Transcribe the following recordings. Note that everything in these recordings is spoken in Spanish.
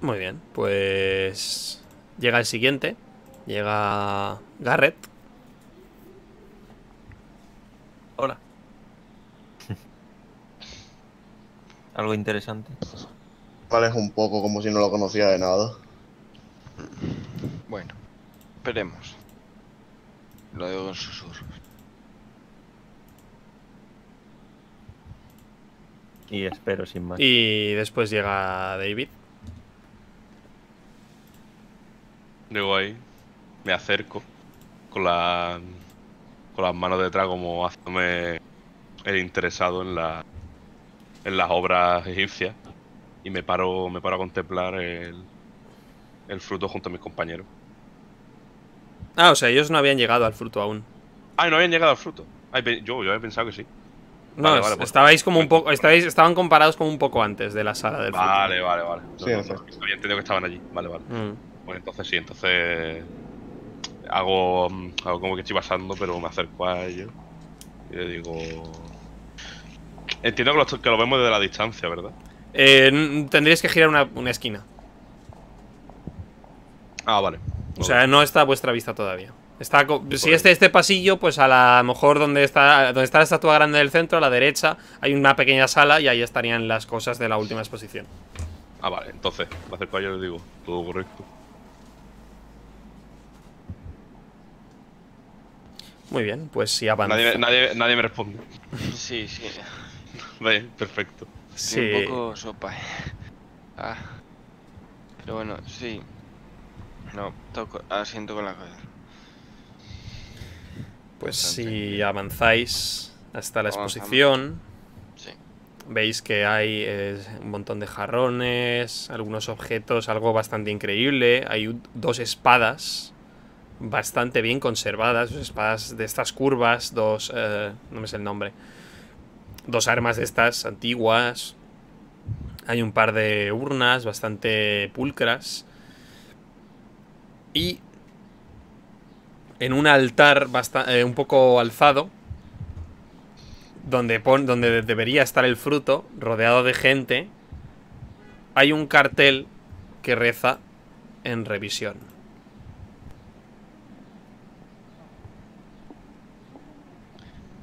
Muy bien, pues llega el siguiente. Llega Garrett. Hola. Algo interesante. Vale, es un poco como si no lo conocía de nada. Bueno, esperemos. Lo digo en susurros. Y espero sin más. Y después llega David. Llego ahí, me acerco con la con las manos detrás como haciéndome el interesado en la en las obras egipcias y me paro me paro a contemplar el, el fruto junto a mis compañeros. Ah, o sea, ellos no habían llegado al fruto aún. Ah, ¿y no habían llegado al fruto. Ay, yo, yo había pensado que sí. No, Vale, vale, pues- estabais como un poco. Estabais, estaban comparados como un poco antes de la sala del fruto. Vale, vale, vale. No, Sí, no, eso. no, había entendido que estaban allí. Vale, vale. Mm. Bueno, entonces sí, entonces hago, mm, hago como que estoy pasando, pero me acerco a ellos y le digo... Entiendo que lo, que lo vemos desde la distancia, ¿verdad? Eh, tendríais que girar una, una esquina. Ah, vale. O sea, no está a vuestra vista todavía. Está si este este pasillo, pues a la- a lo mejor donde está donde está la estatua grande del centro, a la derecha, hay una pequeña sala y ahí estarían las cosas de la última exposición. Ah, vale, entonces me acerco a ellos y les digo, todo correcto. Muy bien, pues si avanza. Nadie, me- nadie, nadie me responde. Sí, sí. Vale, perfecto. Sí. Un poco sopa. Ah. Pero bueno, sí. No, toco, asiento con la cabeza. Pues bastante. si avanzáis hasta la exposición, Sí. veis que hay eh, un montón de jarrones, algunos objetos, algo bastante increíble. Hay dos espadas bastante bien conservadas, espadas de estas curvas, dos... eh, no me sé el nombre. Dos armas de estas antiguas. Hay un par de urnas bastante pulcras. Y en un altar eh, un poco alzado, donde, pon- donde debería estar el fruto, rodeado de gente, hay un cartel que reza en revisión.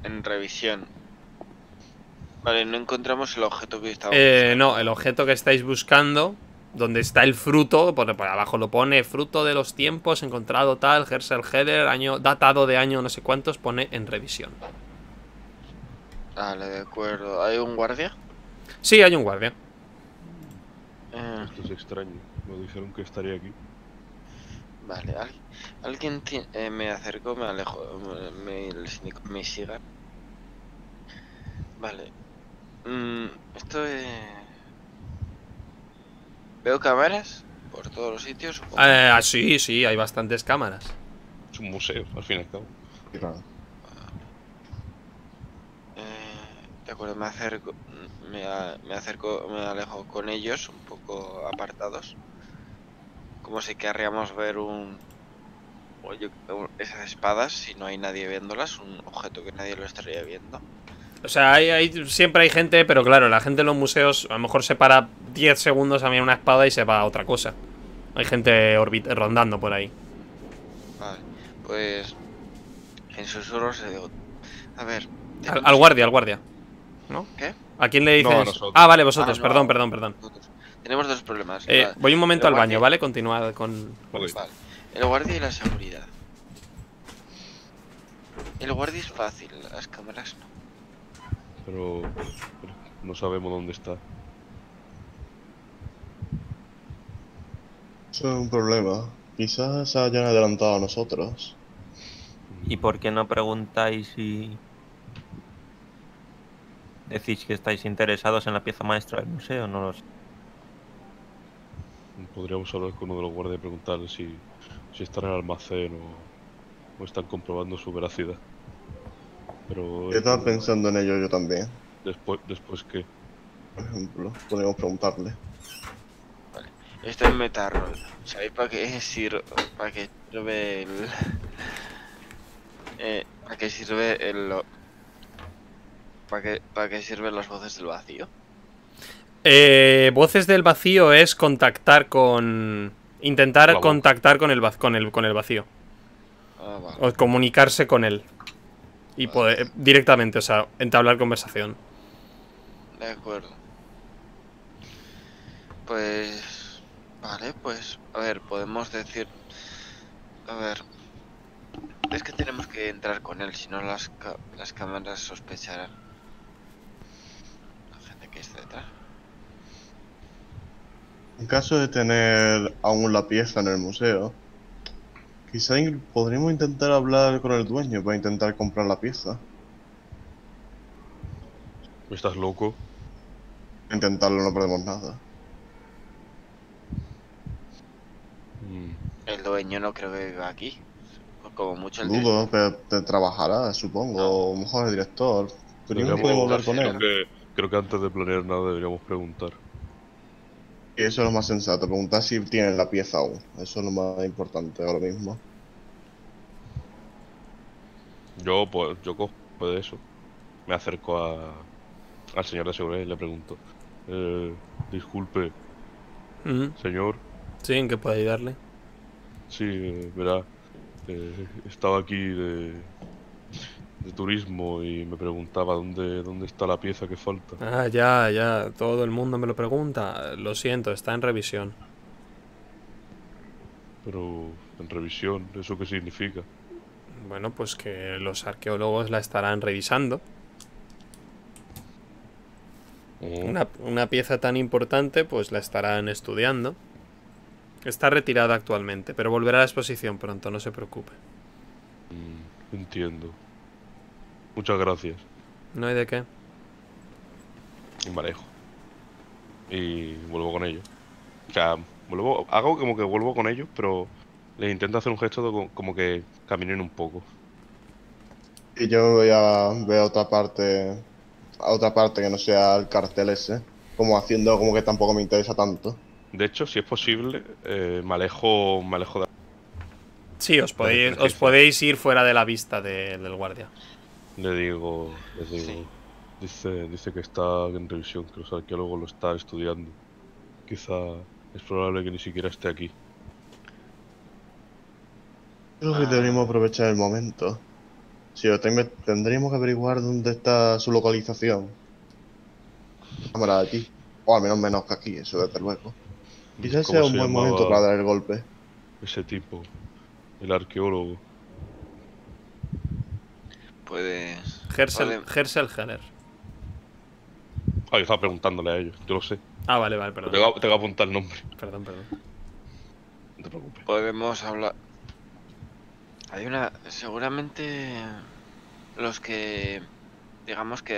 En revisión. Vale, no encontramos el objeto que estaba. Eh, no, el objeto que estáis buscando, donde está el fruto, por, por abajo lo pone, fruto de los tiempos, encontrado tal, Gersel Header, año, datado de año no sé cuántos, pone en revisión. Vale, de acuerdo. ¿Hay un guardia? Sí, hay un guardia. Eh, Esto es extraño. Me dijeron que estaría aquí. vale, ¿al- alguien eh, me acercó, me alejo, me, me, me siga. Vale. Mm, esto es... ¿Veo cámaras por todos los sitios? Eh, ah, sí, sí, hay bastantes cámaras. Es un museo, al fin y al cabo. Claro. Eh, de acuerdo, me acerco, me, a- me acerco, me alejo con ellos, un poco apartados. Como si querríamos ver un- esas espadas, si no hay nadie viéndolas, un objeto que nadie lo estaría viendo. O sea, hay, hay- siempre hay gente, pero claro, la gente en los museos a lo mejor se para 10 segundos a mirar una espada y se va a otra cosa. Hay gente orbit- rondando por ahí. Vale, pues en susurros le digo, a ver, Al, guardia, al guardia. ¿No? ¿Qué? ¿A quién le No, dices? a nosotros. ah, vale, vosotros, Ah, no, perdón, perdón, perdón. nosotros. Tenemos dos problemas. Eh, voy un momento el al baño, ¿vale? Continuad con... Vale, el guardia y la seguridad. El guardia es fácil, las cámaras no. Pero, pero no sabemos dónde está. Eso es un problema. Quizás se hayan adelantado a nosotros. ¿Y por qué no preguntáis si decís que estáis interesados en la pieza maestra del museo? No lo sé. Podríamos hablar con uno de los guardias y preguntarle si, si está en el almacén o, o están comprobando su veracidad. Pero Yo estaba pensando en ello yo también. después, después que Por ejemplo, podríamos preguntarle. Esto es metarroll. ¿Sabéis para qué sirve? ¿Para qué sirve el. Eh, ¿Para qué sirve el. lo- ¿Para qué, ¿Para qué sirven las voces del vacío? Eh, voces del vacío es contactar con. Intentar contactar con el, con, el, con el vacío. Ah, vale. O comunicarse con él. Y poder. Directamente, o sea, entablar conversación. De acuerdo. Pues... Vale, pues... A ver, podemos decir... A ver... Es que tenemos que entrar con él, si no las, ca- las cámaras sospecharán. La gente que está detrás. En caso de tener aún la pieza en el museo, quizá podríamos intentar hablar con el dueño para intentar comprar la pieza. ¿Estás loco? Intentarlo no perdemos nada. Mm, El dueño no creo que viva aquí. Pues Como mucho el Dudo, pero te trabajará, supongo. O mejor el director. Primero Deberíamos- podemos hablar con él. Creo que, creo que antes de planear nada deberíamos preguntar. Y eso es lo más sensato, preguntar si tienen la pieza aún. Eso es lo más importante ahora mismo. Yo, pues, yo cojo de eso. Me acerco a, al señor de seguridad y le pregunto. Eh, disculpe, señor. Sí, ¿en qué puedo ayudarle? Sí, eh, verá. eh, estaba aquí de, de turismo y me preguntaba dónde, dónde está la pieza que falta. Ah, ya, ya. Todo el mundo me lo pregunta. Lo siento, está en revisión. Pero en revisión, ¿eso qué significa? Bueno, pues que los arqueólogos la estarán revisando. Oh, Una, una pieza tan importante, pues la estarán estudiando. Está retirada actualmente, pero volverá a la exposición pronto, no se preocupe. mm, entiendo. Muchas gracias. No hay de qué. Y me alejo. Y vuelvo con ellos. O sea, vuelvo, hago como que vuelvo con ellos, pero les intento hacer un gesto de co- como que caminen un poco. Y yo voy a ver otra parte, a otra parte que no sea el cartel ese, como haciendo como que tampoco me interesa tanto. De hecho, si es posible, eh, me alejo, me alejo de... Sí, os podéis, os podéis ir fuera de la vista de- del guardia. Le digo, les digo, Sí. dice, dice que está en revisión, que los arqueólogos lo están estudiando. Quizá es probable que ni siquiera esté aquí. Creo que Ah. deberíamos aprovechar el momento. Si lo tengo, tendríamos que averiguar dónde está su localización. Cámara de aquí. O al menos menos que aquí, eso desde luego. Quizás ¿Cómo sea un se buen momento para dar el golpe. Ese tipo, el arqueólogo. Puedes... Gersel, Vale. Gersel Henner. Ah, yo estaba preguntándole a ellos, yo lo sé. Ah, vale, vale, perdón. Tengo, tengo que apuntar el nombre. Perdón, perdón. No te preocupes. Podemos hablar... Hay una... Seguramente... Los que... Digamos que...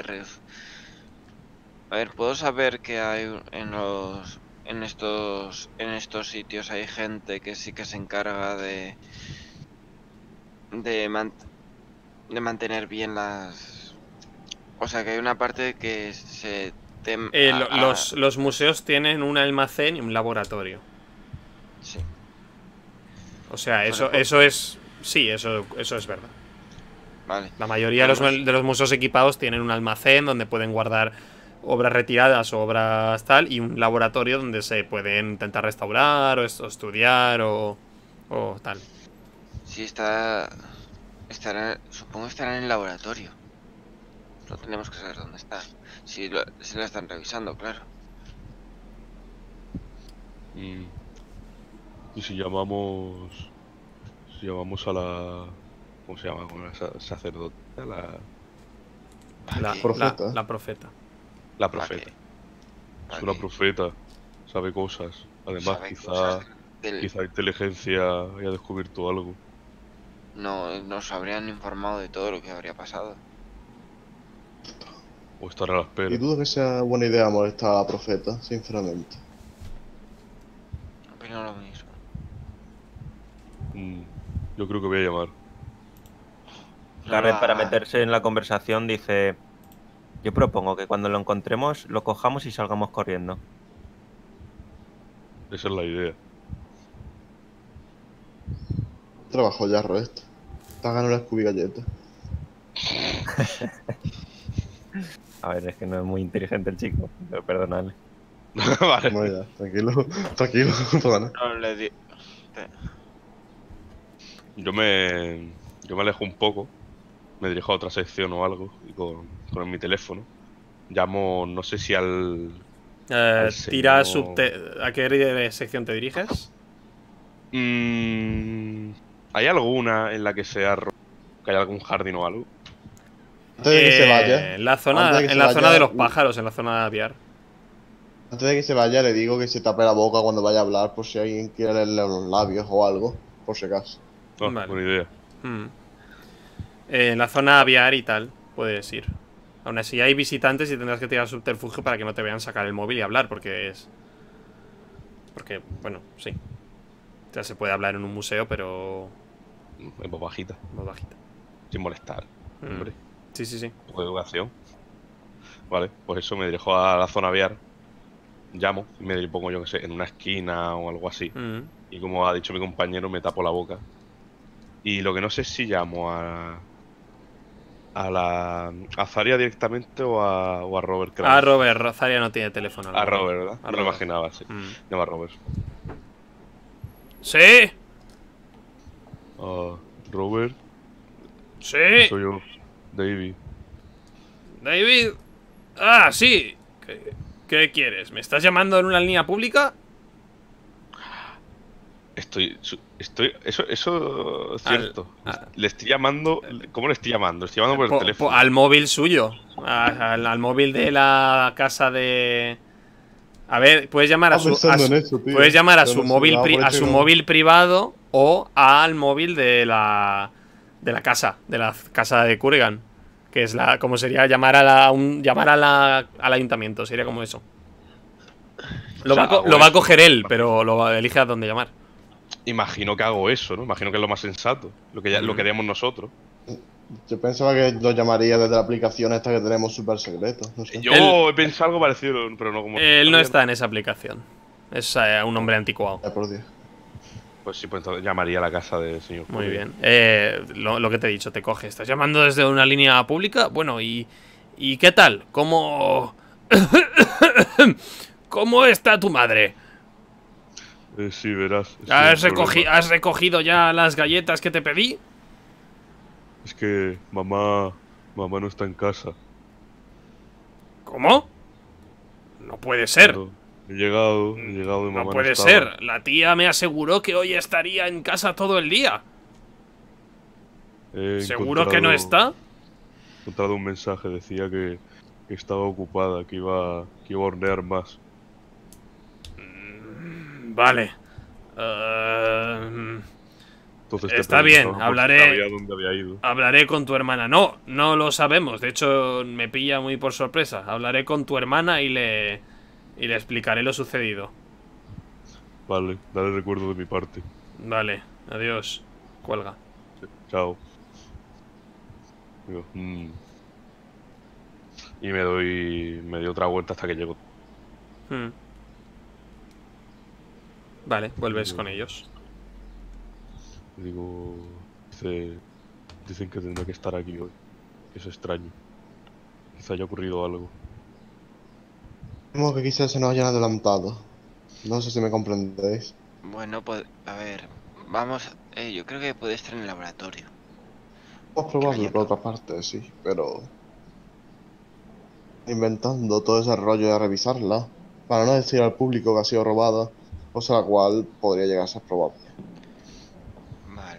A ver, ¿puedo saber que hay en los... En estos... En estos sitios hay gente que sí que se encarga de... De, man- de mantener bien las... O sea, que hay una parte que se... tem- Eh, a- lo- a- los, los museos tienen un almacén y un laboratorio. Sí. O sea, eso, pues- eso es. Sí, eso, eso es verdad. Vale. La mayoría de los, Vamos. de los museos equipados tienen un almacén donde pueden guardar obras retiradas o obras tal, y un laboratorio donde se pueden intentar restaurar o es- o estudiar o, o tal. Sí, está. Estará. Supongo que estará en el laboratorio. No tenemos que saber dónde está. Si, lo, si la están revisando, claro. Mm. Y si llamamos. Si llamamos a la. ¿Cómo se llama? La sa- sacerdote. La, La, Vale, Profeta. la- la profeta. la vale, profeta. Es una profeta. Sabe cosas. Además, Sabe quizá. cosas del- Quizá inteligencia haya descubierto algo. No nos habrían informado de todo lo que habría pasado. O estará a la espera. Y dudo que sea buena idea molestar a la profeta, sinceramente. Opino lo mismo. Mm, Yo creo que voy a llamar. Garrett, para meterse en la conversación, dice: Yo propongo que cuando lo encontremos, lo cojamos y salgamos corriendo. Esa es la idea. Trabajo ya, esto. Está ganando la Scooby Galleta. A ver, es que no es muy inteligente el chico, pero perdonadle. vale. Ya, tranquilo, tranquilo. No le di. Yo me. Yo me alejo un poco. Me dirijo a otra sección o algo. Y con, con mi teléfono. Llamo, no sé si al. Eh, Al tira subte- ¿A qué sección te diriges? Mm, ¿Hay alguna en la que sea ro- que haya algún jardín o algo? Antes de que se Eh, vaya, En la zona, en la zona de los uh. pájaros, en la zona de aviar. antes de que se vaya, le digo que se tape la boca cuando vaya a hablar, por si alguien quiere leerle los labios o algo, por si acaso. Ah, Vale. Buena idea. Mm. Eh, en la zona aviar y tal, puedes ir. Aún así hay visitantes y tendrás que tirar subterfugio para que no te vean sacar el móvil y hablar, porque es. Porque, bueno, sí. Ya se puede hablar en un museo, pero. En voz bajita, Más bajita. sin molestar. Mm. Hombre, Sí, sí, sí. un poco de educación. Vale, pues eso, me dirijo a la zona aviar. Llamo y me pongo, yo que sé, en una esquina o algo así. Mm. Y como ha dicho mi compañero, me tapo la boca. Y lo que no sé es si llamo a. A la. A Zaria directamente o a, o a Robert. Ah, Robert, Rosaria no tiene teléfono. A Robert, ¿verdad? A lo Robert. imaginaba, sí. Mm. Llama a Robert. ¡Sí! Ah, Robert, ¡Sí! soy yo, David. David. Ah, sí. ¿Qué, qué quieres? ¿Me estás llamando en una línea pública? Estoy. estoy eso, eso es cierto. le estoy llamando. ¿Cómo le estoy llamando? Le estoy llamando por el Po- teléfono. po- al móvil suyo. Al móvil de la casa de. A ver, puedes llamar a Estaba su. a eso, puedes llamar a Pero su no móvil pri- a su no. móvil privado o al móvil de la. de la casa. De la casa de Kurgan. Que es la. como sería llamar a la. un- llamar a la, al ayuntamiento. Sería como eso. Lo, O sea, va, a lo va coger él, pero lo va- elige a dónde llamar. Imagino que hago eso, ¿no? Imagino que es lo más sensato. Lo que, ya, lo Mm. que haríamos nosotros. Yo pensaba que lo llamaría desde la aplicación esta que tenemos súper secreto. No sé. Yo Él- he pensado algo parecido, pero no como. Él no está en esa aplicación. Es eh, un hombre anticuado. Por Dios. Pues sí, pues entonces llamaría a la casa del señor. Muy bien. Eh, lo, lo que te he dicho, te coge. ¿Estás llamando desde una línea pública? Bueno, ¿y, ¿y qué tal? ¿Cómo... ¿Cómo está tu madre? Eh, sí, verás. ¿Has, recogi- problema. ¿Has recogido ya las galletas que te pedí? Es que mamá. Mamá no está en casa. ¿Cómo? No puede ser. He llegado, he llegado y mamá No puede ser. La tía me aseguró que hoy estaría en casa todo el día. He ¿Seguro que no está? He encontrado un mensaje, decía que, que estaba ocupada, que iba, que iba a hornear más. Vale. Eh, Entonces te Está bien, hablaré- dónde había ido. Hablaré con tu hermana. No, no lo sabemos. De hecho, me pilla muy por sorpresa. Hablaré con tu hermana y le. y le explicaré lo sucedido. Vale, dale recuerdo de mi parte. Vale, adiós. Cuelga. Chao. Digo, "Mm". Y me doy, me doy otra vuelta hasta que llego. Hmm. Vale, vuelves con ellos. Digo, dice, dicen que tendré que estar aquí hoy. Que es extraño. Quizá haya ocurrido algo. Como que quizás se nos hayan adelantado. No sé si me comprendéis. Bueno, pues, a ver, vamos, eh, yo creo que puede estar en el laboratorio. Es probable por otra parte, sí, pero. Inventando todo ese rollo de revisarla, para no decir al público que ha sido robada, cosa la cual podría llegar a ser probable.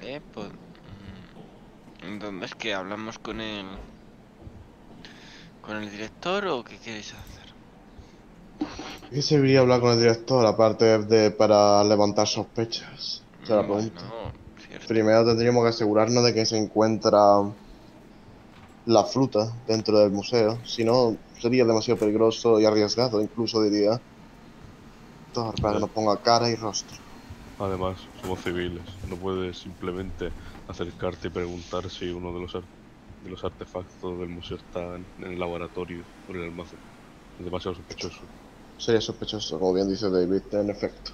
Vale, pues, mm, entonces, ¿qué? ¿Hablamos con el, con el director o qué queréis hacer? ¿Qué serviría hablar con el director aparte de para levantar sospechas? Se la pregunto. Bueno, cierto. Primero tendríamos que asegurarnos de que se encuentra la fruta dentro del museo. Si no, sería demasiado peligroso y arriesgado, incluso diría. Todo para que nos ponga cara y rostro. Además, somos civiles. No puedes simplemente acercarte y preguntar si uno de los, ar- de los artefactos del museo está en, en el laboratorio o en el almacén. Es demasiado sospechoso. Sería sospechoso, como bien dice David, en efecto.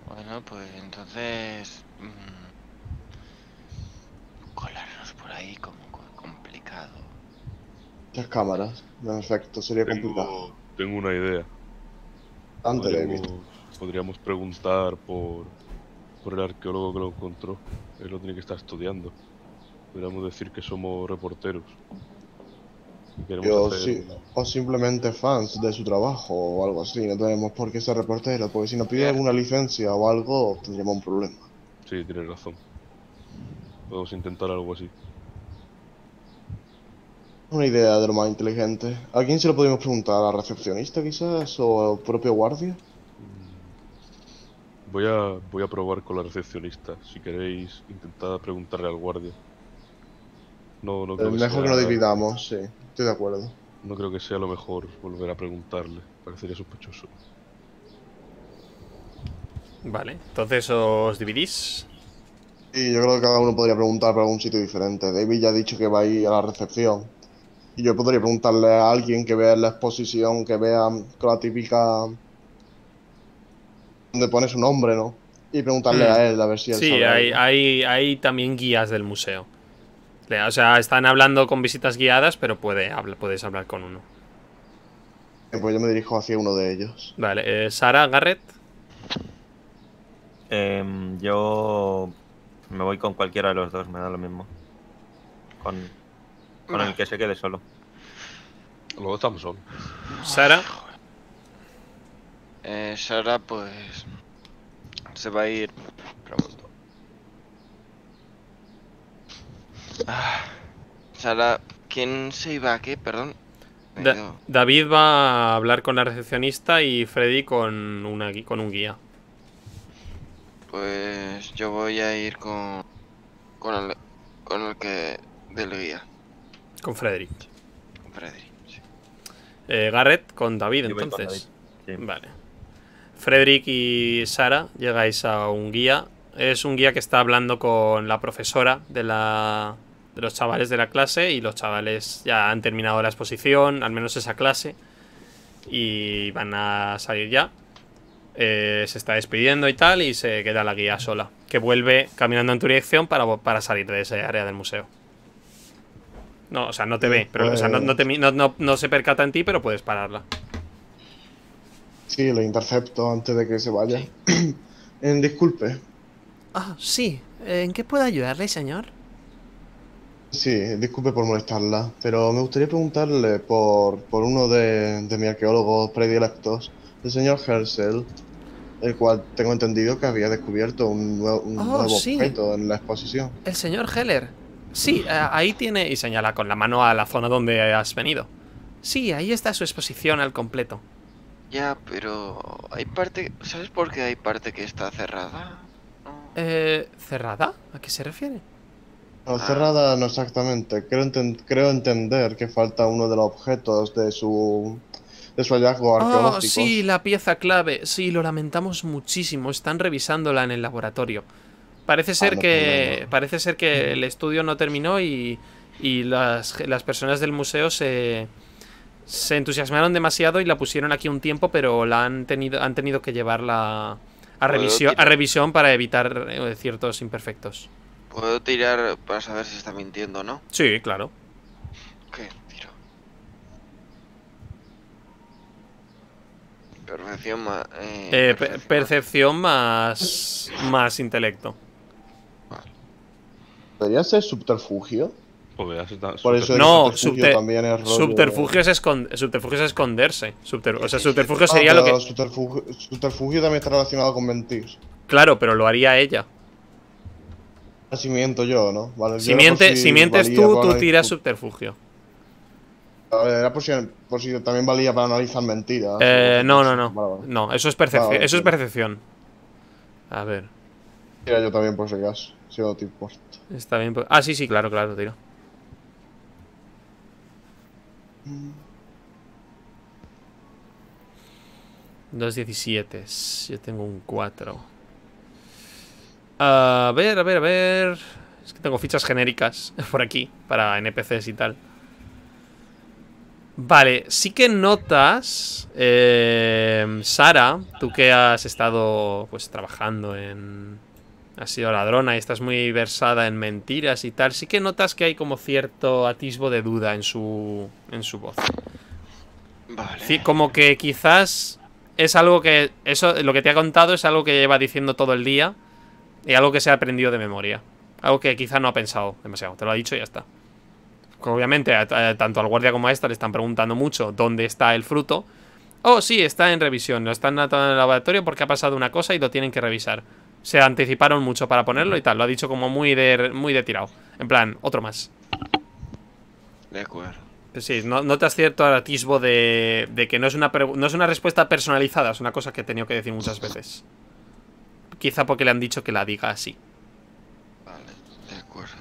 Bueno, pues entonces... mm, colarnos por ahí como co- complicado. Muchas cámaras. En efecto, sería complicado. Tengo una idea. Bastante débil. Podríamos, podríamos preguntar por, por el arqueólogo que lo encontró. Él lo tiene que estar estudiando. Podríamos decir que somos reporteros. Yo hacer- sí, o simplemente fans de su trabajo o algo así. No tenemos por qué ser reporteros, porque si nos pide Bien. alguna licencia o algo, tendríamos un problema. Sí, tienes razón. Podemos intentar algo así. Una idea de lo más inteligente. ¿A quién se lo podemos preguntar? ¿A la recepcionista quizás? ¿O al propio guardia? Voy a, voy a probar con la recepcionista. Si queréis, intentad preguntarle al guardia. No, no creo Eh, que mejor que nos dividamos, sí. Estoy de acuerdo. No creo que sea lo mejor volver a preguntarle. Parecería sospechoso. Vale, entonces os dividís. Y yo creo que cada uno podría preguntar por algún sitio diferente. David ya ha dicho que va a ir a la recepción. Y yo podría preguntarle a alguien que vea la exposición, que vea con la típica... donde pone su nombre, ¿no? Y preguntarle Mm. a él a ver si él Sí, sabe hay, hay, hay también guías del museo. O sea, están hablando con visitas guiadas, pero puede, habla- puedes hablar con uno. Pues yo me dirijo hacia uno de ellos. Vale, eh, Sara, Garrett. Em, yo me voy con cualquiera de los dos, me da lo mismo. Con, con el que se quede solo. Dos estamos solos. Sara, Eh, Sara, pues. Se va a ir. Ah, Sara, ¿quién se iba a qué? Perdón. Da-. David va a hablar con la recepcionista y Freddy con, una, gui- con un guía. Pues yo voy a ir con. Con el. Con el que. Del guía. Con Frederick. Con Frederick. sí. Eh, Garrett con David, Yo voy con entonces. David, sí. Vale. Frederick y Sara llegáis a un guía. Es un guía que está hablando con la profesora de la de los chavales de la clase y los chavales ya han terminado la exposición, al menos esa clase, y van a salir ya. Eh, se está despidiendo y tal y se queda la guía sola, que vuelve caminando en tu dirección para, para salir de ese área del museo. No, o sea, no te ve, pero o sea, no, no te mi- no- no- no se percata en ti, pero puedes pararla. Sí, lo intercepto antes de que se vaya. Eh, disculpe. Ah, sí. ¿En qué puedo ayudarle, señor? Sí, disculpe por molestarla, pero me gustaría preguntarle por, por uno de, de mis arqueólogos predilectos, el señor Herschel, el cual tengo entendido que había descubierto un nuevo, un Oh, nuevo sí. objeto en la exposición. El señor Heller. Sí, eh, ahí tiene. Y señala con la mano a la zona donde has venido. Sí, ahí está su exposición al completo. Ya, pero. Hay parte. ¿Sabes por qué hay parte que está cerrada? No. Eh, ¿Cerrada? ¿A qué se refiere? No, Ah. cerrada no exactamente. Creo, enten- creo entender que falta uno de los objetos de su, de su hallazgo Oh, arqueológico. sí, la pieza clave. Sí, lo lamentamos muchísimo. Están revisándola en el laboratorio. Parece ser que. Parece ser que el estudio no terminó y. Y las, las personas del museo se. Se entusiasmaron demasiado y la pusieron aquí un tiempo, pero la han tenido, han tenido que llevarla a ¿Puedo revisión, a revisión para evitar eh, ciertos imperfectos. Puedo tirar para saber si está mintiendo o no. Sí, claro. ¿Qué? Tiro. Perfección ma- eh, Eh, pe- percepción. percepción más. más intelecto. ¿Podría ser subterfugio? Por eso No, subterfugio subte- también es rollo- Subterfugio es, escon- subterfugio es esconderse. Subter- o sea, Sí, sí, subterfugio Ah, sería lo pero que. Subterfugio, subterfugio también está relacionado con mentir. Claro, pero lo haría ella. Si miento yo, ¿no? Vale, Si, yo era miente- si mientes tú, tú tiras subterfugio. A ver, era por si, por si también valía para analizar mentiras. Eh, no, no, no. Vale, vale. No, eso es percepción. Vale, Eso es percepción. A ver, Tira yo también por si acaso, si no te importa. está bien. pues- Ah, sí, sí, claro, claro, tiro. Dos diecisiete. Yo tengo un 4. A ver, a ver, a ver. Es que tengo fichas genéricas por aquí para NPCs y tal. Vale, sí que notas, eh, Sara, tú que has estado pues trabajando en, has sido ladrona y estás muy versada en mentiras y tal, sí que notas que hay como cierto atisbo de duda en su, en su voz. Vale. Sí, como que quizás es algo que. Eso, lo que te ha contado es algo que lleva diciendo todo el día. Y algo que se ha aprendido de memoria. Algo que quizás no ha pensado demasiado. Te lo ha dicho y ya está. Obviamente, a- a- tanto al guardia como a esta le están preguntando mucho dónde está el fruto. Oh, sí, está en revisión. Lo están atando en el laboratorio porque ha pasado una cosa y lo tienen que revisar. Se anticiparon mucho para ponerlo y tal. Lo ha dicho como muy de, muy de tirado. En plan, otro más. De acuerdo. Pues sí, no, notas cierto atisbo de, de que no es, una no es una respuesta personalizada, es una cosa que he tenido que decir muchas veces. Quizá porque le han dicho que la diga así. Vale, de acuerdo.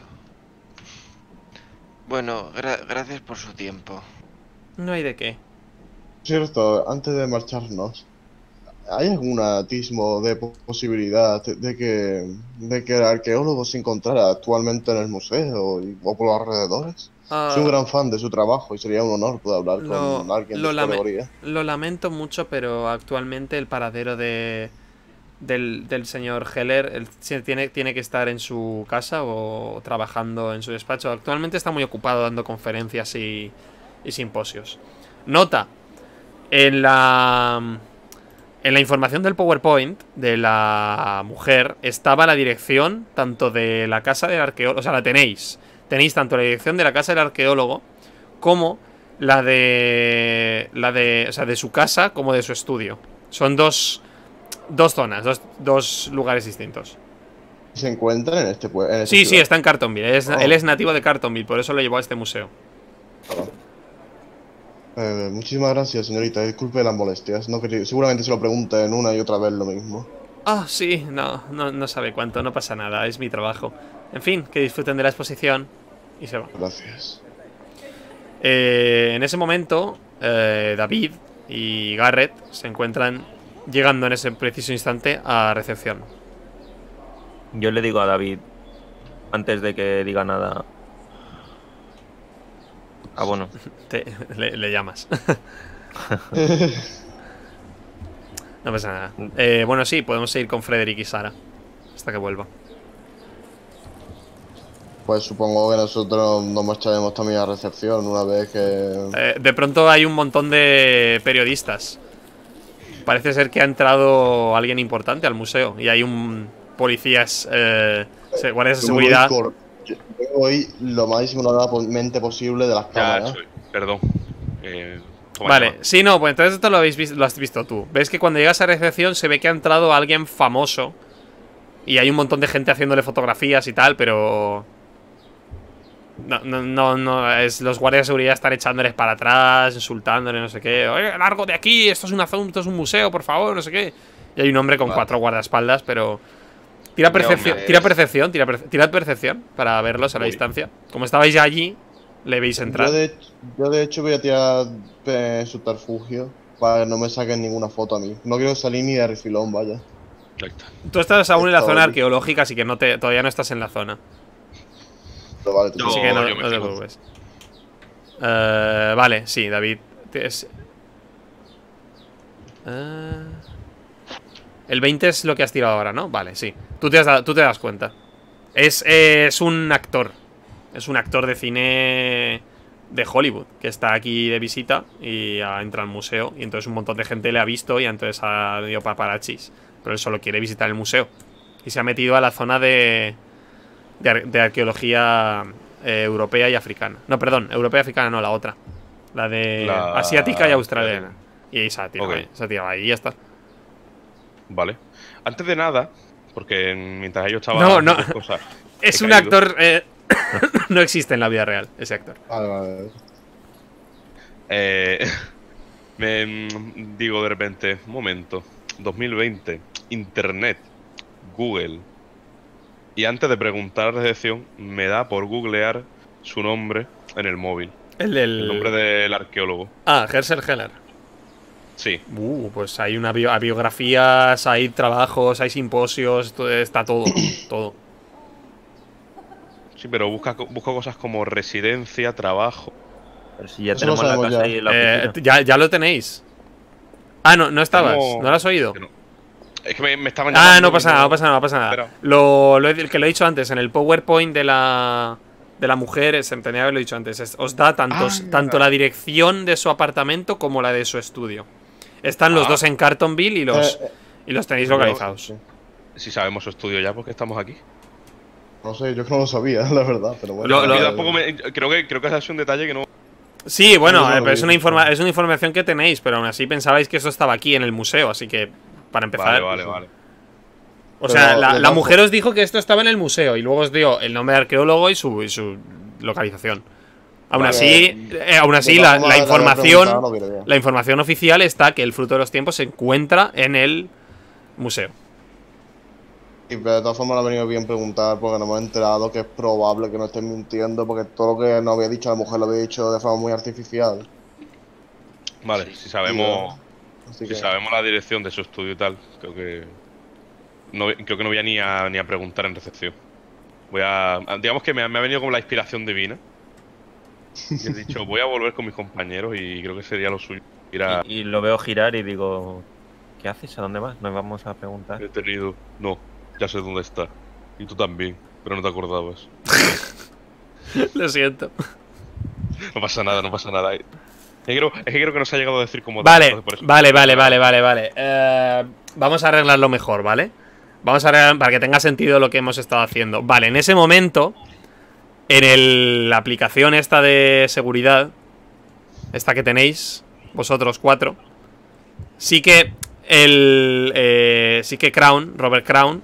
Bueno, gra- gracias por su tiempo. No hay de qué. Cierto, antes de marcharnos, ¿hay algún atismo de po- posibilidad de- que, de que el arqueólogo se encontrara actualmente en el museo y- o por los alrededores? Ah, Soy un gran fan de su trabajo y sería un honor poder hablar Lo- con alguien lo de su categoría. Lo lamento mucho, pero actualmente el paradero de del, del señor Heller sí tiene, tiene que estar en su casa o trabajando en su despacho. Actualmente está muy ocupado dando conferencias y, y simposios. Nota, en la, en la información del PowerPoint de la mujer estaba la dirección tanto de la casa del arqueólogo, o sea, la tenéis. Tenéis tanto la dirección de la casa del arqueólogo como la de la de, o sea, de su casa como de su estudio. Son dos dos zonas, dos, dos lugares distintos. ¿Se encuentran en este pueblo? Sí, sí, está en Cartonville. Él es, Oh. él es nativo de Cartonville, por eso lo llevó a este museo. Eh, muchísimas gracias, señorita. Disculpe las molestias. No quería- seguramente se lo pregunten una y otra vez lo mismo. Ah, sí, no, no, no sabe cuánto, no pasa nada, es mi trabajo. En fin, que disfruten de la exposición y se va. Gracias. Eh, en ese momento, eh, David y Garrett se encuentran llegando en ese preciso instante a recepción. Yo le digo a David, antes de que diga nada. Ah, bueno. Te- le, le llamas. no pasa nada. Eh, bueno, sí, podemos seguir con Frederick y Sara. Hasta que vuelva. Pues supongo que nosotros nos marcharemos también a recepción una vez que... Eh, de pronto hay un montón de periodistas. Parece ser que ha entrado alguien importante al museo. Y hay un policías, eh, guardias de seguridad. Yo voy lo más disimuladamente posible de las Ya, cámaras. soy- perdón. Eh, ¿cómo Vale, llama? sí, no, pues entonces esto lo, habéis visto, lo has visto tú. Ves que cuando llegas a recepción se ve que ha entrado alguien famoso. Y hay un montón de gente haciéndole fotografías y tal, pero. No, no, no, no, es, los guardias de seguridad están echándoles para atrás, insultándole, no sé qué. Oye, largo de aquí, esto es, una, esto es un museo, por favor, no sé qué. Y hay un hombre con Vale. cuatro guardaespaldas, pero. Tira percepción, tira percepción, tira, tirad percepción para verlos a la Uy. distancia. Como estabais ya allí, le veis entrar. Yo de, yo de hecho voy a tirar eh, subterfugio para que no me saquen ninguna foto a mí. No quiero salir ni de refilón, vaya. Está. Tú estás aún en la zona arqueológica, así que no te, todavía no estás en la zona. Pero vale, tú Yo- Así que no, no te preocupes. Eh, vale, sí, David. Es- Eh, el 20 es lo que has tirado ahora, ¿no? Vale, sí. Tú te, has dado- tú te das cuenta. Es, es un actor. Es un actor de cine de Hollywood que está aquí de visita y ha entrado al museo. Y entonces un montón de gente le ha visto y entonces ha ido paparachis. Pero él solo quiere visitar el museo. Y se ha metido a la zona de, de, ar- de arqueología eh, europea y africana. No, perdón, europea y africana no, la otra. La de La- asiática y australiana. Y ahí se ha tirado ahí, se ha tirado ahí y ya está. Vale. Antes de nada, porque mientras ellos estaban No, no. cosas, Es un caído. actor... eh, no existe en la vida real, ese actor. Vale, vale. Eh, me digo de repente, un momento, 2020, Internet, Google. Y antes de preguntar a la recepción, me da por googlear su nombre en el móvil. El del... El nombre del arqueólogo. Ah, Herschel Heller. Sí, Uh, pues hay una bio- hay biografías, hay trabajos, hay simposios, está todo, todo. sí, pero busca, busca cosas como residencia, trabajo. Pero si ya Eso tenemos la casa ya. y la Eh, ya, ya lo tenéis. Ah, no, no estabas, ¿no lo has oído? que no. Es que me, me estaban Ah, llamando no pasa nada, no pasa nada, no pasa nada. Lo, lo que lo he dicho antes, en el PowerPoint de la, de la mujer, es- tenía que haberlo dicho antes, es- os da tantos, Ah. tanto la dirección de su apartamento como la de su estudio. Están los Ah. dos en Cartonville y los, Eh, eh, y los tenéis localizados. sí. Si sabemos su estudio ya, porque estamos aquí. No sé, yo que no lo sabía, la verdad, pero bueno. Lo- A lo- mí tampoco me- creo que creo que ese es un detalle que no. Sí, bueno, no eh, pero es una, informa- es una información que tenéis, pero aún así pensabais que eso estaba aquí en el museo, así que para empezar... Vale, vale, vale. O sea, Pero la, la mujer os dijo que esto estaba en el museo y luego os dio el nombre de arqueólogo y su, y su localización. Aún Vale. así, eh, aún así la, información, no la información oficial está que el fruto de los tiempos se encuentra en el museo. Y de todas formas le ha venido bien preguntar porque no hemos enterado que es probable que no estén mintiendo porque todo lo que nos había dicho la mujer lo había dicho de forma muy artificial. Vale, si sabemos. Si que sabemos la dirección de su estudio y tal, creo que. No, creo que no voy a ni a, ni a preguntar en recepción. Voy a. Digamos que me, ha- me ha venido como la inspiración divina. Y he dicho, voy a volver con mis compañeros y creo que sería lo suyo. Ir a. Y, y lo veo girar y digo, ¿qué haces? ¿A dónde vas? Nos vamos a preguntar. He tenido. No, ya sé dónde está. Y tú también, pero no te acordabas. Lo siento. No pasa nada, no pasa nada. Es que creo, es que, creo que nos ha llegado a decir como tal, Vale, eso- vale, vale, vale, vale, vale. Eh, vamos a arreglarlo mejor, ¿vale? Vamos a arreglar para que tenga sentido lo que hemos estado haciendo. Vale, en ese momento, en el- la aplicación esta de seguridad, esta que tenéis, vosotros cuatro, sí que el. eh, sí que Crown, Robert Crown,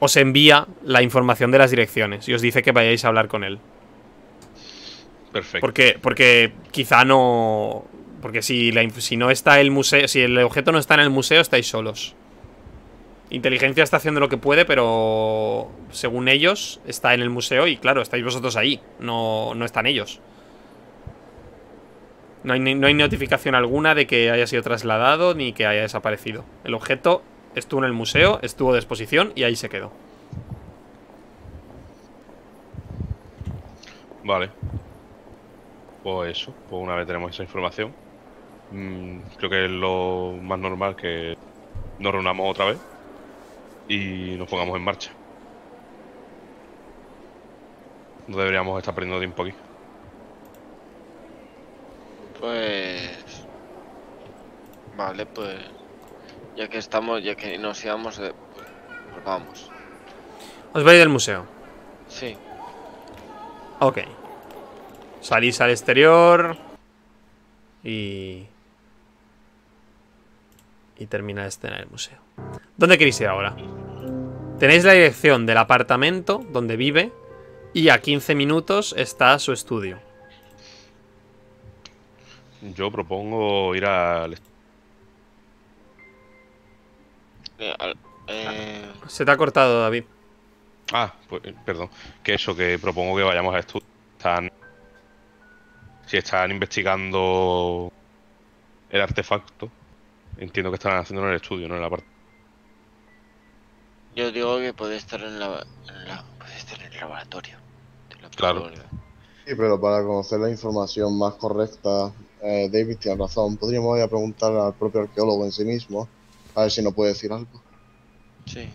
os envía la información de las direcciones y os dice que vayáis a hablar con él. Perfecto. Porque, porque quizá no. Porque si, la si no está el museo. Si el objeto no está en el museo, estáis solos. Inteligencia está haciendo lo que puede, pero. Según ellos, está en el museo y claro, estáis vosotros ahí. No, no están ellos. No hay, no hay notificación alguna de que haya sido trasladado ni que haya desaparecido. El objeto estuvo en el museo, estuvo de exposición y ahí se quedó. Vale. Pues eso, pues una vez tenemos esa información, mm, creo que es lo más normal que nos reunamos otra vez y nos pongamos en marcha. No deberíamos estar perdiendo tiempo aquí. Pues. Vale, pues. Ya que estamos, ya que nos íbamos de. Pues, pues vamos. Os vais del museo. Sí. Ok. Salís al exterior. Y. Y termina la escena del museo. ¿Dónde queréis ir ahora? Tenéis la dirección del apartamento donde vive. Y a 15 minutos está su estudio. Yo propongo ir al... Eh, eh, Se te ha cortado, David. Ah, pues eh, perdón. Que eso, que propongo que vayamos a estudiar. Están... Si están investigando el artefacto, entiendo que están haciendo en el estudio, no en la parte... yo digo que puede estar en la, en la- puede estar en el laboratorio. la Claro. Sí, pero para conocer la información más correcta, eh, David tiene razón. Podríamos ir a preguntar al propio arqueólogo en sí mismo, a ver si nos puede decir algo. Sí.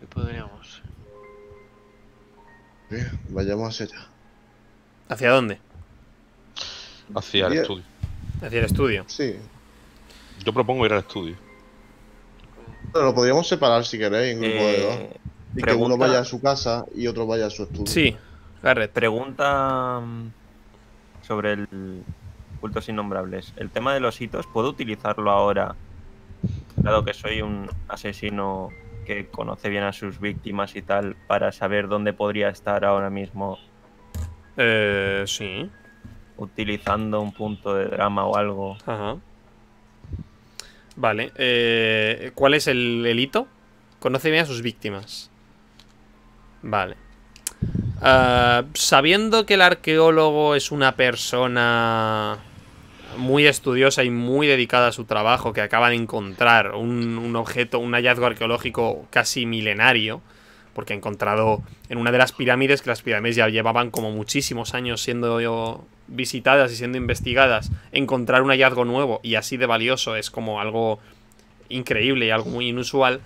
Sí podríamos. Bien, vayamos hacia allá. ¿Hacia dónde? Hacia el estudio. Hacia el estudio. Sí, Yo propongo ir al estudio. Pero lo podríamos separar si queréis en grupo de dos. Eh, Y que uno vaya a su casa y otro vaya a su estudio. Sí, Garrett. Pregunta mm, sobre el cultos innombrables. El tema de los hitos, ¿puedo utilizarlo ahora? Dado que soy un asesino que conoce bien a sus víctimas y tal, para saber dónde podría estar ahora mismo Eh, sí. utilizando un punto de drama o algo. Ajá. Vale. eh, ¿Cuál es el, el hito? Conoce bien a sus víctimas. Vale. Ah, sabiendo que el arqueólogo es una persona muy estudiosa y muy dedicada a su trabajo, que acaba de encontrar un, un objeto, un hallazgo arqueológico casi milenario, porque ha encontrado en una de las pirámides, que las pirámides ya llevaban como muchísimos años siendo visitadas y siendo investigadas, encontrar un hallazgo nuevo y así de valioso es como algo increíble y algo muy inusual.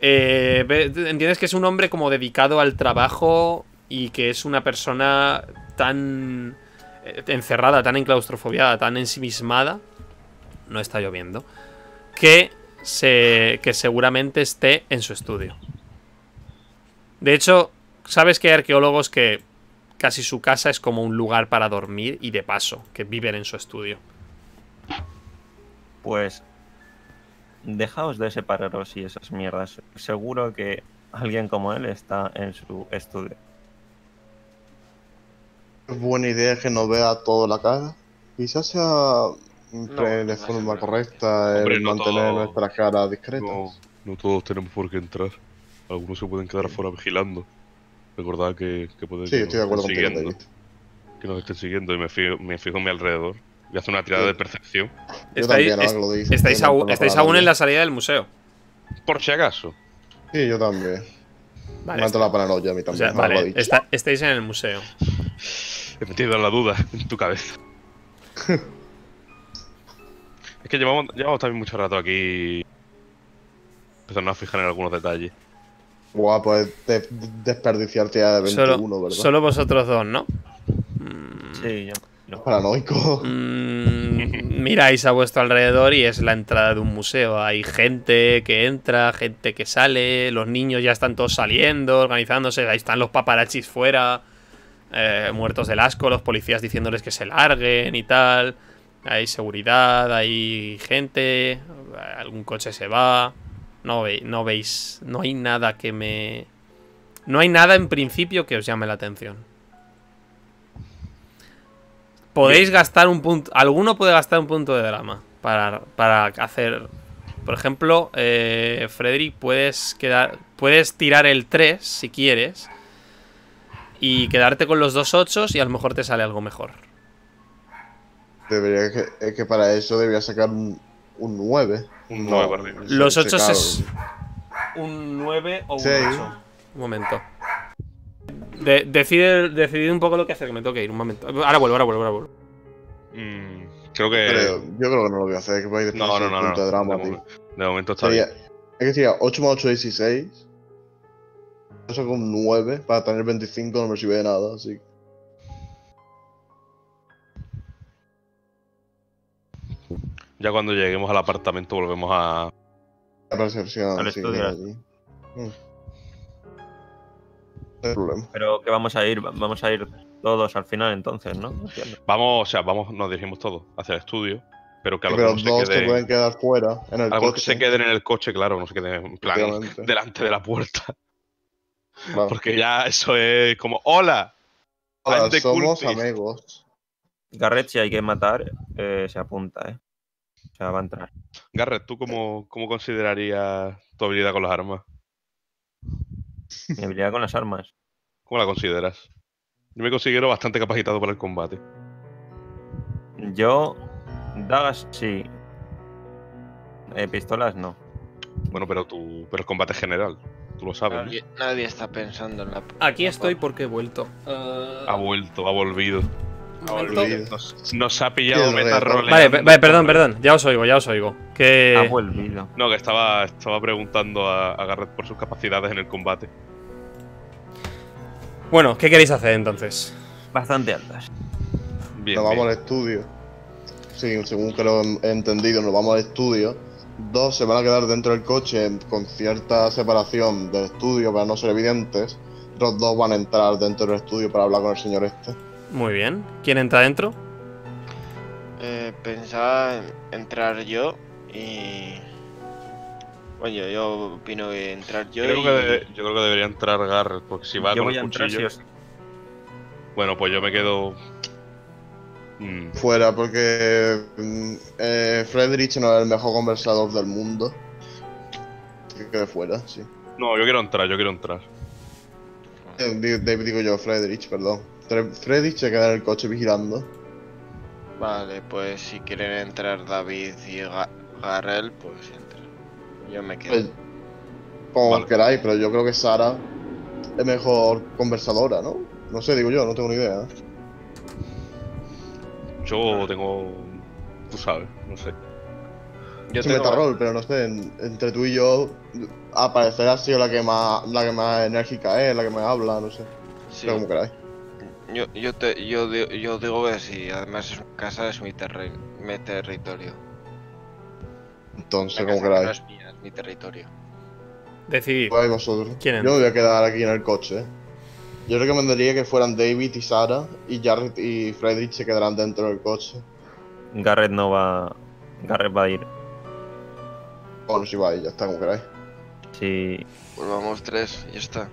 Eh, entiendes que es un hombre como dedicado al trabajo y que es una persona tan eh, encerrada, tan enclaustrofobiada, tan ensimismada. No está lloviendo. Que, se, que seguramente esté en su estudio. De hecho, sabes que hay arqueólogos que casi su casa es como un lugar para dormir y de paso, que viven en su estudio. Pues dejaos de separaros y esas mierdas. Seguro que alguien como él está en su estudio. Es buena idea que no vea toda la cara. Quizás sea no de forma correcta Hombre, el no mantener todo- nuestras caras discretas. No, no todos tenemos por qué entrar. Algunos se pueden quedar afuera vigilando. Recordad que, que puede Sí, que estoy de nos acuerdo siguiendo, David. que nos estén siguiendo y me fijo, me fijo a mi alrededor. Y hace una tirada Sí. de percepción. Yo Estáis, también, es- lo dices, estáis no aún, estáis aún en la salida del museo. Por si acaso. Sí, yo también. Vale, me la paranoia a mí o también. sea, lo he vale, dicho. está- estáis en el museo. He metido la duda en tu cabeza. es que llevamos, llevamos también mucho rato aquí. Empezando a fijar en algunos detalles. Guau, pues de- de- desperdiciarte ya de Solo, 21, ¿verdad? solo vosotros dos, ¿no? Sí, yo. yo. Paranoico. Mm, miráis a vuestro alrededor y es la entrada de un museo. Hay gente que entra, gente que sale, los niños ya están todos saliendo, organizándose, ahí están los paparazzis fuera, eh, muertos del asco, los policías diciéndoles que se larguen y tal. Hay seguridad, hay gente, algún coche se va. No, ve- no veis, no hay nada que me... No hay nada en principio que os llame la atención. Podéis gastar un punto. Alguno puede gastar un punto de drama para, para hacer. Por ejemplo, eh, Frederick, puedes quedar. Puedes tirar el 3 si quieres. Y quedarte con los dos 8 y a lo mejor te sale algo mejor. Debería que, es que para eso debería sacar un, un 9. Un No, 9 para arriba. Los sí, 8 claro. es. Un 9 o un Sí. 8. Un momento. De- decide, decidid un poco lo que hacer, que me tengo que ir. Un momento. Ahora vuelvo, ahora vuelvo, ahora vuelvo. Mm, creo que. Creo- yo creo que no lo voy a hacer, que vais a No, no, no, no. punto de drama, de, de momento está Sería, bien. es que sería 8 más 8, 16. Yo saco un 9 para tener 25, no me sirve de nada, así que- Ya cuando lleguemos al apartamento volvemos a. La percepción, Al sí, estudio. allí. Mm. No hay problema. Pero que vamos a ir, vamos a ir todos al final entonces, ¿no? Vamos, o sea, vamos, nos dirigimos todos hacia el estudio. Pero que algunos se queden. pueden quedar fuera en el Algunos que se queden en el coche, claro, no se queden en plan delante de la puerta. Claro. Porque ya eso es como, ¡Hola! Hola, somos amigos. Garrett, si hay que matar, eh, se apunta, ¿eh? O sea, va a entrar. Garrett, ¿tú cómo, cómo considerarías tu habilidad con las armas? Mi habilidad con las armas. ¿Cómo la consideras? Yo me considero bastante capacitado para el combate. Yo, dagas sí. Eh, pistolas no. Bueno, pero tú, pero el combate general, tú lo sabes. ¿no? Nadie, nadie está pensando en la. Aquí la estoy porque he vuelto. Ha vuelto, ha volvido. Momento. Nos, nos ha pillado Qué meta reto. roleando. Vale, vale, perdón, perdón. Ya os oigo, ya os oigo. Que. Ha vuelto. No, que estaba, estaba preguntando a, a Garrett por sus capacidades en el combate. Bueno, ¿qué queréis hacer entonces? Bastante altas. Bien, nos vamos bien. al estudio. Sí, según que lo he entendido, nos vamos al estudio. Dos se van a quedar dentro del coche con cierta separación del estudio para no ser evidentes. Los dos van a entrar dentro del estudio para hablar con el señor este. Muy bien. ¿Quién entra dentro? Eh, pensaba en entrar yo y. Oye, yo opino que entrar yo. Creo, y... que de- yo creo que debería entrar Garrett, porque si va Yo con voy el cuchillo. Bueno, pues yo me quedo. Mm, Fuera, porque mm, eh, Friedrich no es el mejor conversador del mundo. Que quede fuera, sí. No, yo quiero entrar, yo quiero entrar. Eh, di- David digo yo, Friedrich, perdón. Fre- Friedrich se queda en el coche vigilando. Vale, pues si quieren entrar David y Ga- Garrel, pues entran. Yo me quedo. Pues, como Vale. queráis, pero yo creo que Sara es mejor conversadora, ¿no? No sé, digo yo, no tengo ni idea. Yo tengo. Tú sabes, no sé. Yo Sí, tengo- Metarrol, pero no sé, en- entre tú y yo, a parecer ha sido la que más, la que más enérgica es, la que más habla, no sé. sí, Pero como queráis. Yo, yo, te, yo, digo, yo digo que sí, además es mi casa, es mi, territorio. Entonces, como casa que no queráis. es mía, es mi territorio. Decidid. Vais vosotros. ¿Quién Yo me voy a quedar aquí en el coche. ¿eh? Yo recomendaría que fueran David y Sara y Jarrett y Frederick se quedarán dentro del coche. Garrett no va. Garrett va a ir. Bueno, si vais, ya está, como queráis. Sí. Pues vamos tres, ya está.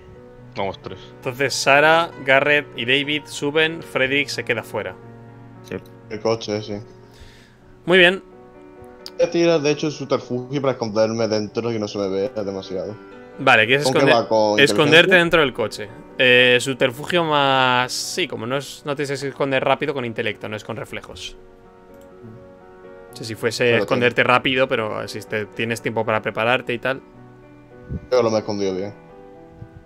Vamos tres. Entonces Sara, Garrett y David suben, Frederick se queda fuera. sí. El coche, sí. Muy bien. Voy a tirar, de hecho, el subterfugio para esconderme dentro y no se me vea demasiado. Vale, ¿quieres ¿Con qué esconder- esconderte dentro del coche? Eh, subterfugio más... Sí, como no, es, no tienes que esconder rápido con intelecto, no es con reflejos. Sí, si fuese Pero esconderte rápido, pero si te- tienes tiempo para prepararte y tal. Pero lo me he escondido bien.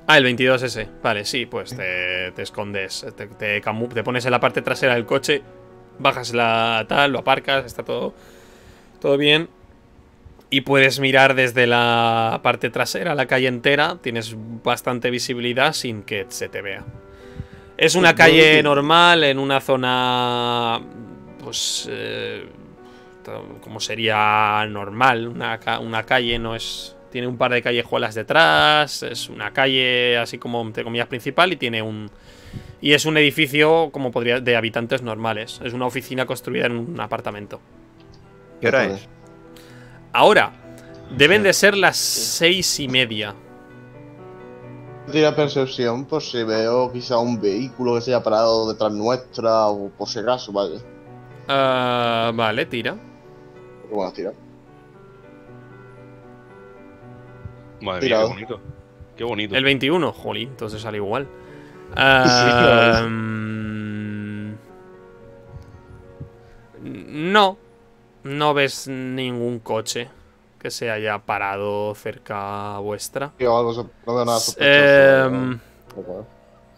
Ah, el 22 ese. Vale, sí, pues te, te escondes. Te, te camu- te pones en la parte trasera del coche, bajas la tal, lo aparcas, está todo, todo bien. Y puedes mirar desde la parte trasera la calle entera. Tienes bastante visibilidad sin que se te vea. Es una Pues, calle normal en una zona. Pues. eh, como sería normal. Una, una calle no es. Tiene un par de callejuelas detrás. Es una calle así como entre comillas principal y tiene un. Y es un edificio como podría de habitantes normales. Es una oficina construida en un apartamento. ¿Qué hora es? Ahora, deben de ser las seis y media. Voy a tirar percepción por si veo quizá un vehículo que se haya parado detrás nuestra o por si acaso, vaya. Ah, vale, tira. Bueno, tira. Madre Tirado. mía, qué bonito. Qué bonito. El 21, jolín, entonces sale igual. no, no ves ningún coche que se haya parado cerca vuestra. No veo nada no.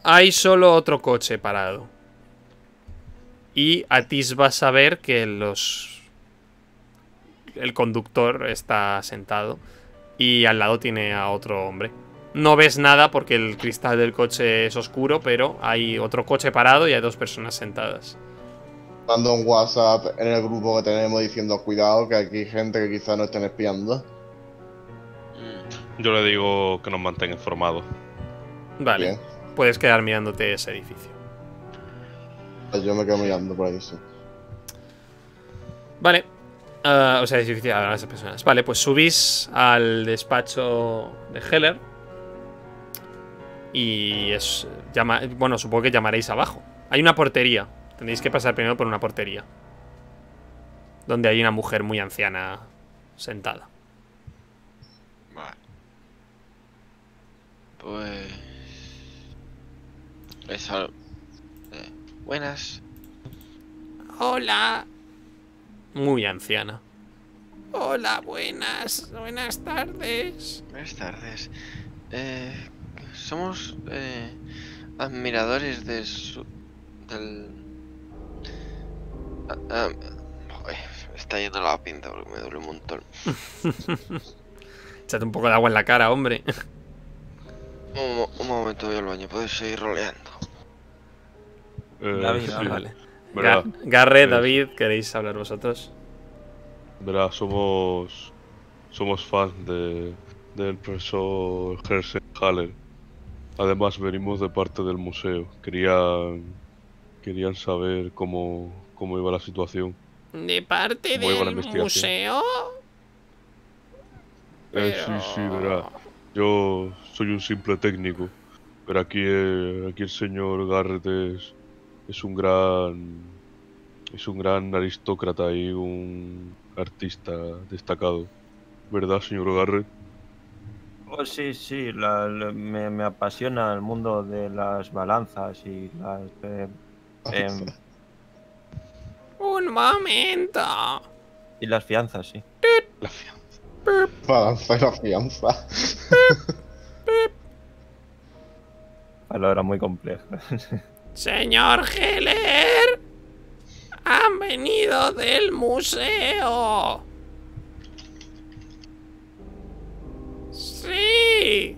Hay solo otro coche parado. Y atisbas a ver que los. El conductor está sentado. Y al lado tiene a otro hombre. No ves nada porque el cristal del coche es oscuro, pero hay otro coche parado y hay dos personas sentadas. Mando un WhatsApp en el grupo que tenemos diciendo cuidado que aquí hay gente que quizá no estén espiando. Yo le digo que nos mantenga informados. Vale, Bien. puedes quedar mirándote ese edificio. Pues Yo me quedo mirando por ahí, sí. Vale. Ah, o sea, es difícil hablar a esas personas. Vale, pues subís al despacho de Heller. Y es. Llama, bueno, supongo que llamaréis abajo. Hay una portería. Tendréis que pasar primero por una portería. Donde hay una mujer muy anciana sentada. Vale. Pues. Eso. eh, buenas. Hola. Muy anciana. Hola, buenas. Buenas tardes. Buenas tardes. Eh, somos eh, admiradores de su, del. Ah, ah, joder, me está yendo la pinta porque me duele un montón. Échate un poco de agua en la cara, hombre. Un, mo- un momento, voy al baño, puedes seguir roleando. Eh, David. Vale. Ga- Garre, Es- David, ¿queréis hablar vosotros? verá, somos. Somos fans de, del profesor Hersen Haller. Además, venimos de parte del museo. Querían. Querían saber cómo, cómo iba la situación. ¿De parte del museo? Eh, sí, sí, verá. Yo soy un simple técnico, pero aquí, eh, aquí el señor Garrett es, es un gran es un gran aristócrata y un artista destacado. ¿Verdad, señor Garrett? Oh, sí, sí, la- la- me, me apasiona el mundo de las balanzas y las... eh, em, Un momento. y las fianzas, sí. La fianza. Balanza y la fianza. Palabra muy compleja. Señor Heller, han venido del museo. Sí.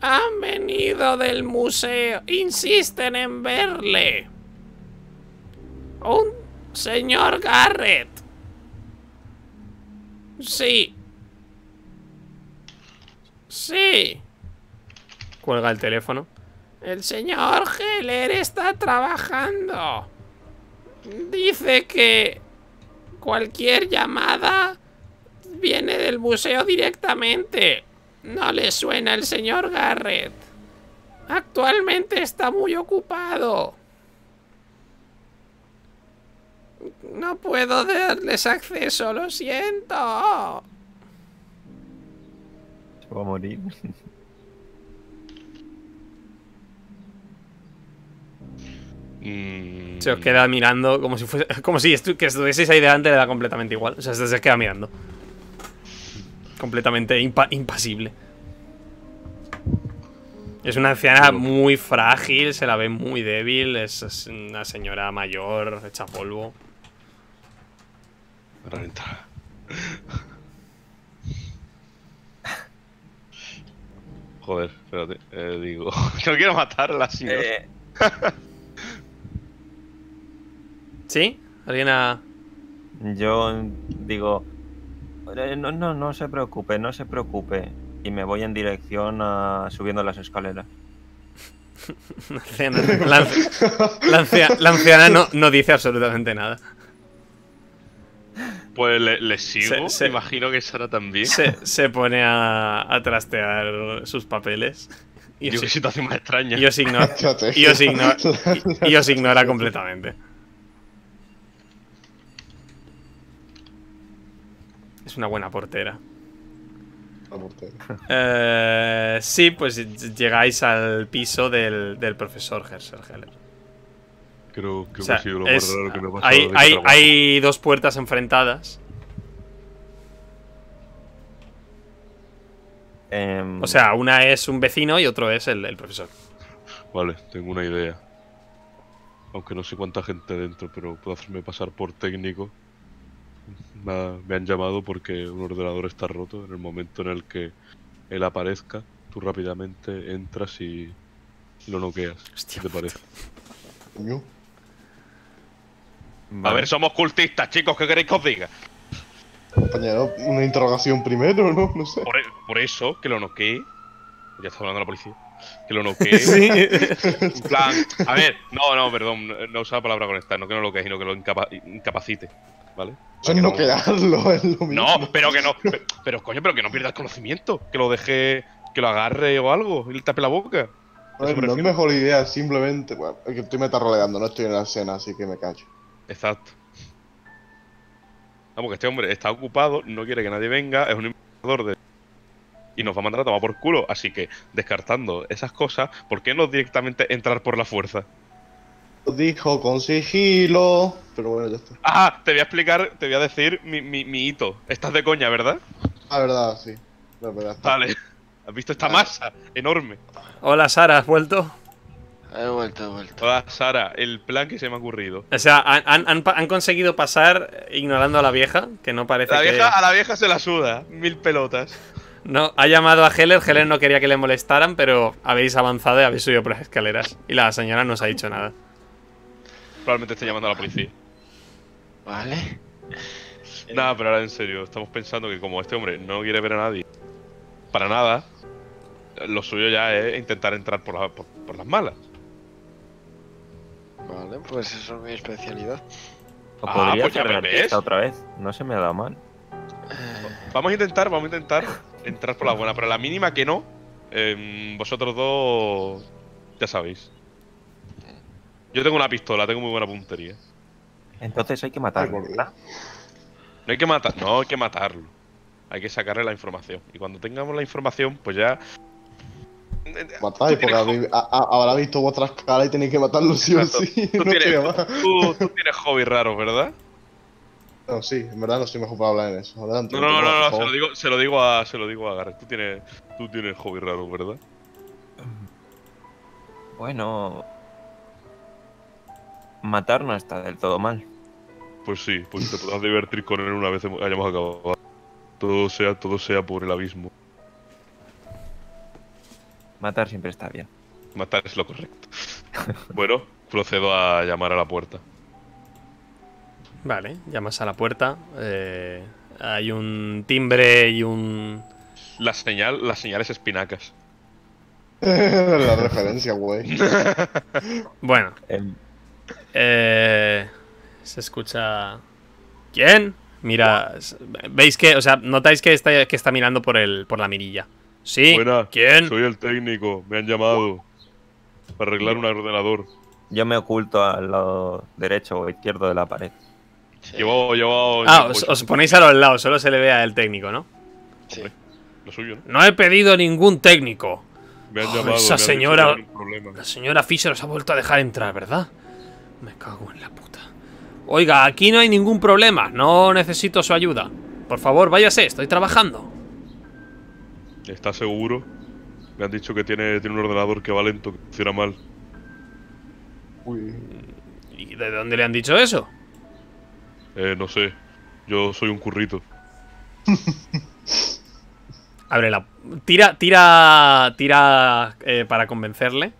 Han venido del museo. Insisten en verle. Un señor Garrett. Sí. Sí. Cuelga el teléfono. El señor Heller está trabajando. Dice que cualquier llamada viene del museo directamente. No le suena el señor Garrett. Actualmente está muy ocupado. No puedo darles acceso, lo siento. Se va a morir. Se os queda mirando como si fuese, como si estu- que estuvieseis ahí delante le da completamente igual. O sea, se os queda mirando. Completamente impa- impasible. Es una anciana muy frágil, se la ve muy débil, es, es una señora mayor, hecha polvo. Renta. Joder, espérate. eh, digo, que no quiero matarla, si no. Eh, ¿Sí? ¿Alguien ha...? yo digo, "Eh, no, no, no se preocupe, no se preocupe. Y me voy en dirección a subiendo las escaleras. La anciana, la anci- la ancia- la anciana no, no dice absolutamente nada. Pues le, le sigo. Se- se- Imagino que Sara también. Se, se pone a, a trastear sus papeles. Y Digo, os, qué situación más extraña. y os ignora, Estrategia. y os ignora, y- y os ignora completamente. Es una buena portera. La portera. Eh, sí, pues llegáis al piso del, del profesor Herschel Heller. Creo, creo O sea, que ha sido lo es- más raro que me ha pasado. hay, que hay, dos puertas enfrentadas. Em, O sea, una es un vecino y otro es el, el profesor. Vale, tengo una idea. Aunque no sé cuánta gente dentro, pero puedo hacerme pasar por técnico. Me, ha- me han llamado porque un ordenador está roto. En el momento en el que él aparezca, tú rápidamente entras y lo noqueas. Hostia ¿Qué te parece? Coño. A ver, somos cultistas, chicos, ¿qué queréis que os diga? Compañero, una interrogación primero, ¿no? No sé. Por, e- por eso, que lo noquee. Ya está hablando la policía. Que lo noquee. En plan, a ver, no, no, perdón, no- no usaba la palabra conectar, no que no lo que sino que lo incapa- incapacite, ¿vale? Eso es no quedarlo, es lo mismo. No, pero que no, pero, pero, coño, pero que no pierda el conocimiento, que lo deje, que lo agarre o algo y le tape la boca. Ver, no es mejor idea, simplemente. Bueno, es que estoy metaroleando, no estoy en la escena, así que me cacho. Exacto. Vamos, que este hombre está ocupado, no quiere que nadie venga, es un investigador de... Y nos va a mandar a tomar por culo, así que, descartando esas cosas, ¿por qué no directamente entrar por la fuerza? Dijo con sigilo. Pero bueno, ya está. Ah, te voy a explicar, te voy a decir mi, mi, mi hito. Estás de coña, ¿verdad? La verdad, sí. La verdad. está. Vale. ¿Has visto esta masa enorme? Hola Sara, ¿has vuelto? He vuelto, he vuelto. Hola, Sara, el plan que se me ha ocurrido. O sea, han, han- han pa- han conseguido pasar ignorando a la vieja, que no parece La que... vieja, a la vieja se la suda. Mil pelotas. No, ha llamado a Heller, Heller no quería que le molestaran, pero habéis avanzado y habéis subido por las escaleras. Y la señora no os ha dicho nada. Probablemente esté llamando a la policía. Vale. Nada, pero ahora en serio, estamos pensando que como este hombre no quiere ver a nadie para nada, lo suyo ya es intentar entrar por, la- por- por las malas. Vale, pues eso es mi especialidad. O Ah, podría pues hacer de otra vez. No se me ha dado mal. Vamos a intentar, vamos a intentar entrar por la buena, pero a la mínima que no, em, vosotros dos ya sabéis. Yo tengo una pistola, tengo muy buena puntería. Entonces hay que matarlo. No hay que matar, no hay que matarlo. Hay que sacarle la información. Y cuando tengamos la información, pues ya. Matáis, porque habéis- a- a- habrá visto vuestras caras y tenéis que matarlo sí o sí. Tú No tienes, tú- tú tienes hobby raros, ¿verdad? No, sí, en verdad no estoy mejor para hablar en eso. Adelante. No, no, no, no, no, se lo digo, se lo digo a, se lo digo a Gareth. Tú tienes, tú tienes hobby raros, ¿verdad? Bueno. Matar no está del todo mal. Pues sí, pues te podrás divertir con él una vez hemos- hayamos acabado. Todo sea, todo sea por el abismo. Matar siempre está bien. Matar es lo correcto. bueno, procedo a llamar a la puerta. Vale, llamas a la puerta. eh, hay un timbre y un. La señal, las señales espinacas. la referencia, güey. Bueno, Em, eh, se escucha. ¿Quién? Mira, veis que, o sea, notáis que está, que está mirando por el, por la mirilla. Sí. Buena, ¿Quién? Soy el técnico, me han llamado para arreglar un ordenador. yo me oculto al lado derecho o izquierdo de la pared. Sí, Llevo, llevo. Ah, os, ponéis a los lados, solo se le ve al técnico, ¿no? sí. Lo suyo, ¿no? No he pedido ningún técnico. Me han Oh, llamado. esa me señora-. La señora Fisher os ha vuelto a dejar entrar, ¿verdad? Me cago en la puta. Oiga, aquí no hay ningún problema. No necesito su ayuda. Por favor, váyase, estoy trabajando. ¿Estás seguro? Me han dicho que tiene, tiene un ordenador que va lento, que funciona mal. Uy. ¿Y de dónde le han dicho eso? Eh, no sé. Yo soy un currito. Abre la. Tira, tira. Tira eh, para convencerle.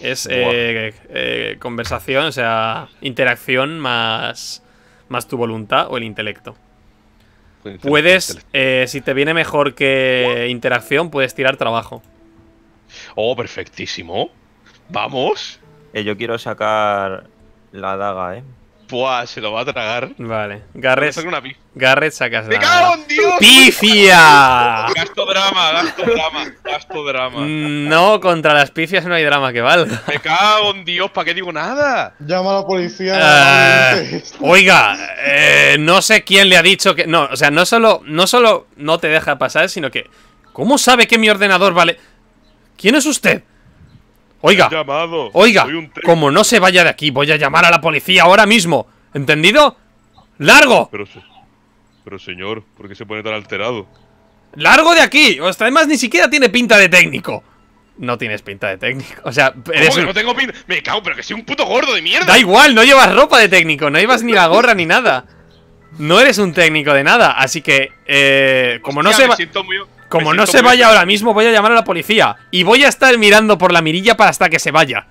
Es eh, eh, conversación, o sea, interacción más. Más tu voluntad o el intelecto. Puedes, eh, si te viene mejor que interacción, puedes tirar trabajo. Oh, perfectísimo. Vamos. Eh, yo quiero sacar la daga, ¿eh? Buah, se lo va a tragar. Vale. Me Garret, saca una pi- Garret sacas ¡Me cago en Dios! ¡Pifia! Gasto drama, gasto drama, gasto drama. No, contra las pifias no hay drama que valga. Me cago en Dios, ¿para qué digo nada? Llama a la policía. Eh, oiga, eh, no sé quién le ha dicho que. No, o sea, no solo, no solo no te deja pasar, sino que. ¿Cómo sabe que mi ordenador vale? ¿Quién es usted? Oiga, Me oiga, como no se vaya de aquí, voy a llamar a la policía ahora mismo. ¿Entendido? ¡Largo! Pero, se- pero señor, ¿por qué se pone tan alterado? ¡Largo de aquí! O sea, además ni siquiera tiene pinta de técnico. No tienes pinta de técnico. O sea, eres ¿Cómo que un- no tengo pin? Me cago, pero que soy un puto gordo de mierda. Da igual, no llevas ropa de técnico, no llevas ni la gorra ni nada. No eres un técnico de nada, así que eh, como no se me va- siento muy- como no se vaya ahora mismo, voy a llamar a la policía y voy a estar mirando por la mirilla para hasta que se vaya.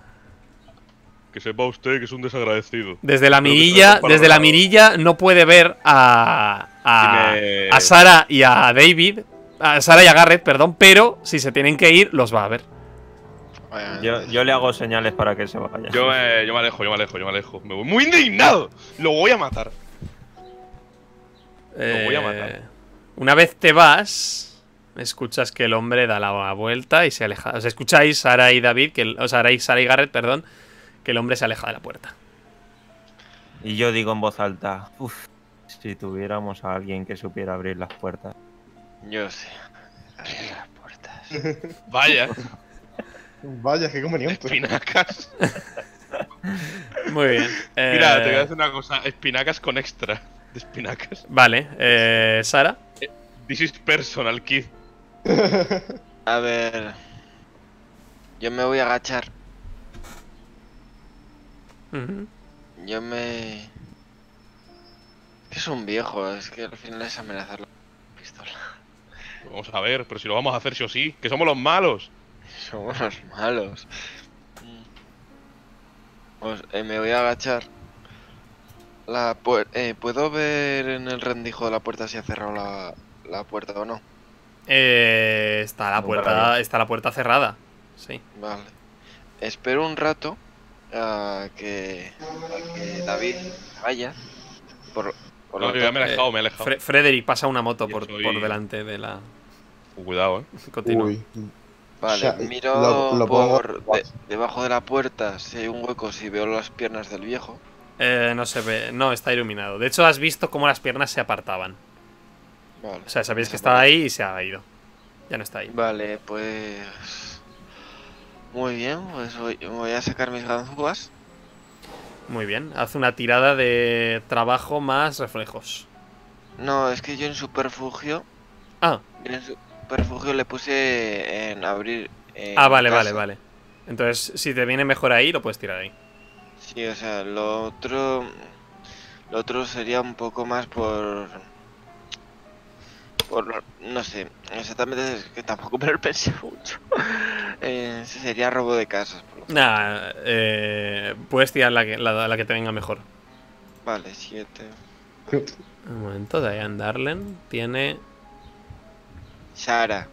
Que sepa usted que es un desagradecido. Desde la mirilla, desde la mirilla no puede ver a a, a Sara y a David, a Sara y a Garrett, perdón, pero si se tienen que ir los va a ver. Yo, yo le hago señales para que se vaya. Yo me, yo me alejo, yo me alejo, yo me alejo. Me voy muy indignado. Lo voy a matar. Lo voy a matar. Eh, Una vez te vas, escuchas que el hombre da la vuelta y se aleja. O sea, escucháis Sara y David, que el- o Sara y, Sara y Garrett, perdón, que el hombre se aleja de la puerta. Y yo digo en voz alta, uff, si tuviéramos a alguien que supiera abrir las puertas. Yo sé. Abrir las puertas. Vaya, Vaya, qué conveniente. espinacas. Muy bien. Mira, te voy a Eh, decir una cosa. Espinacas con extra de espinacas. Vale, eh, Sara. This is personal, kid. A ver. Yo me voy a agachar. Yo me. Que es un viejo, es que al final es amenazar la pistola. Vamos a ver, pero si lo vamos a hacer sí o sí, que somos los malos. Somos los malos. Pues eh, me voy a agachar. La puer- eh, ¿Puedo ver en el rendijo de la puerta si ha cerrado la, la puerta o no? Eh, está la puerta, está la puerta cerrada. Sí. Vale. Espero un rato a que, a que David vaya. Por, por No, ya me he alejado, me he alejado. Fre- Frederick pasa una moto por, soy- por delante de la. Cuidado, eh. Continúa. Uy. Vale, O sea, miro lo- lo pongo- por de- debajo de la puerta si hay un hueco, si veo las piernas del viejo. Eh, no se ve, no está iluminado. De hecho, has visto cómo las piernas se apartaban. Vale. O sea, sabías que estaba ahí y se ha ido. Ya no está ahí. Vale, pues... Muy bien, pues voy, voy a sacar mis ganzúas. Muy bien. Haz una tirada de trabajo más reflejos. No, es que yo en su perfugio... Ah, en su perfugio le puse en abrir... en ah vale, vale, vale. Entonces, si te viene mejor ahí, lo puedes tirar ahí. Sí, o sea, lo otro... Lo otro sería un poco más por... Por no sé, exactamente es que tampoco me lo pensé mucho. Eh, sería robo de casas. Nah, eh, puedes tirar la que, la, la que te venga mejor. Vale, 7. Un momento, Diane Darlen tiene. Sara.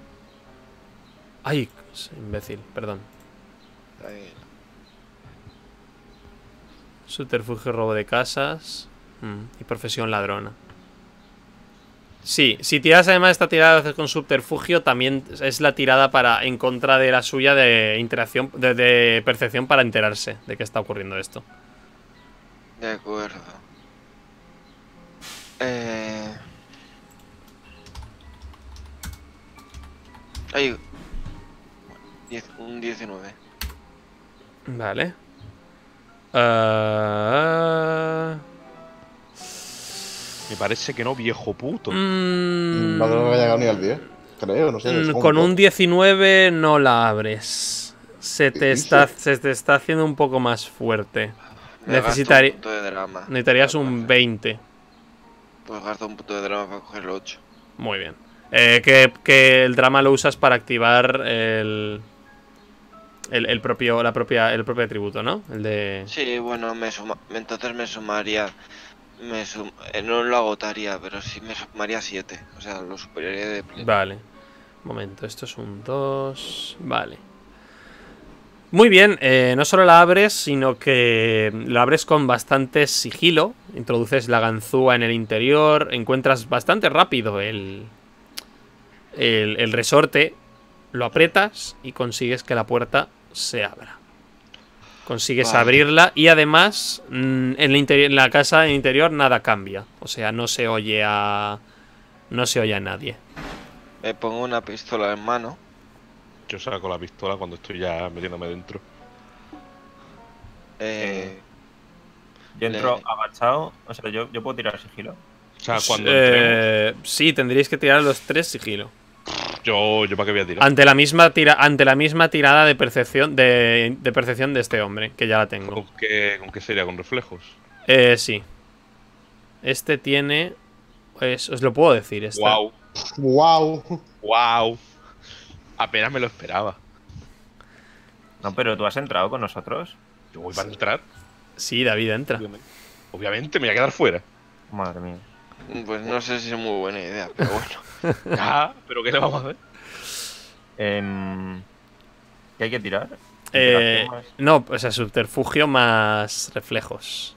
Ay, imbécil, perdón. Ahí. Subterfugio, robo de casas. mm, y profesión ladrona. Sí, si tiras además esta tirada con subterfugio, también es la tirada para en contra de la suya de interacción, de, de percepción para enterarse de que está ocurriendo esto. De acuerdo. Eh... Ay. diez- un 19. Vale. Ah, Me parece que no, viejo puto. mm, No creo que haya llegado ni al 10. Creo, no sé. Mm, Con un 19 no la abres. Se te, ¿Qué está, se te está haciendo un poco más fuerte. Drama. Necesitarías un coger- 20. Pues gasto un punto de drama para coger el 8. Muy bien. Eh, que, que el drama lo usas para activar el, el, el propio la propia el propio atributo, ¿no? El de Sí, bueno, me suma... entonces me sumaría. Me eh, No lo agotaría, pero sí me sumaría 7. O sea, lo superaría de pleno. Vale. Un momento, esto es un 2. Vale. Muy bien, eh, no solo la abres, sino que la abres con bastante sigilo. Introduces la ganzúa en el interior, encuentras bastante rápido el, el, el resorte, lo aprietas y consigues que la puerta se abra. Consigues Vale. abrirla y además mm, en la, interi- en la casa en interior nada cambia. O sea, no se oye a... No se oye a nadie. Me pongo una pistola en mano. Yo saco la pistola cuando estoy ya metiéndome dentro. Eh, Yo entro Le- agachado, o sea, yo, yo puedo tirar sigilo. O sea, cuando entremos, Eh, sí, tendríais que tirar los tres sigilo. Yo, yo para qué voy a tirar. Ante la misma tira, ante la misma tirada de percepción de, de percepción de este hombre, que ya la tengo. ¿Con qué, ¿Con qué sería? ¿Con reflejos? Eh, sí. Este tiene. Pues, os lo puedo decir. Este. Wow, ¡Wow! wow. Apenas me lo esperaba. No, pero tú has entrado con nosotros. Yo voy para entrar, Sí, David entra. obviamente. Obviamente me voy a quedar fuera. Madre mía. Pues no sé si es muy buena idea, pero bueno. Ah, pero ¿qué le vamos a hacer? Em, ¿Qué hay que tirar? Eh, no, o sea, subterfugio más reflejos.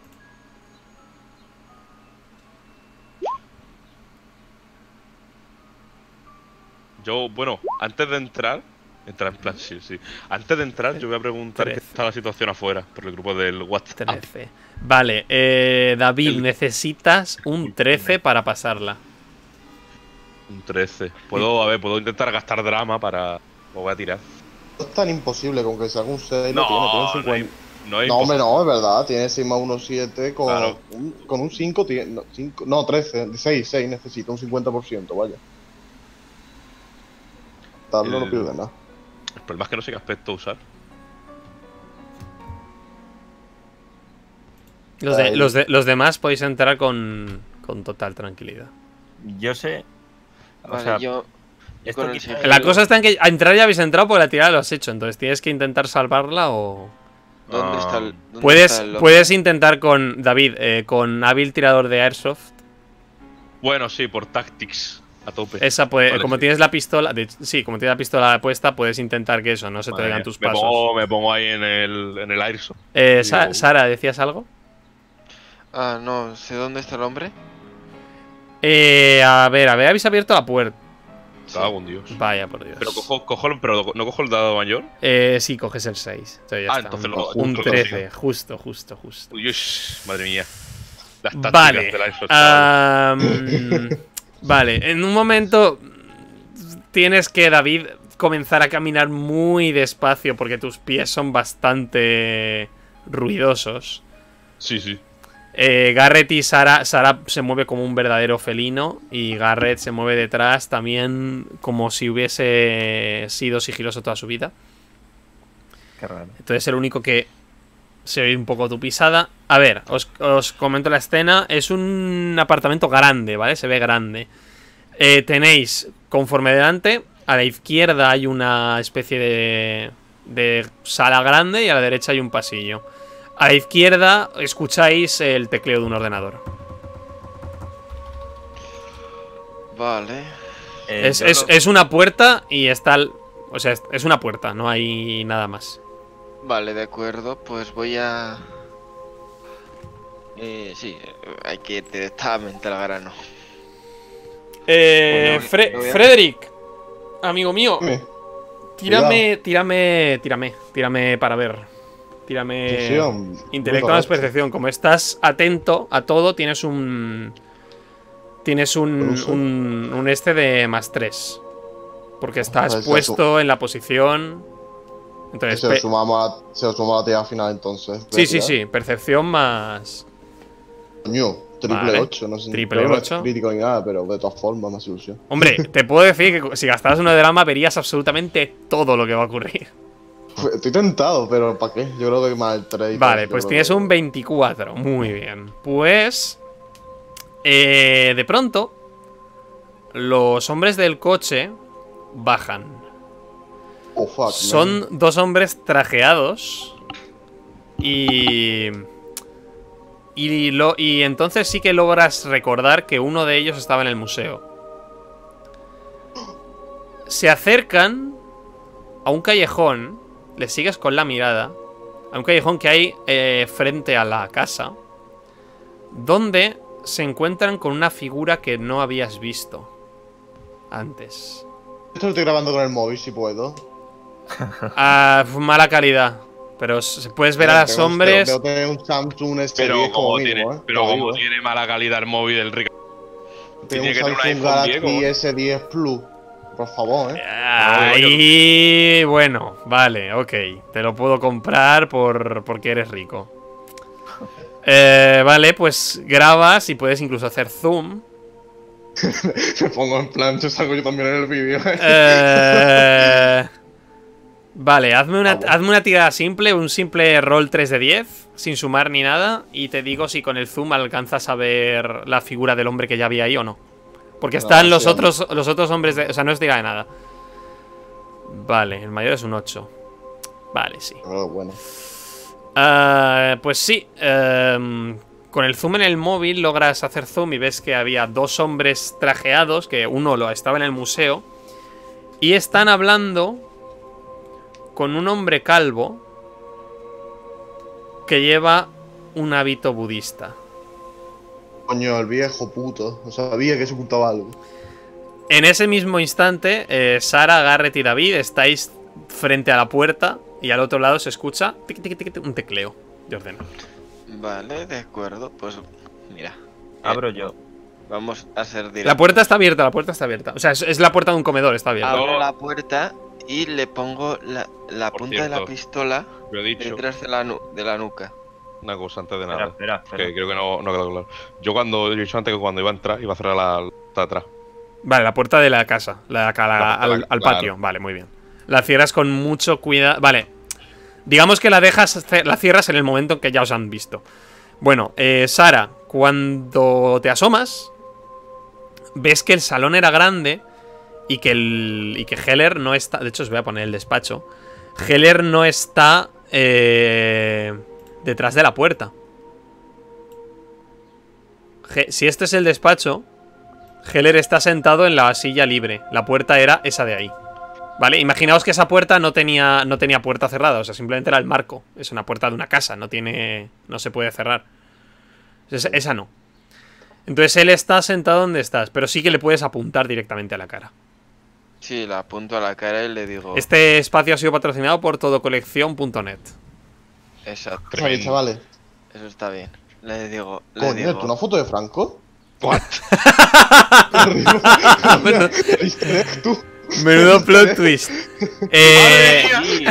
Yo, bueno, antes de entrar. Entrar en plan, sí, sí. Antes de entrar, yo voy a preguntar qué está la situación afuera por el grupo del WhatsApp. 13. Vale, eh, David, El- necesitas un 13 para pasarla. Un 13. Puedo, a ver, puedo intentar gastar drama para. Lo voy a tirar. No es tan imposible con que se haga un 6. No, tiene, tiene un no 50. hay- No hay No, hombre, no, es verdad. Tiene 6 más 1, 7. Con, Claro. un, con un 5, tiene, no, cinco- no, 13. 6, 6 necesita un 50%, vaya. Tal no El- lo pierde nada. El problema es que no sé qué aspecto usar. Los, de- los, de- los demás podéis entrar con, con total tranquilidad. Yo sé. O Vale, sea, yo. esto quizá- La cosa está en que a entrar ya habéis entrado porque la tirada lo has hecho, entonces tienes que intentar salvarla o... ¿Dónde está el.? dónde Puedes, está el hombre? puedes intentar con David, eh, con hábil tirador de Airsoft. Bueno, sí, por tactics. A tope. Esa puede, Vale, como sí. tienes la pistola, de- sí, como tienes la pistola puesta, puedes intentar que eso, no se te oigan tus me pasos. pongo, me pongo ahí en el, en el airsoft. Eh, Sa- Digo- Sara, ¿decías algo? Ah, no, sé dónde está el hombre. Eh, a ver, a ver, habéis abierto la puerta. Cago en Dios. Vaya por Dios. Pero cojo, cojo, pero no cojo el dado mayor. Eh, sí, coges el 6. Entonces ya Ah, está. entonces un, lo- un justo lo 13, justo, justo, justo. Uy, ush, madre mía. Las tácticas Vale. del airsoft. chaval. Vale, en un momento tienes que, David, comenzar a caminar muy despacio porque tus pies son bastante ruidosos. Sí, sí. Eh, Garrett y Sara, Sara se mueve como un verdadero felino y Garrett se mueve detrás también como si hubiese sido sigiloso toda su vida. Qué raro. Entonces el único que se oye un poco tu pisada. A ver, os, os comento la escena. Es un apartamento grande, ¿vale? Se ve grande. Eh, tenéis, conforme delante, a la izquierda hay una especie de, de sala grande y a la derecha hay un pasillo. A la izquierda escucháis el tecleo de un ordenador. Vale. Eh, Es, es- lo- es una puerta y está... O sea, es una puerta, no hay nada más. Vale, de acuerdo. Pues voy a. Eh, sí, hay que ir directamente al grano. Eh, Bueno, Fre- a- Frederick, amigo mío, tírame, tírame, tírame, tírame para ver. Tírame Percepción. intelecto Puta más percepción. Como estás atento a todo, tienes un... Tienes un, un, un este de más 3. Porque estás Pues puesto en la posición... Entonces, Se lo sumamos a, se lo sumamos a la tirada final entonces. sí, sí, sí, percepción más... Coño, triple Vale. 8, no sé. Triple no es crítico ni nada, pero de todas formas, más ilusión. Hombre, te puedo decir que si gastaras un drama verías absolutamente todo lo que va a ocurrir. Estoy tentado, pero ¿para qué? Yo creo que más el 3. Vale, pues tienes un 24. Muy bien. Pues. eh, de pronto. Los hombres del coche bajan. Oh, fuck. man. Son dos hombres trajeados. Y. Y, lo, y entonces sí que logras recordar que uno de ellos estaba en el museo. Se acercan a un callejón. Le sigues con la mirada. A un callejón que hay eh, frente a la casa. Donde se encuentran con una figura que no habías visto antes. Esto lo estoy grabando con el móvil si puedo. Ah, mala calidad. Pero puedes ver a Tengo- hombres. Tengo que tener un Samsung S10 Pero como tiene, ¿eh? pero como ¿eh? tiene mala calidad el móvil del Ricardo. Tengo tiene un que tener un Samsung iPhone Galaxy Diego. S10 Plus. Por favor, ¿eh? Ahí, bueno, vale, ok. Te lo puedo comprar por, porque eres rico. Eh, vale, pues grabas y puedes incluso hacer zoom. Me pongo en plan, yo salgo yo también en el vídeo. ¿eh? Vale, hazme una, hazme una tirada simple, un simple roll 3 de 10, sin sumar ni nada, y te digo si con el zoom alcanzas a ver la figura del hombre que ya había ahí o no. Porque No, están los otros los otros hombres de... O sea, no os diga de nada. Vale, el mayor es un 8. Vale, sí. Pero bueno. Ah, pues sí. em, con el zoom en el móvil logras hacer zoom y ves que había dos hombres trajeados, que uno lo estaba en el museo, y están hablando con un hombre calvo que lleva un hábito budista. Coño, el viejo puto. No sabía que se ocultaba algo. En ese mismo instante, eh, Sara, Garrett y David estáis frente a la puerta y al otro lado se escucha tic, tic, tic, tic, un tecleo de ordenador. Vale, de acuerdo. Pues mira. eh, Abro yo. Vamos a ser directos. La puerta está abierta, la puerta está abierta. O sea, es, es la puerta de un comedor, está abierta. Abro la puerta y le pongo la, la punta de la pistola Lo he dicho. detrás de la, nu- de la nuca. Una cosa antes de nada. espera, espera. Que creo que no, no ha quedado claro. Yo cuando he dicho antes que cuando iba a entrar iba a cerrar la, la de atrás. Vale, la puerta de la casa, la, la- la- al, la- al claro. patio. Vale, muy bien. La cierras con mucho cuidado. Vale. Digamos que la dejas, la cierras en el momento en que ya os han visto. Bueno, eh, Sara, cuando te asomas, ves que el salón era grande y que, el, y que Heller no está. De hecho, os voy a poner el despacho. Heller no está eh, detrás de la puerta. Si este es el despacho, Heller está sentado en la silla libre. La puerta era esa de ahí. ¿Vale? Imaginaos que esa puerta no tenía, no tenía puerta cerrada. O sea, simplemente era el marco. Es una puerta de una casa. No tiene. No se puede cerrar. Esa no. Entonces él está sentado donde estás. Pero sí que le puedes apuntar directamente a la cara. Sí, la apunto a la cara y le digo. Este espacio ha sido patrocinado por todocolección.net. Exacto. Oye, chavales. Eso está bien. Le digo. Le Coño, digo. ¿esto una foto de Franco? What? Tú. Menudo plot twist. Eh, Sí,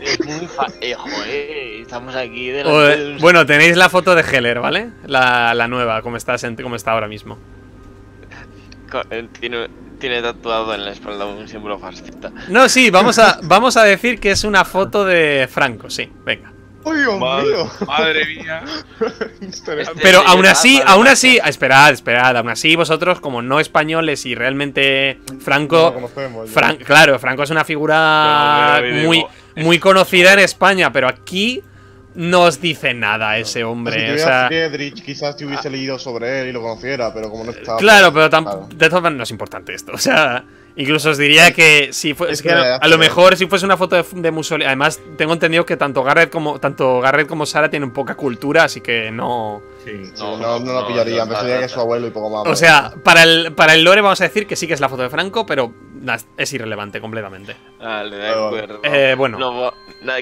es muy fa eh, joder, estamos aquí de o- bueno, tenéis la foto de Heller, ¿vale? La, la nueva, como está, como está ahora mismo. eh, tiene, tiene tatuado en la espalda un símbolo fascista. No, sí, vamos a, vamos a decir que es una foto de Franco, sí, venga. ¡Uy, Dios Madre, mío! madre mía. Este- Pero aún así, aún así, esperad, esperad, aún así vosotros como no españoles y realmente Franco, lo conocemos, ya. Fran- claro, Franco es una figura muy, muy conocida en España, pero aquí no os dice nada ese Si hombre. O tuviera sea, Friedrich, quizás te hubiese leído sobre él y lo conociera, pero como no está. claro, pues, pero claro. de todas maneras no es importante esto. O sea, incluso os diría que si fue, es que a, lo mejor si fuese una foto de, de Mussolini, además tengo entendido que tanto Garrett como tanto Garrett como Sara tienen poca cultura, así que no. Sí. Sí, no, no, lo pillaría, no, pensaría no, que es su abuelo y poco más. O sea, para el, para el lore vamos a decir que sí que es la foto de Franco, pero es irrelevante completamente. Vale, de Pero- acuerdo. Eh, bueno.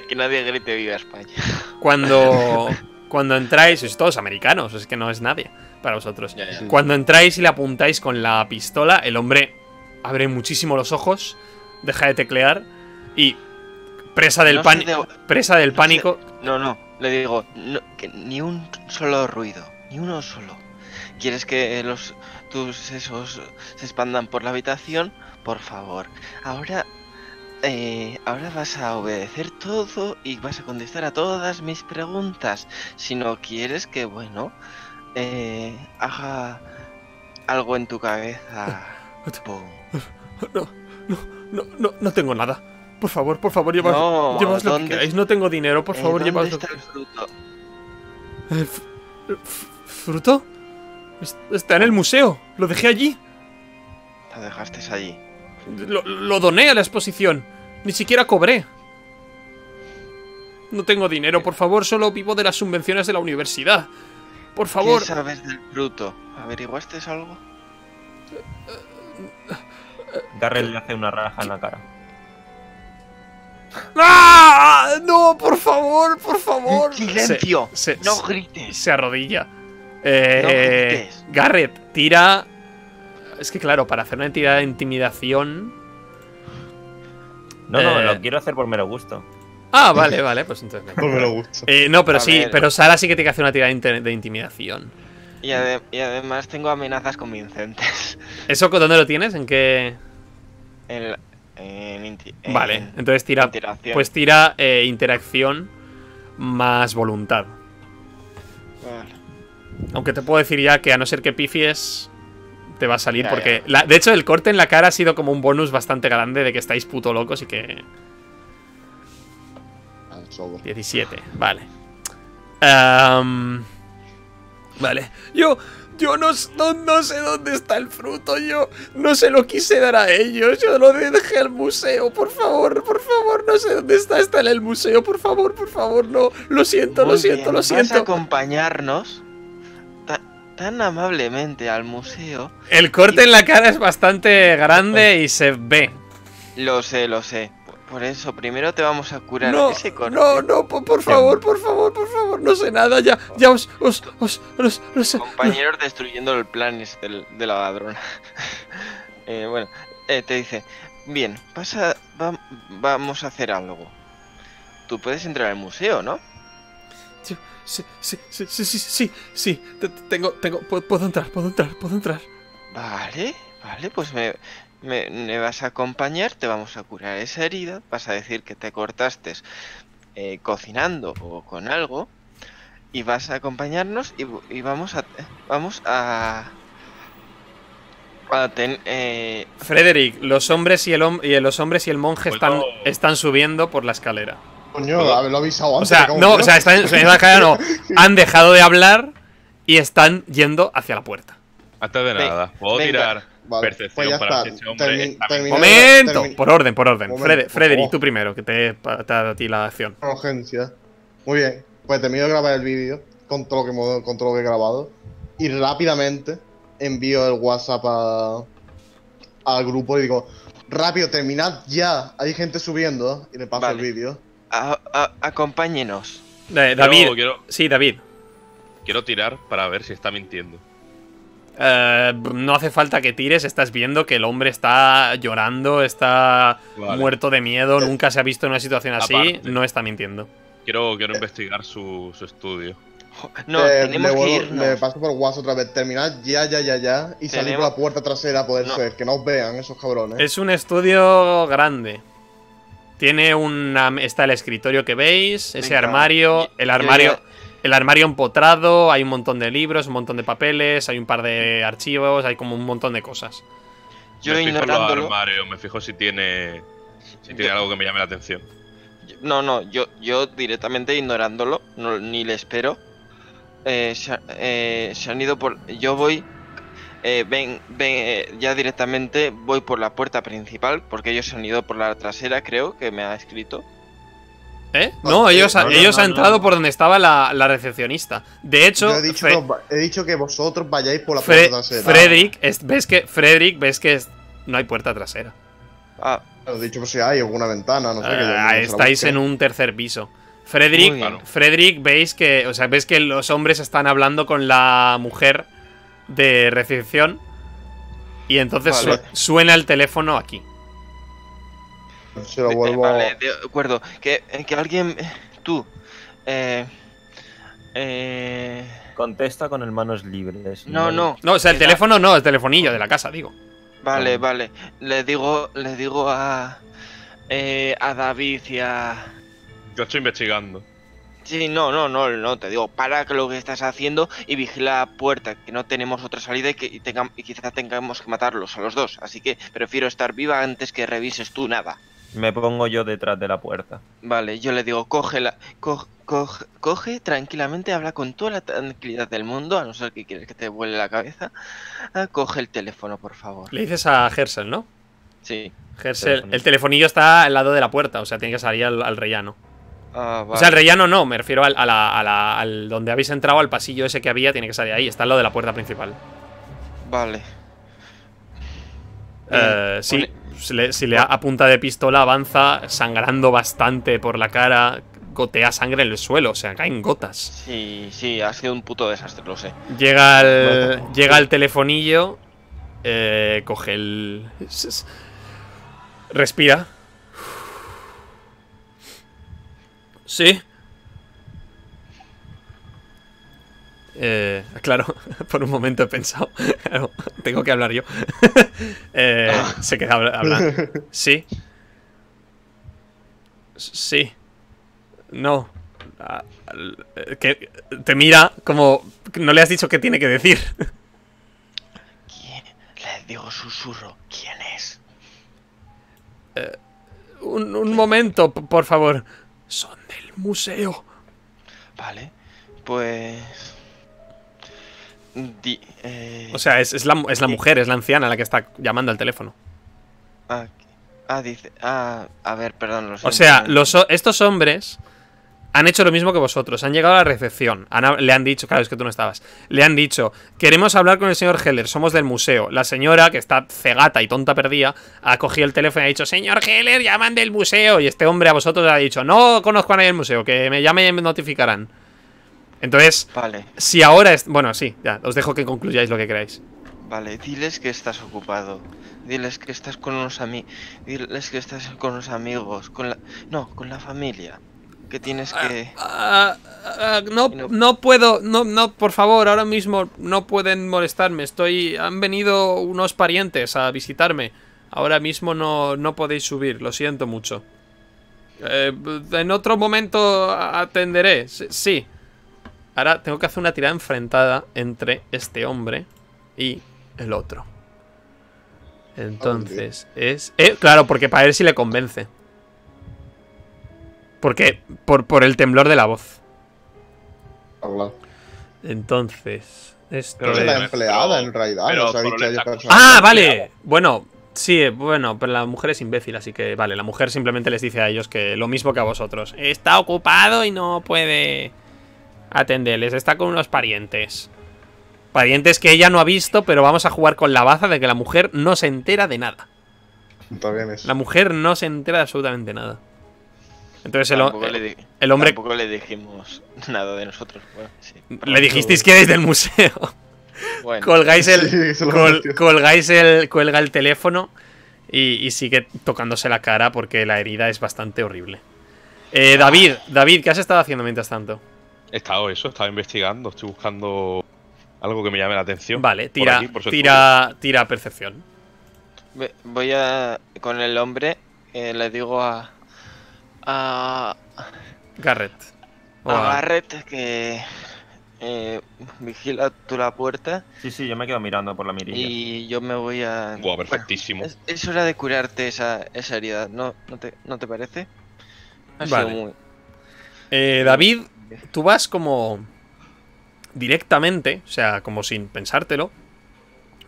Que nadie grite viva España. Cuando, cuando entráis, sois todos americanos, es que no es nadie para vosotros. Ya, ya. Cuando entráis y le apuntáis con la pistola, el hombre abre muchísimo los ojos, deja de teclear y presa del, No pan- sé de- presa del no pánico. No, no, le digo, no, que ni un solo ruido, ni uno solo. ¿Quieres que los tus sesos se expandan por la habitación? Por favor. Ahora, eh, ahora vas a obedecer todo y vas a contestar a todas mis preguntas. Si no quieres que, bueno, eh, haga algo en tu cabeza. Pum. No, no, no, no, no tengo nada. Por favor, por favor, llevaos, No, lo que ¿dónde- queráis. No tengo dinero, por Eh, favor, ¿dónde llevaos lo está que el fruto? ¿El f- fruto? Es- Está en el museo. Lo dejé allí. Lo dejaste allí. Lo, lo doné a la exposición. Ni siquiera cobré. No tengo dinero, por favor, solo vivo de las subvenciones de la universidad. Por favor. ¿Qué sabes del fruto? ¿Averiguaste algo? Garrett le hace una raja en la cara. ¡Ah! No, por favor, por favor. ¡Silencio! Se- se- ¡No grites! se arrodilla. Eh, grites. Garrett, tira. Es que claro, para hacer una entidad de intimidación. No, no, Eh. lo quiero hacer por mero gusto. Ah, vale, vale, pues entonces. No me lo gusta. Eh, no, pero A sí, ver. pero Sara sí que tiene que hacer una tirada de intimidación. Y, ade- y además tengo amenazas convincentes. ¿Eso dónde lo tienes? ¿En qué...? En, en inti- en Vale, entonces tira... interacción. Pues tira eh, interacción más voluntad. Vale. Aunque te puedo decir ya que a no ser que pifies, te va a salir Ya, porque... ya. la- de hecho, el corte en la cara ha sido como un bonus bastante grande de que estáis puto locos y que... Ah, sobre. 17, vale. Vale. Yo, yo no, no, no sé dónde está el fruto. Yo no se lo quise dar a ellos. Yo lo dejé al museo. Por favor, por favor. No sé dónde está. Está en el museo. Por favor, por favor. No. Lo siento, lo siento, bien, lo Vas a siento. acompañarnos ta- tan amablemente al museo. El corte en la cara es bastante grande y se ve. Lo sé, lo sé. Por- eso, primero te vamos a curar No, ese no, no, por, por favor, por favor, por favor. No sé nada. Ya, ya os, os, os, os, os- Compañeros destruyendo el plan este del- de la ladrona. Eh, bueno, eh, te dice, bien, pasa, va- vamos a hacer algo. Tú puedes entrar al museo, ¿no? Sí, sí, sí, sí, sí, sí, sí, sí, te- te- tengo, tengo, puedo, puedo entrar, puedo entrar, puedo entrar. Vale, vale, pues me, me, me vas a acompañar, te vamos a curar esa herida, vas a decir que te cortaste eh, cocinando o con algo y vas a acompañarnos y, y vamos a vamos a a ten- eh, Frederick, los hombres y el hom- y los hombres y el monje están, Puedo- estón subiendo por la escalera. Coño, haberlo avisado O antes. sea, me cago en no, o sea, están en la escalera, no. Han dejado de hablar y están yendo hacia la puerta. Antes de nada, ¿puedo venga. tirar Vale, percepción pues ya para está. si ese hombre? ¡Momento! Por orden, por orden. Momento, Frederick, tú primero, que te te ha dado a ti la acción. Urgencia. Muy bien. Pues termino de grabar el vídeo con todo lo que, hemos- con todo lo que he grabado. Y rápidamente envío el WhatsApp a- al grupo y digo: Rápido, terminad ya. Hay gente subiendo. Y le paso Vale. el vídeo. acompáñenos. Eh, Quiero- David, quiero, sí, David. quiero tirar para ver si está mintiendo. Eh, no hace falta que tires, estás viendo que el hombre está llorando, está Vale. muerto de miedo, nunca se ha visto en una situación así, Aparte. no está mintiendo. Quiero, quiero investigar su, su estudio. No, Eh, tenemos le, que vuelvo- irnos. le paso por WhatsApp otra vez. Terminad ya, ya, ya, ya. Y salir por la puerta trasera a poder No. ser. Que no os vean esos cabrones. Es un estudio grande. Tiene una. Está el escritorio que veis, ese Venga, armario, yo- el yo armario. El armario empotrado, hay un montón de libros, un montón de papeles, hay un par de archivos, hay como un montón de cosas. Yo me fijo en los ignorándolo. armarios, me fijo si tiene. Si tiene Yo- algo que me llame la atención. No, no, yo, yo directamente ignorándolo, no, ni le espero. eh, se, ha- eh, se han ido por. Yo voy. eh, ven, ven, eh, ya directamente voy por la puerta principal, porque ellos se han ido por la trasera, creo que me ha escrito. ¿Eh? No, ellos, no, no, ellos no, han no. entrado por donde estaba la, la recepcionista. De hecho, Yo he dicho, Fre- que he dicho que vosotros vayáis por la Fre- puerta trasera. Frederick, es- ves que Frederick, ves que es- no hay puerta trasera. Ah, He dicho por si hay alguna ventana, no sé. yo Ah, estáis en un tercer piso. Frederick. Frederick, veis que, o sea, ves que los hombres están hablando con la mujer de recepción y entonces Vale. su- suena el teléfono aquí. Se lo eh, vuelvo. vale, de acuerdo. Que, eh, que alguien. eh, Tú. Eh, eh, Contesta con el manos libres. no, no. No, o sea, el teléfono no, el telefonillo de la casa, digo. Vale, Ah. vale. Le digo, le digo a. eh, a David y a. Yo estoy investigando. Sí, no, no, no, no, te digo, para que lo que estás haciendo y vigila la puerta, que no tenemos otra salida y que y tenga- y quizá tengamos que matarlos a los dos. Así que prefiero estar viva antes que revises tú nada. Me pongo yo detrás de la puerta. Vale, yo le digo, coge la. co- coge, coge tranquilamente, habla con toda la tranquilidad del mundo, a no ser que quieres que te vuele la cabeza. Ah, coge el teléfono, por favor. Le dices a Gersel, ¿no? Sí. Gersel, Telefonillo. el telefonillo está al lado de la puerta, o sea, tiene que salir al, al rellano. Ah, O sea, el rellano no, me refiero al, a la- a la- al donde habéis entrado, al pasillo ese que había, tiene que salir ahí, está al lado de la puerta principal. Vale. Eh, sí, pone- si le, si le a punta de pistola avanza, sangrando bastante por la cara, gotea sangre en el suelo, o sea, caen gotas. Sí, sí, ha sido un puto desastre, lo sé. Llega el, llega el telefonillo, eh, coge el... Respira. Sí. Eh, claro, por un momento he pensado. Claro, tengo que hablar yo. Eh, se queda habla- hablando. Sí. Sí. No. Ah, l- Que te mira como no le has dicho qué tiene que decir. ¿Quién? Le digo susurro. ¿Quién es? Un, un momento, por favor. Son del museo. Vale. Pues. Di, eh, O sea, es, es la, es la mujer, es la anciana la que está llamando al teléfono. ah, ah, dice. Ah, a ver, perdón. Lo O sea, los, estos hombres han hecho lo mismo que vosotros. Han llegado a la recepción. han le han dicho, claro, es que tú no estabas. Le han dicho, queremos hablar con el señor Heller, somos del museo. La señora, que está cegata y tonta perdida, ha cogido el teléfono y ha dicho, señor Heller, llaman del museo. Y este hombre a vosotros le ha dicho, no conozco a nadie del museo, que me llame y me notificarán. Entonces, Vale, si ahora es... Bueno, sí, ya, os dejo que concluyáis lo que queráis. vale. Diles que estás ocupado. Diles que estás con unos amigos. Diles que estás con unos amigos. Con la. No, con la familia. Que tienes que. Ah, ah, no, Y no- no puedo, no, no, por favor, ahora mismo no pueden molestarme. Estoy, han venido unos parientes a visitarme. Ahora mismo no, no podéis subir, lo siento mucho. Eh, en otro momento atenderé, sí, sí. Ahora tengo que hacer una tirada enfrentada entre este hombre y el otro. Entonces, es... eh, claro, porque para ver si le convence. Porque, por, por el temblor de la voz. Habla. Entonces, esto Pero Es la empleada en realidad, pero. Ah, vale. Bueno, sí, bueno, pero la mujer es imbécil, así que vale, la mujer simplemente les dice a ellos que lo mismo que a vosotros. Está ocupado y no puede atenderles, está con unos parientes. Parientes que ella no ha visto, pero vamos a jugar con la baza de que la mujer no se entera de nada. Está bien eso. La mujer no se entera de absolutamente nada. Entonces el, le, el hombre... tampoco le dijimos nada de nosotros. Bueno, sí. Le dijisteis que eres del museo. Bueno, Colgáis el, Sí, col- colgáis el, cuelga el teléfono y, y sigue tocándose la cara porque la herida es bastante horrible. Eh, David, David, ¿qué has estado haciendo mientras tanto? He estado eso, estaba investigando, estoy buscando algo que me llame la atención. Vale, Por tira, aquí, por su tira, tira percepción. voy a. Con el hombre, eh, le digo a. a, Garrett. O a a- Garrett que eh, vigila tú la puerta Sí, sí, yo me quedo mirando por la mirilla. y yo me voy a... Buah, perfectísimo. Es, es hora de curarte esa, esa herida, ¿no, no, te, ¿no te parece? Ha Vale. sido muy... Eh, David, tú vas como directamente, o sea, como sin pensártelo,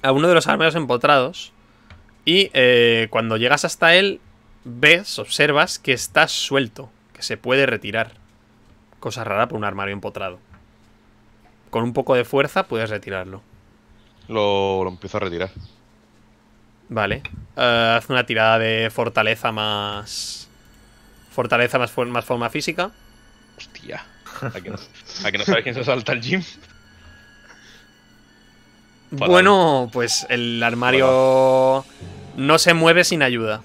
a uno de los armarios empotrados. Y eh, cuando llegas hasta él, ves, observas que está suelto, que se puede retirar. Cosa rara por un armario empotrado. Con un poco de fuerza puedes retirarlo. Lo, lo empiezo a retirar. Vale. Eh, haz una tirada de fortaleza más. Fortaleza más, más forma física. Hostia. ¿A que no, a que no sabes quién se salta al gym? Bueno, pues el armario no se mueve sin ayuda.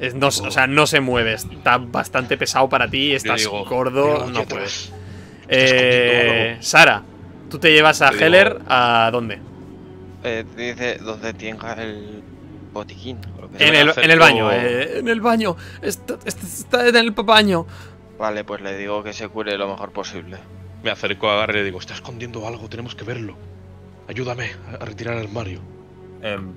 Es- no- o sea, no se mueve. Está bastante pesado para ti. Estás digo, gordo. digo, no puedes. Eh. Sara, tú te llevas a Te digo- Heller a dónde? Eh, dice donde tenga el botiquín. En el, en el baño. eh, en el baño. Está, está- está en el baño. Vale, pues le digo que se cure lo mejor posible. Me acerco a Garry y le digo, está escondiendo algo, tenemos que verlo. Ayúdame a, retirar el armario. Em,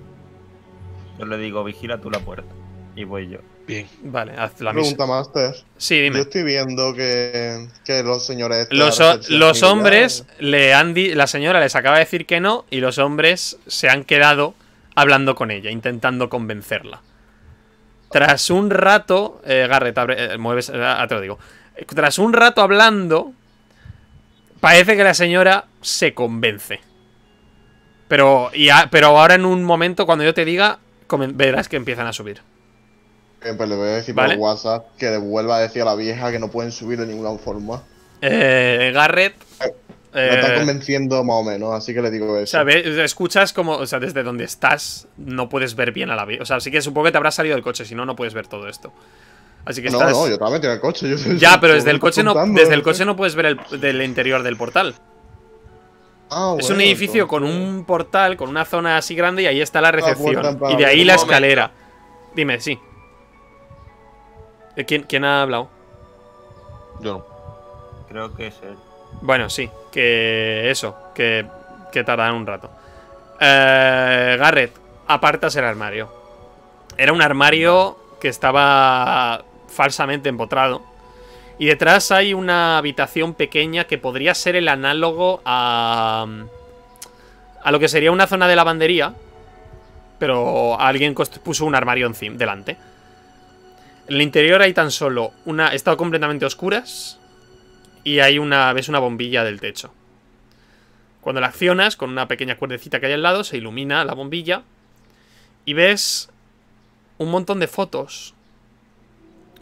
yo le digo, vigila tú la puerta. Y voy yo. Bien. Vale, haz la Pregunta, misión. Master. Sí, Yo dime. estoy viendo que, que los señores. Los, los hombres ya. le han di- la señora les acaba de decir que no y los hombres se han quedado hablando con ella, intentando convencerla. Tras un rato, eh, Garrett, abre- eh, mueves, eh, ah, te lo digo. Eh, Tras un rato hablando, parece que la señora se convence. Pero, y a- pero ahora en un momento, cuando yo te diga, verás que empiezan a subir. Eh, pues le voy a decir Vale. por WhatsApp que devuelva a decir a la vieja que no pueden subir de ninguna forma. Eh, Garrett. Me están eh, convenciendo más o menos, así que le digo O eso. sea, ve- escuchas como, o sea, desde donde estás no puedes ver bien a la vez. O sea, sí que supongo que te habrás salido del coche, si no, no puedes ver todo esto. Así que no, estás... no, yo estaba metido en el coche. Yo, Ya, pero desde el coche no, desde el ¿no? coche no puedes ver el del interior del portal. Ah, es un edificio con un portal, con una zona así grande y ahí está la puerta recepción. Y de ahí la momento. escalera. Dime, sí. Eh, ¿Quién, quién ha hablado? Yo no. Creo que es él. Bueno, sí, que eso, que, que tardan un rato. Eh, Garrett, apartas el armario. Era un armario que estaba falsamente empotrado. Y detrás hay una habitación pequeña que podría ser el análogo a. a lo que sería una zona de lavandería. Pero alguien puso un armario encima, delante. En el interior hay tan solo una. Está completamente oscuras. Y hay una. ves una bombilla del techo. Cuando la accionas, con una pequeña cuerdecita que hay al lado, se ilumina la bombilla. Y ves un montón de fotos.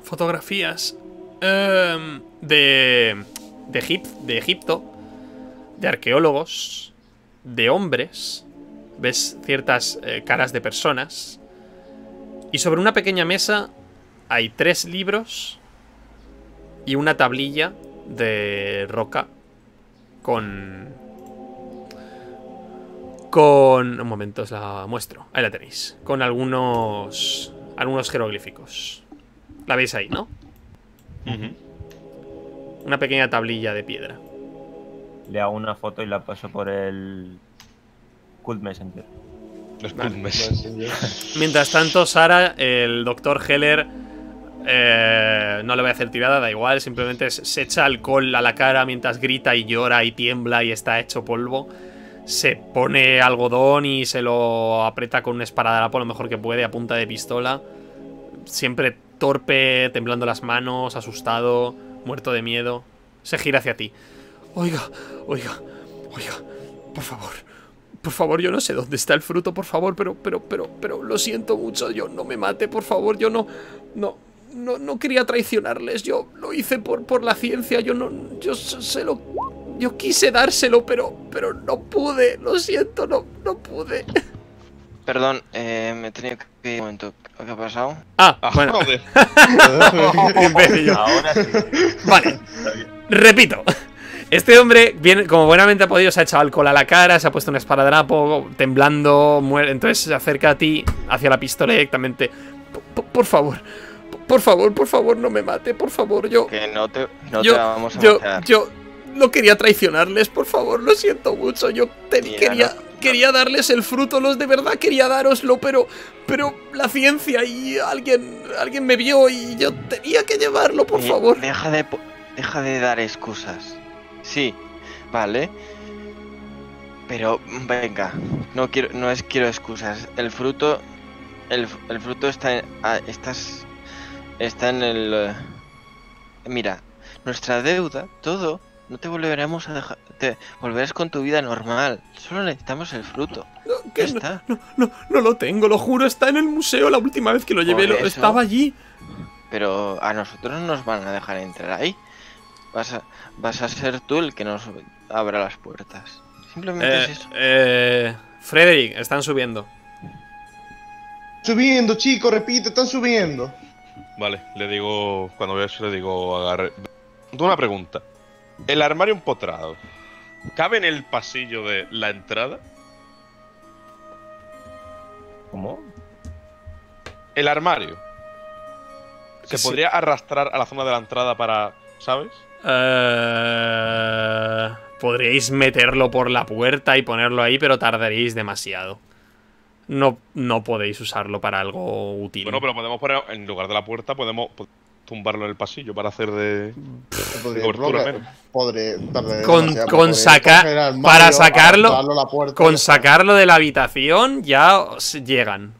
Fotografías. em, de. De, Egip- de Egipto. De arqueólogos. De hombres. Ves ciertas eh, caras de personas. Y sobre una pequeña mesa hay tres libros y una tablilla de roca con con un momento os la muestro. Ahí la tenéis. Con algunos algunos jeroglíficos. La veis ahí no una pequeña tablilla de piedra. Le hago una foto y la paso por el Cult Messenger. Es Vale. Mientras tanto, Sara, el doctor Heller, eh, no le voy a hacer tirada, da igual, simplemente se echa alcohol a la cara mientras grita y llora y tiembla y está hecho polvo. Se pone algodón y se lo aprieta con un esparadrapo lo mejor que puede a punta de pistola. Siempre torpe, temblando las manos, asustado, muerto de miedo. Se gira hacia ti. Oiga, oiga, oiga, por favor. Por favor, yo no sé dónde está el fruto, por favor, pero, pero, pero, pero lo siento mucho, yo no me mate, por favor, yo no, no, no, no quería traicionarles, yo lo hice por, por la ciencia, yo no, yo se lo, yo quise dárselo, pero, pero no pude, lo siento, no, no pude. Perdón, eh, me he tenido que ir un momento. ¿Qué ha pasado? Ah, Ah, bueno, joder. imbécil yo. Ahora sí. Vale, repito. Este hombre, viene, como buenamente ha podido, se ha echado alcohol a la cara, se ha puesto un esparadrapo, temblando, muere. Entonces se acerca a ti, hacia la pistola directamente. Por favor, por, favor, por favor, no me mate, por favor, yo... Que no te, no yo, te vamos a yo, matar. yo no quería traicionarles, por favor, lo siento mucho. Yo te- Mira, quería, no- quería darles el fruto, los de verdad quería daroslo, pero, pero la ciencia y alguien, alguien me vio y yo tenía que llevarlo, por favor. Deja de, deja de dar excusas. Sí, vale. Pero venga, no quiero, no es quiero excusas. El fruto, el, el fruto está, en, ah, estás, está en el. eh, mira, nuestra deuda, todo, no te volveremos a dejar, te volverás con tu vida normal. Solo necesitamos el fruto. No, no, está. no, no, no lo tengo, lo juro, está en el museo. La última vez que lo llevé lo- estaba allí. Pero a nosotros no nos van a dejar entrar ahí. Vas a, vas a ser tú el que nos abra las puertas. Simplemente Eh, es eso. eh, Frederick, están subiendo. Subiendo, chicos, repite, están subiendo. Vale, le digo. Cuando veo eso, le digo agarre. Una pregunta. El armario empotrado. ¿Cabe en el pasillo de la entrada? ¿Cómo? El armario. ¿Se Sí. podría arrastrar a la zona de la entrada para. ¿Sabes? Eh, podríais meterlo por la puerta y ponerlo ahí, pero tardaréis demasiado. No, no podéis usarlo para algo útil. Bueno, pero podemos poner. En lugar de la puerta, podemos po- tumbarlo en el pasillo para hacer de. Cobertura menos. podré Con- demasiado, con podría saca- coger el armario, para sacarlo- Con sacarlo de la habitación ya os llegan.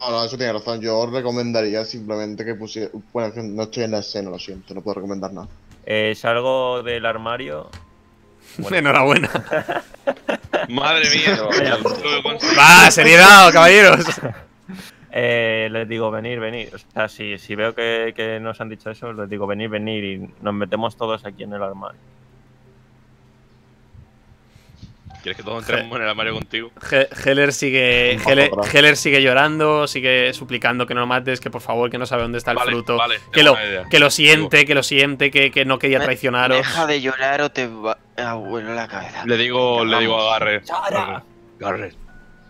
No, no, eso tiene razón. Yo os recomendaría simplemente que pusiera. Bueno, no estoy en la escena, lo siento, no puedo recomendar nada. Eh, salgo del armario. Bueno. Enhorabuena. Madre mía. Va, seriedad, caballeros. Eh, les digo, venir, venir. O sea, si, si veo que, que nos han dicho eso, les digo, venir, venir. Y nos metemos todos aquí en el armario. ¿Quieres que todos entremos en el armario contigo? He- Heller sigue, Heller, sigue llorando, sigue suplicando que no lo mates, que por favor, que no sabe dónde está el Vale, fruto. vale, que, lo, que lo siente, que lo siente, que, que no quería Me- traicionaros. Deja de llorar o te va a vuelo la cabeza. Le digo, le digo a Garrett. Garrett,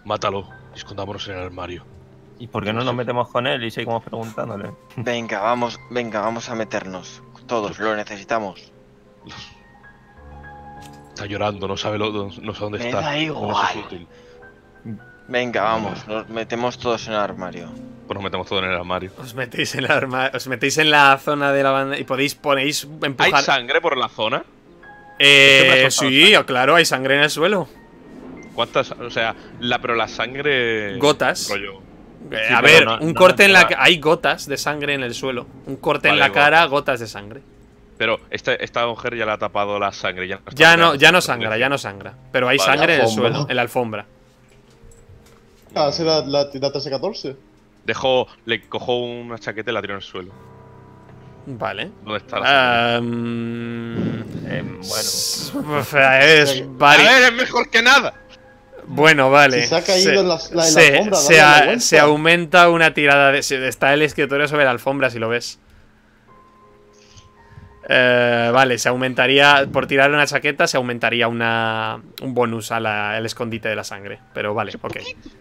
mátalo escondámonos en el armario. ¿Y por qué no nos metemos con él y seguimos preguntándole? Venga, vamos, venga, vamos a meternos. Todos, lo necesitamos. Está llorando, no sabe, lo, no sabe dónde Me está. da No igual. es útil. Venga, vamos, nos metemos todos en el armario. Pues nos metemos todos en el armario. Os metéis en la arma- os metéis en la zona de la banda y podéis ponéis ¿Hay empujar. sangre por la zona? Eh, ha sí, claro, hay sangre en el suelo. ¿Cuántas? O sea, la, pero la sangre. Gotas. rollo. Eh, Sí, a ver, no- un no corte en la hay gotas de sangre en el suelo. Un corte en la cara, gotas de sangre. Pero esta, esta mujer ya le ha tapado la sangre. Ya no, Ya no, ya no sangra, ya no sangra. Pero hay Vale. sangre en el suelo, en la alfombra. Ah, será la, la 13-14. Dejo, le cojo una chaqueta y la tiro en el suelo. Vale. ¿Dónde está la sangre? Eh, bueno, es Sí. A ver, es mejor que nada. Bueno, vale. Si se ha caído en la- la- en la alfombra, se, la a- se aumenta una tirada de. Está el escritorio sobre la alfombra, si lo ves. Eh, vale, se aumentaría. Por tirar una chaqueta, se aumentaría una, un bonus al escondite de la sangre. Pero vale, ok.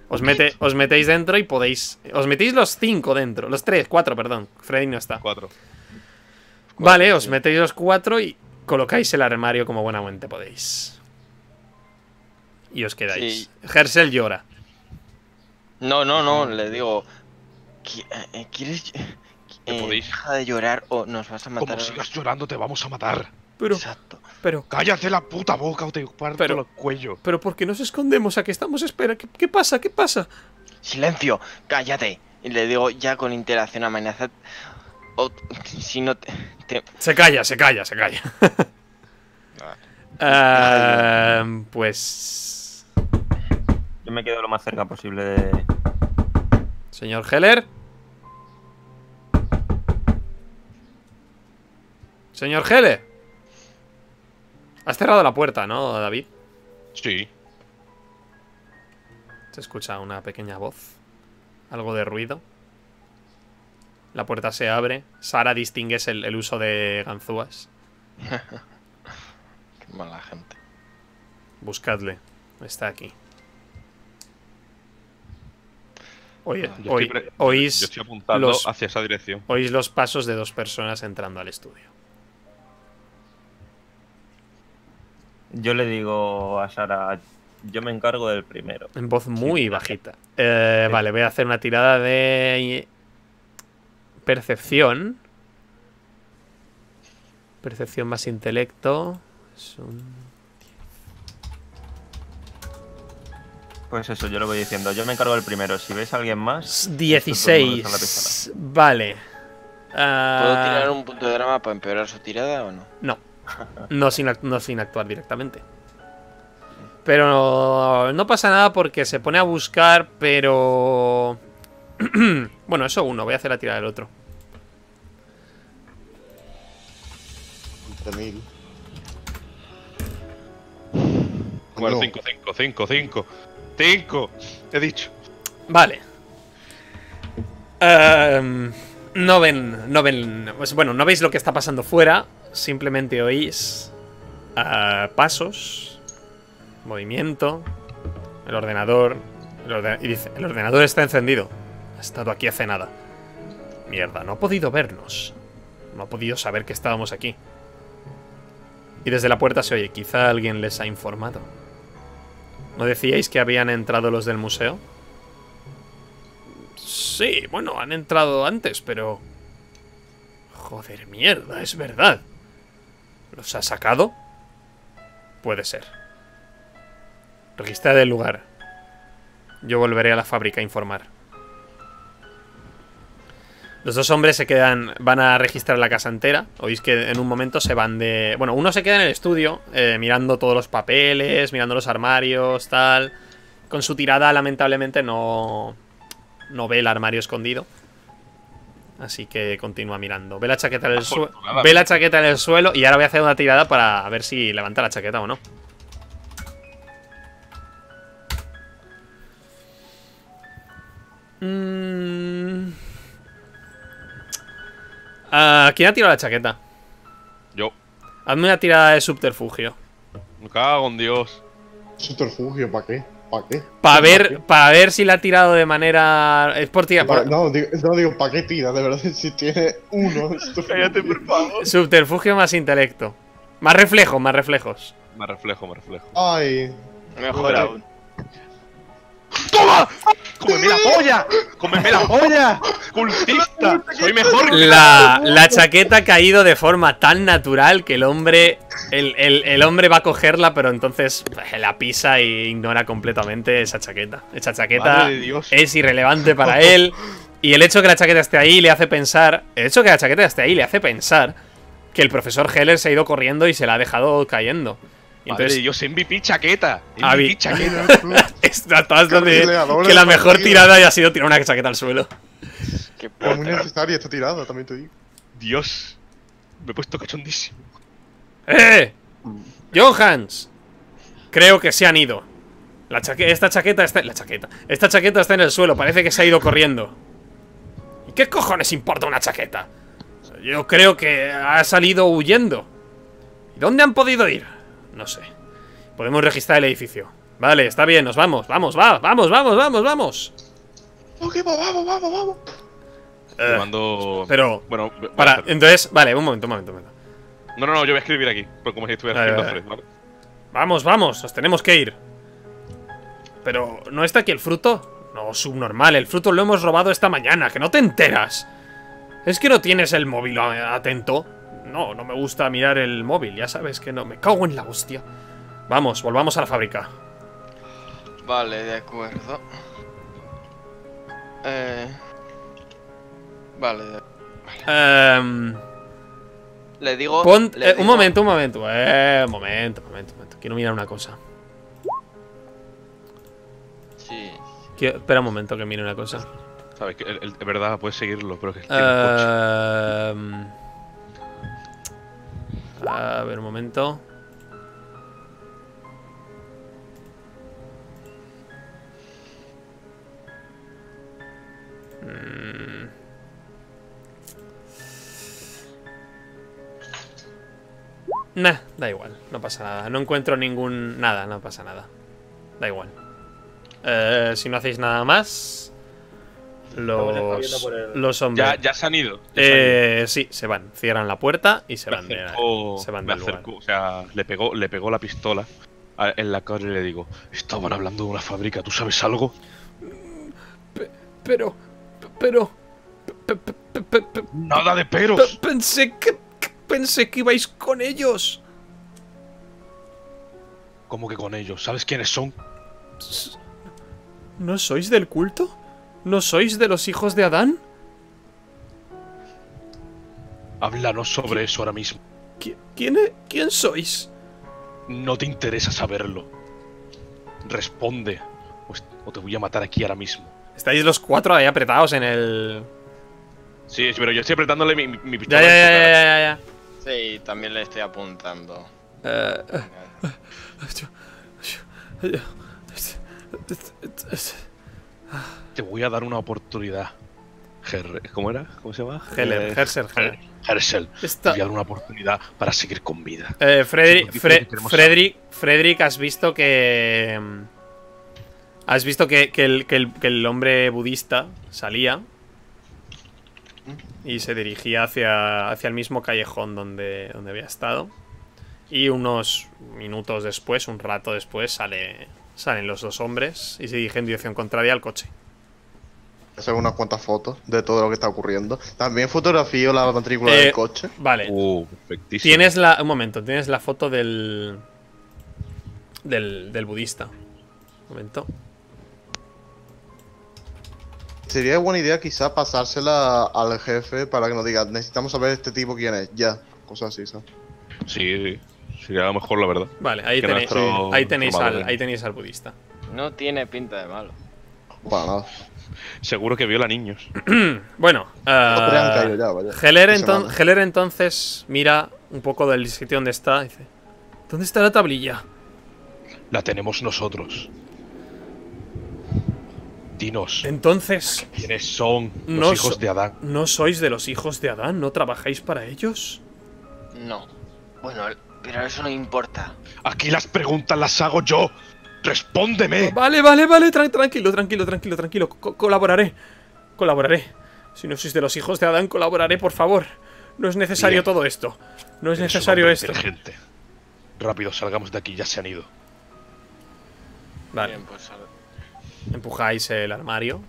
Os, mete, os metéis dentro y podéis. Os metéis los cinco dentro. Los tres, cuatro, perdón. Freddy no está. Cuatro. Vale, os metéis los cuatro y colocáis el armario como buenamente podéis. Y os quedáis. Sí. Hersel llora. No, no, no, le digo. "Qui- eh, eh, podéis- deja de llorar o nos vas a matar. Como sigas llorando, te vamos a matar. Pero, Exacto. pero, Cállate la puta boca o te parto Pero- el cuello. pero, ¿por qué nos escondemos? ¿A qué estamos? Espera, ¿qué, qué pasa? ¿Qué pasa? Silencio, cállate. Y le digo ya con interacción amenaza. O si no te. te- Se calla, se calla, se calla. Eh, pues. yo me quedo lo más cerca posible de. Señor Heller. Señor Heller. Has cerrado la puerta, ¿no, David? Sí. Se escucha una pequeña voz. Algo de ruido. La puerta se abre. Sara distingues el, el uso de ganzúas. Qué mala gente. Buscadle. Está aquí. Oye, Yo estoy oí- pre- Yo oís, estoy apuntando los- hacia esa dirección. oís los pasos de dos personas entrando al estudio. Yo le digo a Sara, yo me encargo del primero. En voz muy bajita. Eh, Sí. Vale, voy a hacer una tirada de percepción. Percepción más intelecto. Es un Pues eso, yo lo voy diciendo. Yo me encargo del primero. Si veis a alguien más, estos dos números en la pistola. 16. Vale. Ah, ¿Puedo tirar un punto de drama para empeorar su tirada o no? No. No sin, ac- no sin actuar directamente. Pero no, no pasa nada porque se pone a buscar, pero... bueno, eso uno. Voy a hacer la tirada del otro. 20.000. Bueno, No. 5, 5, 5, 5. 5. He dicho. Vale. Ehm, no ven, no ven, pues, bueno, no veis lo que está pasando fuera, simplemente oís ah, pasos, movimiento, el ordenador, y dice, el ordenador está encendido, ha estado aquí hace nada. Mierda, no ha podido vernos, no ha podido saber que estábamos aquí. Y desde la puerta se oye, quizá alguien les ha informado. ¿No decíais que habían entrado los del museo? Sí, bueno, han entrado antes, pero... Joder, mierda, es verdad. ¿Los ha sacado? Puede ser. Registrad el lugar. Yo volveré a la fábrica a informar. Los dos hombres se quedan, van a registrar la casa entera. Oís que en un momento se van de... Bueno, uno se queda en el estudio, eh, mirando todos los papeles, mirando los armarios, tal. Con su tirada, lamentablemente, no, no ve el armario escondido. Así que continúa mirando. Ve la chaqueta en el suelo. Ve la chaqueta en el suelo y ahora voy a hacer una tirada para ver si levanta la chaqueta o no. Mm. Ah, ¿Quién ha tirado la chaqueta? Yo. Hazme una tirada de subterfugio. Me cago en Dios. Subterfugio, ¿para qué? ¿Para qué? Para ver, para ver si la ha tirado de manera. Es por tirar. Pa- No, digo, no digo, ¿para qué tira? De verdad, si tiene uno. Cállate, por favor. Subterfugio más intelecto. Más reflejos, más reflejos. Me reflejo, me reflejo. Ay. Mejor aún. ¡Toma! ¡Cómeme la polla! ¡Cómeme la polla! ¡Cultista! ¡Soy mejor que La, la chaqueta ha caído de forma tan natural que el hombre. El, el- el hombre va a cogerla, pero entonces eh, la pisa e ignora completamente esa chaqueta. Esa chaqueta es irrelevante para él. Y el hecho que la chaqueta esté ahí le hace pensar. El hecho que la chaqueta esté ahí le hace pensar que el profesor Heller se ha ido corriendo y se la ha dejado cayendo. Y Madre entonces, de Dios, MVP chaqueta. MVP chaqueta. está estás de Goleador que la mejor partido. tirada haya sido tirar una chaqueta al suelo. Qué Es puta. muy necesaria esta tirada, también te digo. Dios. Me he puesto cachondísimo. ¡Eh! ¡Johans! Creo que se han ido. La chaque- esta chaqueta está. La chaqueta. Esta chaqueta está en el suelo. Parece que se ha ido corriendo. ¿Y qué cojones importa una chaqueta? Yo creo que ha salido huyendo. ¿Y dónde han podido ir? No sé. Podemos registrar el edificio. Vale, está bien, nos vamos. Vamos, va, vamos, vamos, vamos, vamos. Ok, va, vamos, vamos, vamos. Te Eh, mando. pero. Bueno, Para, entonces, vale, un momento, un momento, un momento. No, no, no, yo voy a escribir aquí. Como si estuviera Vale, escribiendo vale. ¿vale? Vamos, vamos, nos tenemos que ir. Pero, ¿no está aquí el fruto? No, subnormal, el fruto lo hemos robado esta mañana, que no te enteras. ¿Es que no tienes el móvil a- atento? No, no me gusta mirar el móvil, ya sabes que no. Me cago en la hostia. Vamos, volvamos a la fábrica. Vale, de acuerdo. Eh... Vale, de- Ehm, le digo... pon- le eh, un momento, un momento. Eh, un momento, un momento, un momento. Quiero mirar una cosa. Sí. Quiero- espera un momento que mire una cosa. Sabes que de verdad puedes seguirlo, pero que tiene un coche. Ehm, a ver, un momento. Mm. Nah, da igual, no pasa nada. No encuentro ningún... Nada, no pasa nada. Da igual. Eh, si no hacéis nada más... los, por el- los hombres. Ya, ya se han ido. ya se han ido. Eh, sí, se van. Cierran la puerta y se me van, de- acerco, se van me del lugar. acerco, o sea, le pegó, le pegó la pistola a- en la cara y le digo, estaban hablando de una fábrica, ¿tú sabes algo? Pero, pero, pe- pe- pe- pe- pe- Nada de pe- peros. pensé que, que- pensé que ibais con ellos. ¿Cómo que con ellos? ¿Sabes quiénes son? ¿No sois del culto? ¿No sois de los hijos de Adán? Háblanos sobre eso ahora mismo. ¿Qui- ¿Quién, e- quién sois? No te interesa saberlo. Responde, o, te voy a matar aquí ahora mismo. Estáis los cuatro ahí apretados en el. Sí, sí, pero yo estoy apretándole mi, mi- mi Ya, pistola. ya, ya, ya, ya, ya. Sí, también le estoy apuntando. Eh, eh, Te voy a dar una oportunidad. Her- ¿Cómo era? ¿Cómo se llama? Heller, Eh, Herser, Heller. Her- Hersel. Te Esta- voy a dar una oportunidad para seguir con vida. Eh, Frederick, Fre- Frederick, Frederick, has visto que. mm, Has visto que, que el, que el- que el hombre budista salía y se dirigía hacia, hacia el mismo callejón donde, donde había estado. Y unos minutos después, un rato después, sale, salen los dos hombres y se dirigen en dirección contraria al coche. Hacer unas cuantas fotos de todo lo que está ocurriendo. También fotografío la matrícula Eh, del coche. Vale. Uh, perfectísimo. Tienes la. Un momento, tienes la foto del. Del, del budista. Un momento. Sería buena idea quizá pasársela al jefe para que nos diga, necesitamos saber este tipo quién es, ya. Cosas así, ¿sabes? Sí, sí. Sería lo mejor, la verdad. Vale, ahí Que tenéis, nuestro ahí, tenéis al, ahí tenéis al budista. No tiene pinta de malo. Para nada. Seguro que viola niños. Bueno, vaya. Heller, enton-. Heller entonces mira un poco del sitio donde está. Dice: ¿Dónde está la tablilla? La tenemos nosotros. Dinos, Entonces, ¿quiénes son los No hijos so- de Adán? ¿no sois de los hijos de Adán? ¿No trabajáis para ellos? No. Bueno, pero eso no importa. Aquí las preguntas las hago yo. ¡Respóndeme! Vale, vale, vale, tra- tranquilo, tranquilo, tranquilo, tranquilo. Co- colaboraré. Colaboraré. Si no sois de los hijos de Adán, colaboraré, por favor. No es necesario Bien. todo esto. No es Eres necesario esto. inteligente. Rápido, salgamos de aquí, ya se han ido. Vale. Bien, pues Empujáis el armario.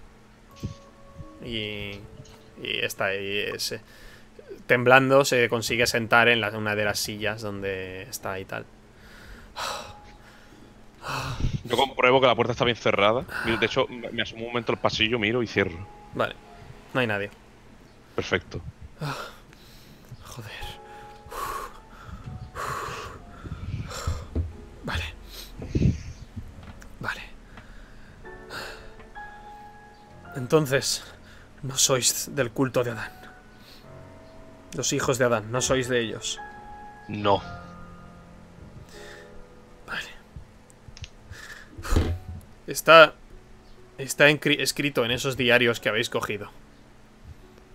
Y. Y está ahí. ese- temblando se consigue sentar en la- una de las sillas donde está y tal. Yo compruebo que la puerta está bien cerrada. De hecho, me asomo un momento al pasillo, miro y cierro. Vale. No hay nadie. Perfecto. Joder. Vale. Vale. Entonces, no sois del culto de Adán. Los hijos de Adán, no sois de ellos. No. Está. Está escrito en esos diarios que habéis cogido.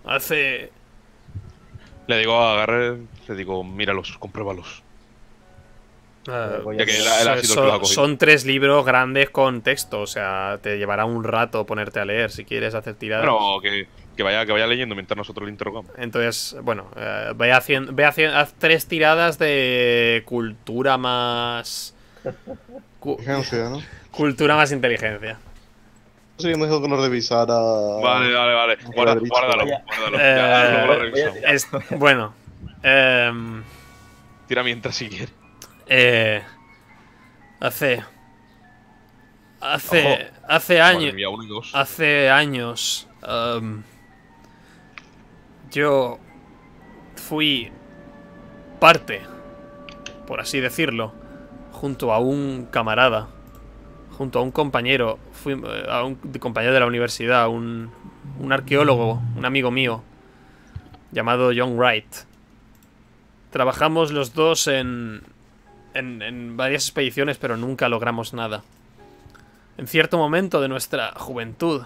Hace. Le digo a Agarre, le digo, míralos, compruébalos. ah, Ya que él, él ha sido el que lo ha son, cogido. son tres libros grandes con texto, o sea, te llevará un rato ponerte a leer si quieres hacer tiradas. Que, que vaya, que vaya leyendo mientras nosotros le interrogamos. Entonces, bueno, eh, ve haciendo, ve haciendo, haz tres tiradas de cultura más. Inteligencia, ¿no? cultura más inteligencia. Sería mejor que lo revisara. Vale, vale, vale. Guarda- guárdalo, guárdalo. Eh, Ya, lo. Es- bueno, em, Tira mientras si quieres. eh, hace. Hace. Ojo. Hace años. mía. Hace años. em, yo fui parte, por así decirlo, junto a un camarada, junto a un compañero, eh, a un compañero de la universidad, un, un arqueólogo, un amigo mío, llamado John Wright. Trabajamos los dos en, en, en varias expediciones, pero nunca logramos nada. En cierto momento de nuestra juventud,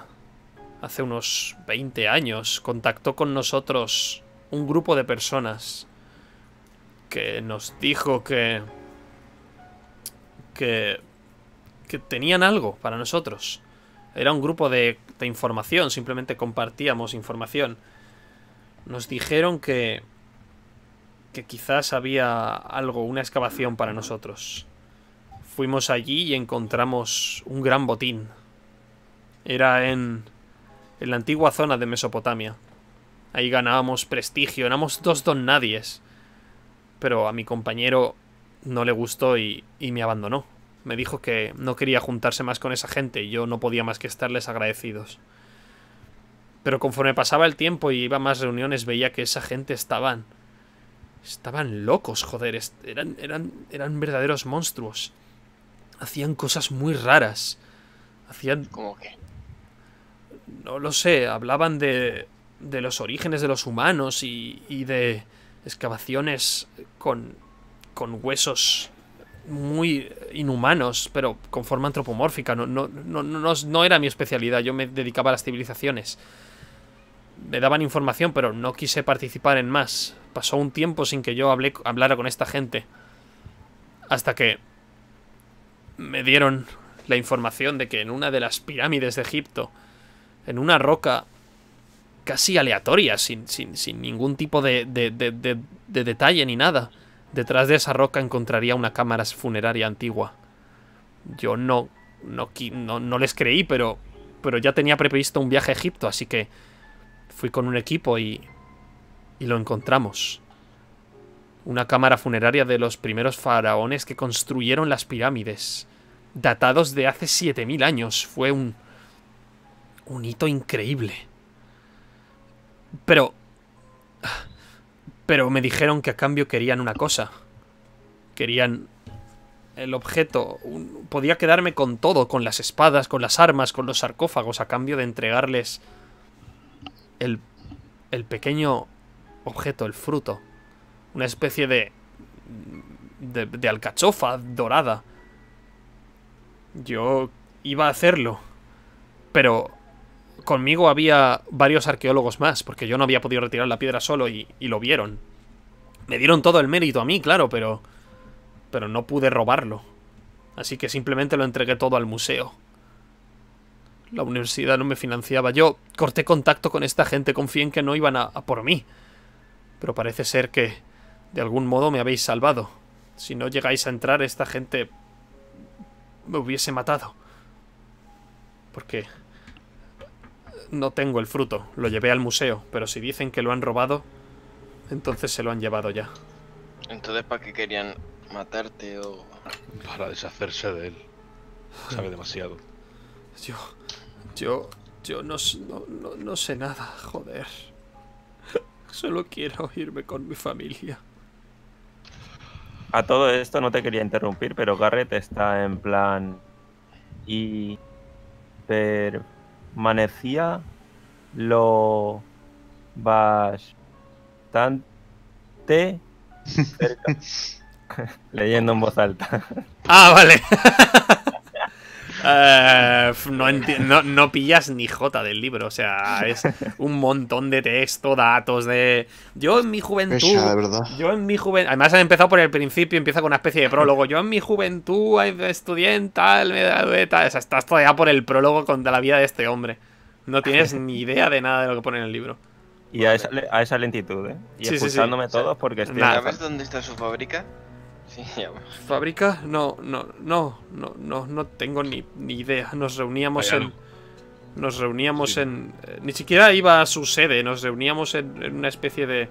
hace unos 20 años, contactó con nosotros un grupo de personas que nos dijo que que que tenían algo para nosotros Era un grupo de, de información, simplemente compartíamos información. Nos dijeron que que quizás había algo, una excavación para nosotros. Fuimos allí y encontramos un gran botín. Era en, en la antigua zona de Mesopotamia. Ahí ganábamos prestigio, éramos dos don nadies. Pero a mi compañero no le gustó y, y me abandonó. Me dijo que no quería juntarse más con esa gente y yo no podía más que estarles agradecidos. Pero conforme pasaba el tiempo y iba a más reuniones veía que esa gente estaban Estaban locos, joder. Eran, eran, eran verdaderos monstruos. Hacían cosas muy raras. Hacían... ¿Cómo que? No lo sé, hablaban de, de los orígenes de los humanos y, y de excavaciones con, con huesos muy inhumanos, pero con forma antropomórfica. No, no, no, no, no era mi especialidad, yo me dedicaba a las civilizaciones. Me daban información, pero no quise participar en más. Pasó un tiempo sin que yo hablé, hablara con esta gente. Hasta que me dieron la información de que en una de las pirámides de Egipto, en una roca casi aleatoria, sin, sin, sin ningún tipo de, de, de, de, detalle ni nada, detrás de esa roca encontraría una cámara funeraria antigua. Yo no, no, no, no les creí, pero, pero ya tenía previsto un viaje a Egipto, así que fui con un equipo y y lo encontramos. Una cámara funeraria de los primeros faraones que construyeron las pirámides. Datados de hace 7000 años. Fue un... un hito increíble. Pero... Pero me dijeron que a cambio querían una cosa. Querían el objeto. Podía quedarme con todo, con las espadas, con las armas, con los sarcófagos, a cambio de entregarles el, el pequeño objeto, el fruto. Una especie de, de, de alcachofa dorada. Yo iba a hacerlo. Pero conmigo había varios arqueólogos más, porque yo no había podido retirar la piedra solo y, lo vieron. Me dieron todo el mérito a mí, claro, pero... Pero no pude robarlo. Así que simplemente lo entregué todo al museo. La universidad no me financiaba. Yo corté contacto con esta gente, confié en que no iban a, a por mí. Pero parece ser que de algún modo me habéis salvado. Si no llegáis a entrar, esta gente me hubiese matado. Porque no tengo el fruto. Lo llevé al museo, pero si dicen que lo han robado, entonces se lo han llevado ya. Entonces, ¿para qué querían matarte o...? Para deshacerse de él. Sabe demasiado. Yo... Yo... Yo no, no, no, no sé nada, joder. Solo quiero irme con mi familia. A todo esto no te quería interrumpir, pero Garrett está en plan. Y. permanecía lo. bastante. cerca. Leyendo en voz alta. Ah, vale. Uh, no, no, no, pillas ni jota del libro, o sea, es un montón de texto, datos de... Yo en mi juventud... Esa, de verdad. Yo en mi juventud... Además ha empezado por el principio, empieza con una especie de prólogo. Yo en mi juventud, estudiante, tal, me tal... O sea, estás todavía por el prólogo con la vida de este hombre. No tienes ni idea de nada de lo que pone en el libro. Y a esa, a esa lentitud, ¿eh? Y Sí, sí, sí. escuchándome todos porque estoy... ¿Sabes dónde está su fábrica? Sí, ya. ¿Fábrica? No, no, no, no, no, no tengo ni, ni idea. Nos reuníamos en... Nos reuníamos en... eh, ni siquiera iba a su sede, nos reuníamos en, en una especie de...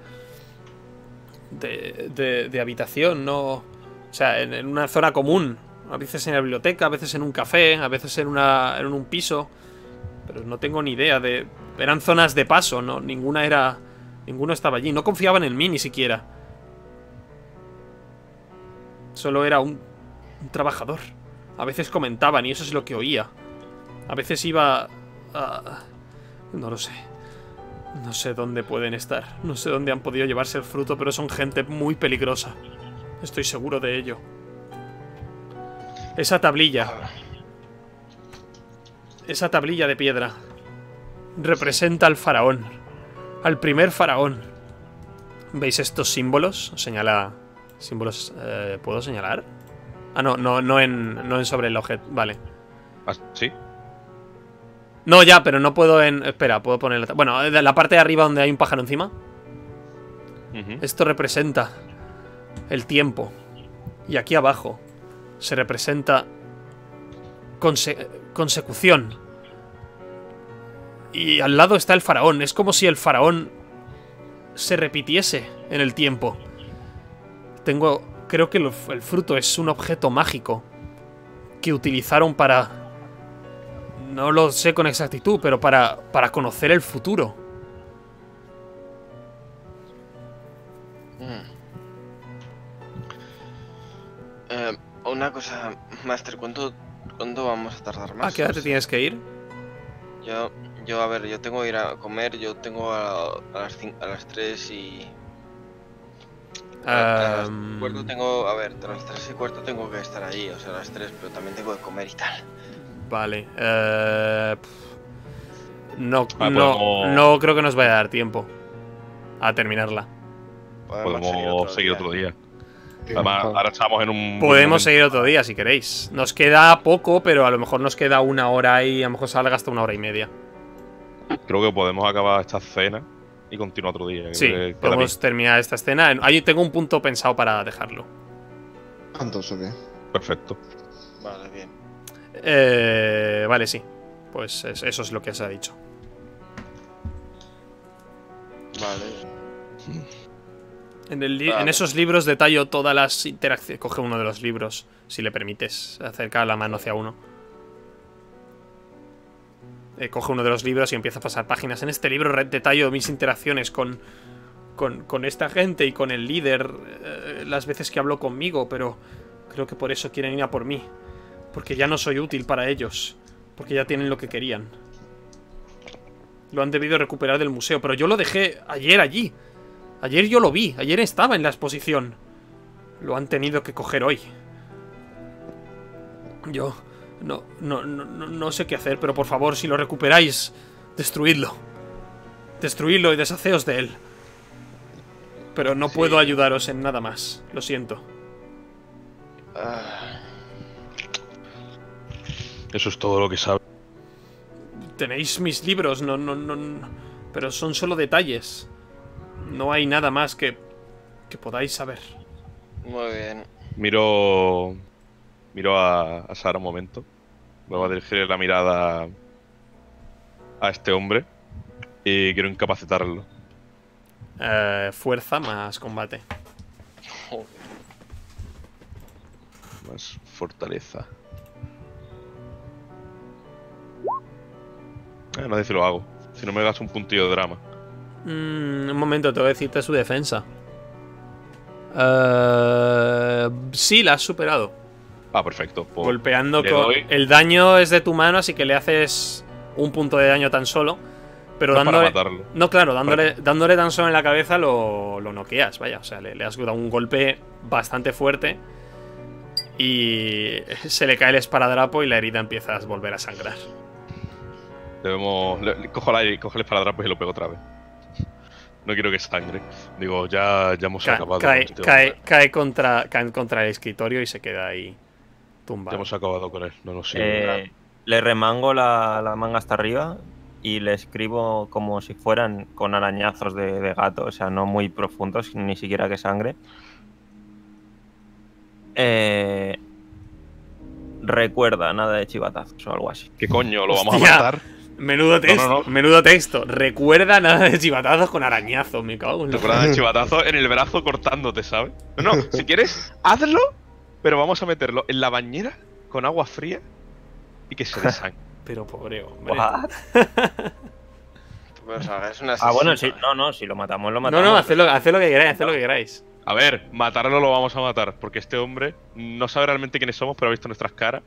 De, de, de habitación, no... O sea, en, en una zona común. A veces en la biblioteca, a veces en un café, a veces en, una, en un piso. Pero no tengo ni idea de... Eran zonas de paso, ¿no? Ninguna era... Ninguno estaba allí. No confiaban en mí ni siquiera. Solo era un, un trabajador. A veces comentaban y eso es lo que oía. A veces iba. No lo sé. No sé dónde pueden estar. No sé dónde han podido llevarse el fruto, pero son gente muy peligrosa. Estoy seguro de ello. Esa tablilla. Esa tablilla de piedra. Representa al faraón. Al primer faraón. ¿Veis estos símbolos? Os señala símbolos. eh, ¿Puedo señalar? Ah, no, no, no en, no en sobre el objeto. Vale. Ah, ¿Sí? No, ya, pero no puedo en. Espera, puedo poner. la- Bueno, la parte de arriba donde hay un pájaro encima. Esto representa el tiempo. Y aquí abajo se representa conse- consecución. Y al lado está el faraón. Es como si el faraón se repitiese en el tiempo. Tengo. Creo que el fruto es un objeto mágico que utilizaron para. No lo sé con exactitud, pero para, para conocer el futuro. Mm. Eh, una cosa, Master, ¿cuánto, ¿cuánto vamos a tardar más? ¿A qué hora te tienes que ir? Yo, yo, a ver, yo tengo que ir a comer, yo tengo a, a las, cin- a las 3 y... A, las cuarto tengo, a ver, a las 3 y cuarto tengo que estar allí, o sea, a las 3, pero también tengo que comer y tal. Vale. eh, no, Ah, no, podemos- no creo que nos vaya a dar tiempo a terminarla. Podemos seguir otro día. Sí, Además, claro. ahora estamos en un. Podemos momento. seguir otro día si queréis. Nos queda poco, pero a lo mejor nos queda una hora y a lo mejor salga hasta una hora y media. Creo que podemos acabar esta cena y continuar otro día. Sí, que podemos terminar esta escena. Ahí tengo un punto pensado para dejarlo. ¿Cuántos o qué? bien. Perfecto. Vale, bien. Eh, vale, sí. Pues es- eso es lo que se ha dicho. Vale. En, el li- Vale. en esos libros detallo todas las interacciones. Coge uno de los libros, si le permites. Acerca la mano hacia uno. Eh, coge uno de los libros y empieza a pasar páginas. En este libro detallo mis interacciones con, con, con esta gente y con el líder. eh, las veces que habló conmigo, pero creo que por eso quieren ir a por mí. Porque ya no soy útil para ellos. Porque ya tienen lo que querían. Lo han debido recuperar del museo, pero yo lo dejé ayer allí. Ayer yo lo vi, ayer estaba en la exposición. Lo han tenido que coger hoy. Yo no, no, no, no, no sé qué hacer, pero por favor, si lo recuperáis, destruidlo. Destruidlo y deshaceos de él. Pero no Sí. puedo ayudaros en nada más, lo siento. Ah, Eso es todo lo que sabe. Tenéis mis libros, no, no, no, no- pero son solo detalles. No hay nada más que que podáis saber. muy bien. Miro. Miro a, a Sara un momento. Luego a dirigir la mirada a este hombre. Y quiero incapacitarlo. Eh, fuerza más combate. Joder. Más fortaleza. Eh, no sé si lo hago. Si no me gasto un puntillo de drama. Mm, un momento, tengo que decirte su defensa. Eh, sí, la has superado. Ah, perfecto. pues Golpeando con. doy. El daño es de tu mano, así que le haces un punto de daño tan solo. Pero no para matarlo. No, claro, dándole, dándole tan solo en la cabeza lo, lo noqueas, vaya. O sea, le, le has dado un golpe bastante fuerte. Y se le cae el esparadrapo y la herida empieza a volver a sangrar. Debemos. le- le- cojo, la, cojo el esparadrapo y lo pego otra vez. No quiero que sangre. Digo, ya, ya hemos Ca- acabado. cae, con este cae, cae contra, cae contra el escritorio y se queda ahí Hemos acabado con él. No nos sirve. Eh, le remango la, la manga hasta arriba y le escribo como si fueran con arañazos de, de gato, o sea, no muy profundos, ni siquiera que sangre. Eh, recuerda, nada de chivatazos o algo así. ¿Qué coño? ¿Lo vamos a matar? Menudo texto, no, no. menudo texto. Recuerda nada de chivatazos con arañazos, me cago en Recuerda el chivatazo en el brazo cortándote, ¿sabes? No, no, si quieres, hazlo, pero vamos a meterlo en la bañera con agua fría y que se desangre. Pero pobre hombre. What? Pues, o sea, es una Ah, bueno, sí, no, no, si lo matamos, lo No, matamos. no, haced lo, haced lo que queráis, haced lo que queráis. A ver, matarlo lo vamos a matar, porque este hombre no sabe realmente quiénes somos, pero ha visto nuestras caras.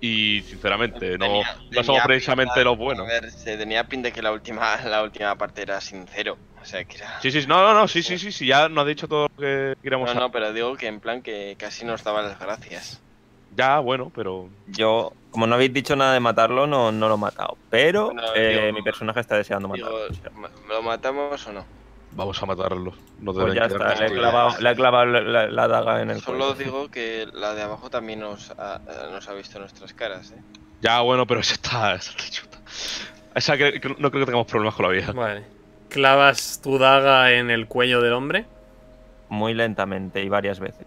Y sinceramente, no, Tenía- no somos precisamente pinta- los buenos. A ver, se tenía pinta que la última, la última parte era sincero. O sea, que era. Sí, sí, no, no, no, sí, sí, sí, sí, ya nos ha dicho todo lo que queríamos No, saber. no, pero digo que en plan que casi nos daba las gracias. Ya, bueno, pero Yo, como no habéis dicho nada de matarlo, no, no lo he matado. Pero Bueno, eh, digo- mi personaje está deseando Digo, matarlo. ¿ma- ¿lo matamos o no? Vamos a matarlo. No Pues ya está, le he clavado, le he clavado la, la- la daga en el Solo cuello. digo que la de abajo también nos ha, eh, nos ha visto nuestras caras, ¿eh? Ya, bueno, pero esa está, esa está chuta. Esa que, que no creo que tengamos problemas con la vieja. Vale. Clavas tu daga en el cuello del hombre. Muy lentamente y varias veces.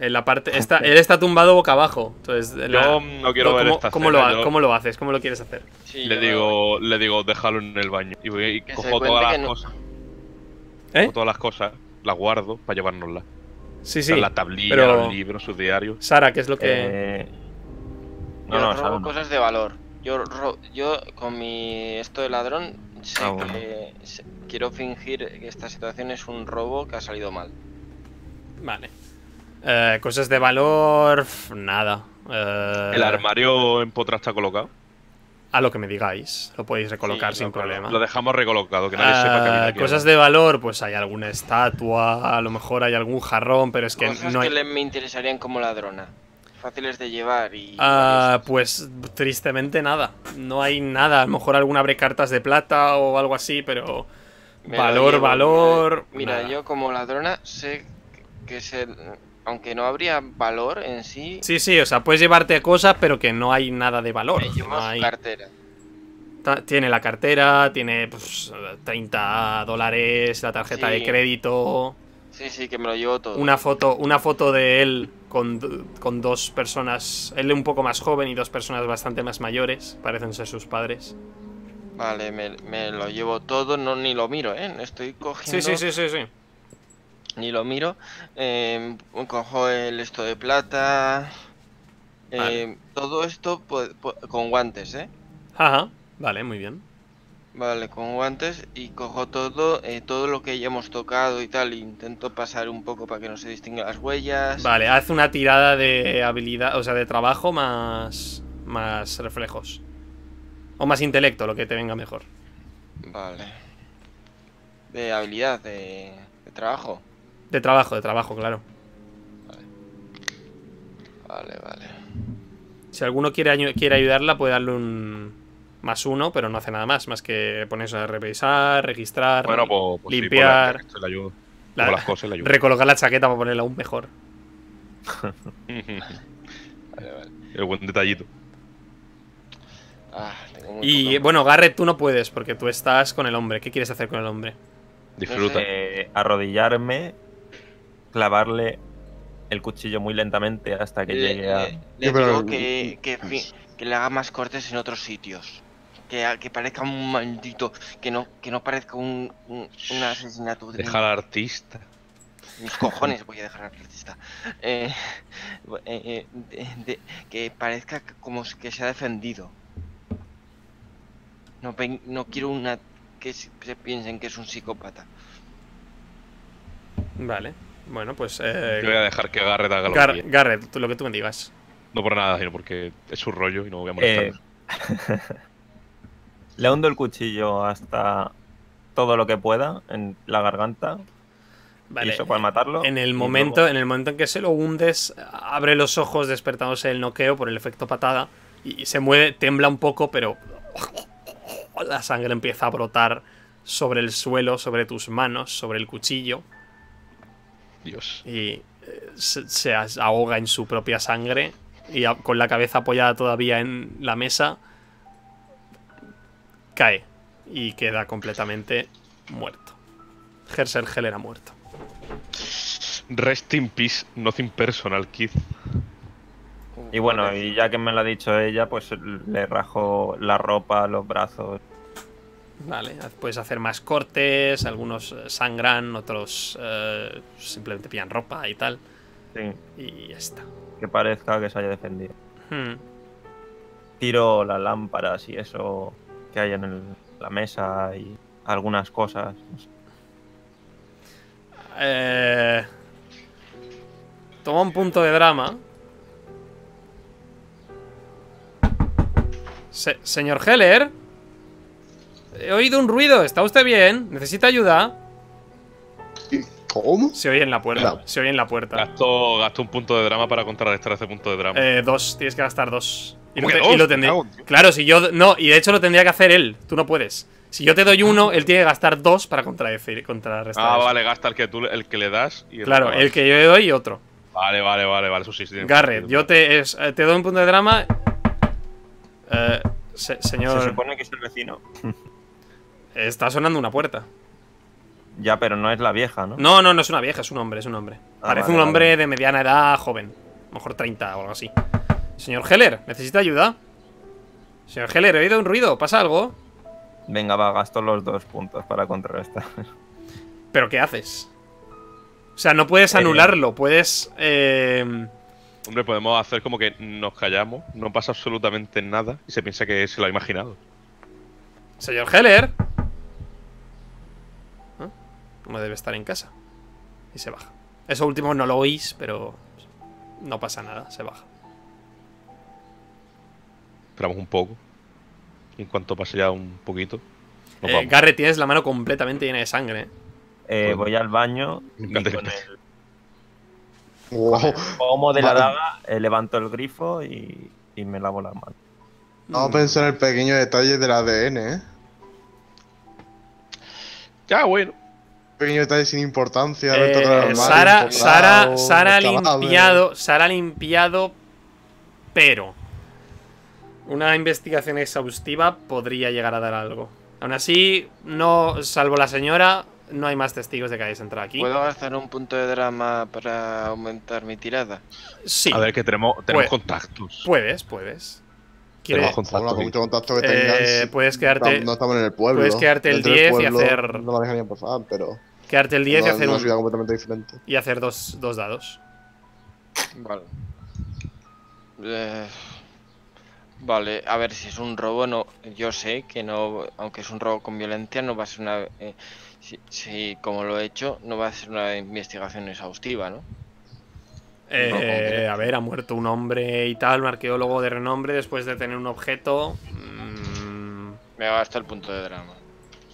En la parte. Está, él está tumbado boca abajo. Entonces, la- Yo no quiero ver ¿cómo, esta cómo escena, lo, yo cómo lo haces? ¿Cómo lo quieres hacer? Sí, Le digo, le digo, déjalo en el baño. Y, voy, y cojo todas las no- cosas. ¿Eh? Todas las cosas, las guardo para llevárnoslas. Sí, sí. la tablilla, pero- los libros, sus diarios. Sara, ¿qué es lo que.? Eh, Yo no, no, robo Salma. cosas de valor. Yo, ro- yo con mi esto de ladrón sé Ah, bueno. que quiero fingir que esta situación es un robo que ha salido mal. Vale. Eh, cosas de valor. Nada. Eh, El armario en potra está colocado. A lo que me digáis. Lo podéis recolocar Sí, sin lo- problema. Lo dejamos recolocado, que nadie sepa que Ah, viene cosas de valor, pues hay alguna estatua, a lo mejor hay algún jarrón, pero es que Cosas no que hay. le- me interesarían como ladrona. Fáciles de llevar y... Ah, pues tristemente nada. No hay nada. A lo mejor alguna abre cartas de plata o algo así, pero. Me valor, llevo, valor. Mira, nada. yo como ladrona sé que es el... Aunque no habría valor en sí, Sí, sí, o sea, puedes llevarte cosas, pero que no hay nada de valor. No hay- cartera. Tiene la cartera, tiene pues, 30 dólares, la tarjeta de crédito, Sí, sí, que me lo llevo todo. una foto, una foto de él con, con dos personas, él un poco más joven y dos personas bastante más mayores, parecen ser sus padres. Vale, me, me lo llevo todo, no ni lo miro, ¿eh? Estoy cogiendo... Sí, sí, sí, sí, sí. Ni lo miro. eh, cojo el esto de plata. eh, Vale. Todo esto po- po- con guantes, ¿eh? Ajá, vale, muy bien. Vale, con guantes y cojo todo, eh, todo lo que ya hemos tocado y tal. Intento pasar un poco para que no se distingan las huellas. Vale, haz una tirada de habilidad, o sea, de trabajo más, más reflejos. O más intelecto, lo que te venga mejor. Vale. De habilidad, de, de trabajo. De trabajo, de trabajo, claro. Vale, vale. Si alguno quiere, quiere ayudarla, puede darle un más uno, pero no hace nada más, más que ponerse a revisar, registrar, Bueno, pues, pues sí, limpiar, pues la- las cosas le ayudo. recolocar la chaqueta para ponerla aún mejor. Vale, vale. El buen detallito. Ah, tengo Y bueno, Garrett, tú no puedes porque tú estás con el hombre. ¿Qué quieres hacer con el hombre? Disfruta. Eh, arrodillarme, clavarle el cuchillo muy lentamente hasta que Le, llegue a. le- digo que, que, fi- que le haga más cortes en otros sitios. Que, que parezca un maldito. Que no, que no parezca un, un, un asesinato. de- Deja al artista. Mis cojones voy a dejar al artista. Eh, eh, eh, de- de- que parezca como que se ha defendido. No, no quiero una. Que se piensen que es un psicópata. Vale. Bueno, pues. Yo voy a Eh, dejar que Garrett haga lo Gar- que quiera. Garrett, tú- lo que tú me digas. No por nada, sino porque es su rollo y no voy a Eh, molestar. le hundo el cuchillo hasta todo lo que pueda en la garganta. Vale. Y eso para matarlo. En el momento, luego- en el momento en que se lo hundes, abre los ojos despertándose del noqueo por el efecto patada y se mueve, tembla un poco, pero la sangre empieza a brotar sobre el suelo, sobre tus manos, sobre el cuchillo Dios. y eh, se, ahoga en su propia sangre y a- con la cabeza apoyada todavía en la mesa cae y queda completamente muerto. Herser Heller ha muerto. Rest in peace, nothing personal, kid. Y bueno, y ya que me lo ha dicho ella, pues le rajo la ropa, los brazos. Vale, puedes hacer más cortes, algunos eh, sangran, otros eh, simplemente pillan ropa y tal. Sí, Y ya está. que parezca que se haya defendido. Hmm. Tiro las lámparas y eso que hay en el- la mesa y algunas cosas. no sé. Eh, toma un punto de drama. Se- señor Heller. He oído un ruido. ¿Está usted bien? ¿Necesita ayuda? ¿Cómo? Se oye en la puerta. No. Se oye en la puerta. Gasto, gasto un punto de drama para contrarrestar ese punto de drama. Eh, dos. Tienes que gastar dos. Y, lo, ¿Cómo que te- y dos? lo Dios. Claro, si yo. No, y de hecho lo tendría que hacer él. Tú no puedes. Si yo te doy uno, él tiene que gastar dos para contradecir, contrarrestar. ah, eso. vale, gasta el que tú el que le das y el Claro, el que yo le doy y otro. Vale, vale, vale, vale, eso sí. sí Garrett, yo te, es- eh, te doy un punto de drama. Eh, Se- supone que es el vecino. está sonando una puerta. Ya, pero no es la vieja, ¿no? No, no, no es una vieja, es un hombre, es un hombre. Ah, Parece vale, un hombre vale. de mediana edad, joven. A lo mejor 30 o algo así. Señor Heller, ¿necesita ayuda? Señor Heller, he oído un ruido, ¿pasa algo? Venga, va, gasto los dos puntos para contrarrestar. ¿Pero qué haces? O sea, no puedes Eh. anularlo, puedes... eh, Hombre, podemos hacer como que nos callamos, no pasa absolutamente nada y se piensa que se lo ha imaginado. Señor Heller. No debe estar en casa. Y se baja. Eso último no lo oís, pero no pasa nada, se baja. Esperamos un poco. Y en cuanto pase ya un poquito, Eh, tienes la mano completamente llena de sangre. ¿eh? Eh, Bueno. voy al baño y Me encanta con el Wow. pomo de la daga eh, levanto el grifo y, y me lavo las manos. A pensar en el pequeño detalle del ADN, ¿eh? Ya, bueno. Pequeño detalle sin importancia. Eh, Sara, Sara, Sara ha limpiado, Sara ha limpiado, pero una investigación exhaustiva podría llegar a dar algo. Aún así, no, salvo la señora, no hay más testigos de que hayáis entrado aquí. ¿Puedo gastar un punto de drama para aumentar mi tirada? Sí, A ver, que tenemos, tenemos Pues- contactos. puedes, puedes. ¿Quieres- Tenemos contactos. Hola, con mucho contacto que Eh, puedes quedarte- No, no estamos en el pueblo. puedes quedarte el Dentro del 10 y pueblo hacer- No la dejarían pasar, pero. Quedarte el 10 y hacer, un- ciudad completamente diferente. y hacer dos, dos dados. Vale. Eh, vale, a ver si es un robo, no. Yo sé que no, aunque es un robo con violencia, no va a ser una. eh, si, si como lo he hecho, no va a ser una investigación exhaustiva, ¿no? Eh, a ver, ha muerto un hombre y tal, un arqueólogo de renombre después de tener un objeto. Mm, Me gasto el punto de drama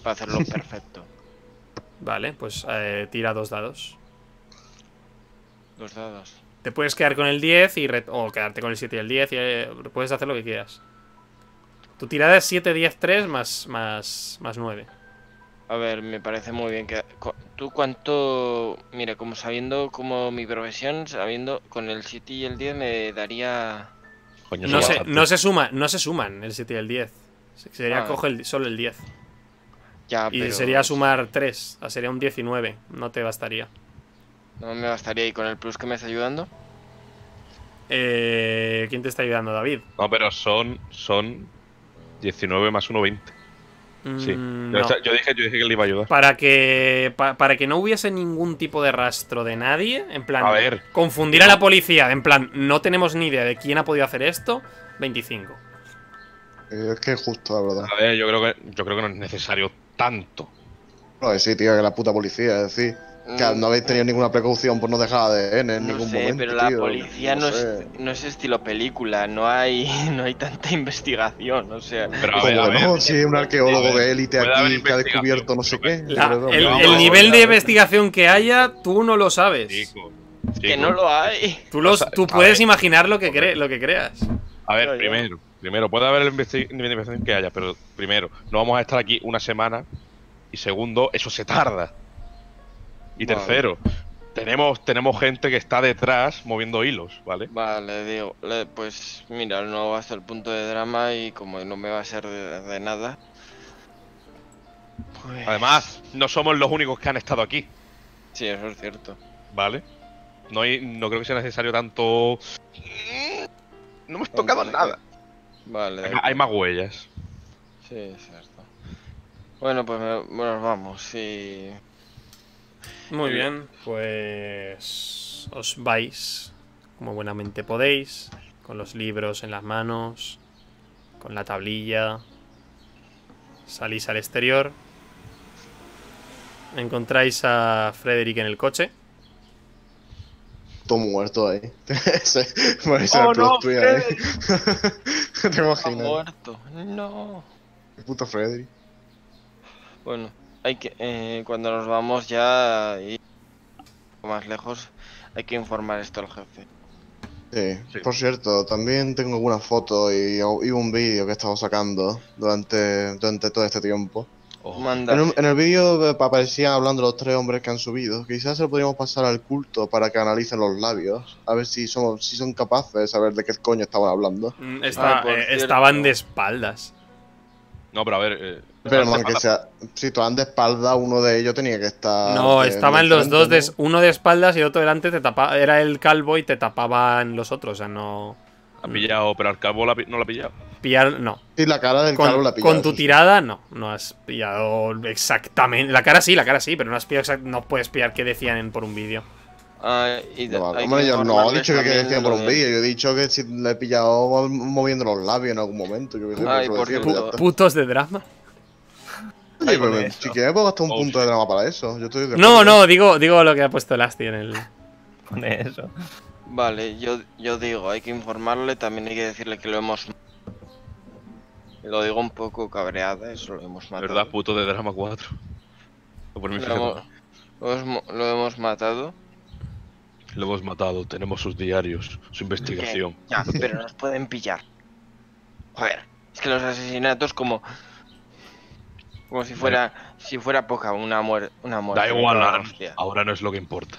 para hacerlo perfecto. Vale, pues eh, tira dos dados. Dos dados. Te puedes quedar con el 10 y o quedarte con el 7 y el 10 y eh, puedes hacer lo que quieras. Tu tirada es 7, 10, 3 más, más, más 9. A ver, me parece muy bien que... ¿Tú cuánto...? Mira, como sabiendo como mi profesión, sabiendo con el 7 y el 10 me daría... Coño, No se, no, se suma, no se suman el 7 y el 10. Se- Sería Ah. coge el- solo el 10. Ya, Y pero sería sumar 3. Sería un 19. No te bastaría. No me bastaría y con el plus que me está ayudando. Eh, ¿Quién te está ayudando, David? No, pero son, son 19 más 1, 20. Sí. Mm, Yo, no. yo dije, yo dije que le iba a ayudar. Para que, pa- para que no hubiese ningún tipo de rastro de nadie, en plan, A ver. confundir a la policía, en plan, no tenemos ni idea de quién ha podido hacer esto, 25. Eh, Es que es justo, la verdad. A ver, yo creo que, yo creo que no es necesario tanto. No, que sí, tío, que la puta policía, es decir, que Mm, no habéis tenido ninguna precaución por no dejar ADN en No ningún sé, momento. pero la tío, policía no, sé. es, no es estilo película, no hay, no hay tanta investigación, o sea... Pero a ¿Cómo ver, a que ver. no? Si es un arqueólogo de élite aquí que ha descubierto no sé qué. La- que el, no, el no, nivel no, de no. investigación que haya, tú no lo sabes. Chico, Que chico. no lo hay. Tú, los, tú puedes ver. imaginar lo que, cre- lo que creas. A ver, primero, primero, puede haber la investi- investigación que haya, pero primero, no vamos a estar aquí una semana. Y segundo, eso se tarda. Y Vale. tercero, tenemos, tenemos gente que está detrás moviendo hilos, ¿vale? Vale, digo, le- pues mira, no gasto el punto de drama y como no me va a ser de, de nada... Pues... Además, no somos los únicos que han estado aquí, Sí, eso es cierto. ¿vale? No, hay, no creo que sea necesario tanto. No hemos tocado Vale, nada. Vale, Hay, hay más huellas. Sí, es cierto. Bueno, pues me- bueno, nos vamos y... Muy bien, pues os vais como buenamente podéis, con los libros en las manos, con la tablilla, salís al exterior, encontráis a Frederick en el coche, Todo muerto ahí. Ese ¡Oh, era el plot no, twist ahí. Te Está imaginas. muerto. No. El puto Freddy. Bueno, hay que eh, cuando nos vamos ya y más lejos hay que informar esto al jefe. Sí. Sí. Por cierto, también tengo algunas fotos y, y un vídeo que he estado sacando durante, durante todo este tiempo. Oh, Manda. En, un- en el vídeo eh, aparecían hablando los tres hombres que han subido. Quizás se lo podríamos pasar al culto para que analicen los labios. A ver si, somos, si son capaces de saber de qué coño estaban hablando. Mm, está- Ah, eh, estaban de espaldas. No, pero a ver. eh, Pero aunque espalda. sea, si tú de espalda, uno de ellos tenía que estar. No, estaban los frente, dos, de, ¿no? uno de espaldas y otro delante, te tapa, era el calvo y te tapaban los otros, o sea, no... Ha pillado, pero al la pi- no la ha pillado. Pillar, no. Sí, la cara del Con, calvo la con tu tirada, no. No has pillado exactamente... La cara sí, la cara sí, pero no has pillado exact- no puedes pillar qué decían en- por un vídeo. Ah, y de- No, hay hombre, que yo no he dicho que, que también decía de por un de- vídeo, yo he dicho que si le he pillado moviendo los labios en algún momento. Yo qué sé, por Ay, por decía. Putos de drama. Oye, Ay, con pero eso. si quieres puedo gastar un Oh, punto de drama para eso. Yo estoy de No, no, digo, digo lo que ha puesto Lasti en el... Con eso. Vale, yo, yo digo, hay que informarle, también hay que decirle que lo hemos... Lo digo un poco cabreada, eso lo hemos matado. ¿Verdad? Puto de Drama 4. O por mí, Lo hemos, lo hemos- lo hemos matado. Lo hemos matado, tenemos sus diarios, su investigación. Ya, pero nos pueden pillar. Joder, es que los asesinatos como... Como si fuera, si fuera poca una, muer una muerte. Da igual, una ahora, ahora no es lo que importa.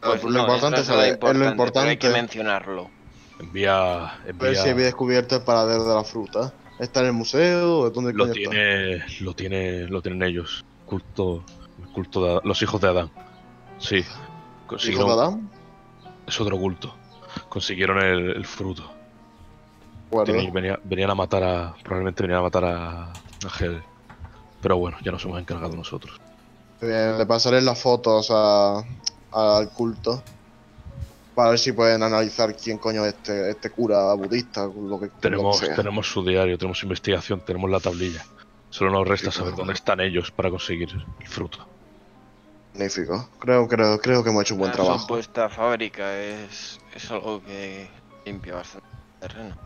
Pues lo no, importante es lo pero Hay que importante. mencionarlo. Envía. A ver envía si había descubierto el paradero de la fruta. ¿Está en el museo? ¿O ¿Dónde lo está? tiene. Lo tiene. Lo tienen ellos. Culto. Culto de los hijos de Adán. Sí. ¿Hijo Consiguieron. de Adán? Es otro culto. Consiguieron el, el fruto. Tenían- venía- venían a matar a. Probablemente venían a matar a. a Hel. Pero bueno, ya nos hemos encargado nosotros. Bien, le pasaré las fotos a, al culto. Para ver si pueden analizar quién coño es este, este cura budista. Lo que, Tenemos, lo que sea. tenemos su diario, tenemos investigación, tenemos la tablilla. Solo nos resta Sí, saber dónde están ellos para conseguir el fruto. Magnífico. Creo, creo, creo que hemos hecho un buen La trabajo. supuesta fábrica es, es algo que limpia bastante terreno.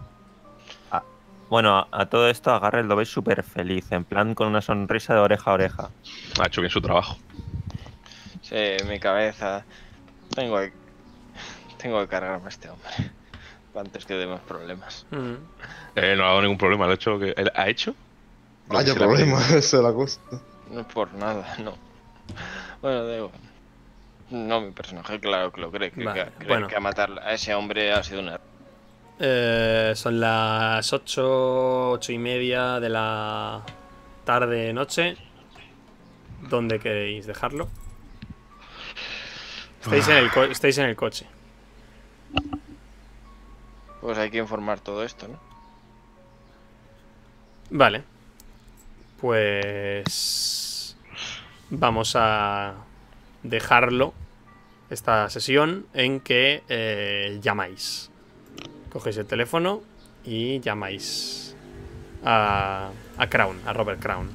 Bueno, a, a todo esto a Garrett lo veis súper feliz, en plan con una sonrisa de oreja a oreja. Ha hecho bien su trabajo. Sí, mi cabeza. Tengo que, tengo que cargarme a este hombre. Antes que demos problemas. Mm. Eh, no ha dado ningún problema. Hecho que. ¿él ¿Ha hecho? Lo que Vaya se le ha problema, esa es la cosa. No es por nada, no. Bueno, digo. No, mi personaje, claro que lo cree. Que, Vale, que- cree bueno. que a matar a ese hombre ha sido un error. Eh, son las 8, 8 y media de la tarde, noche. ¿Dónde queréis dejarlo? Estáis en el, co- estáis en el coche. Pues hay que informar todo esto, ¿no? Vale. Pues... Vamos a dejarlo, esta sesión, en que eh, llamáis. Cogéis el teléfono y llamáis a, a Crown, a Robert Crown.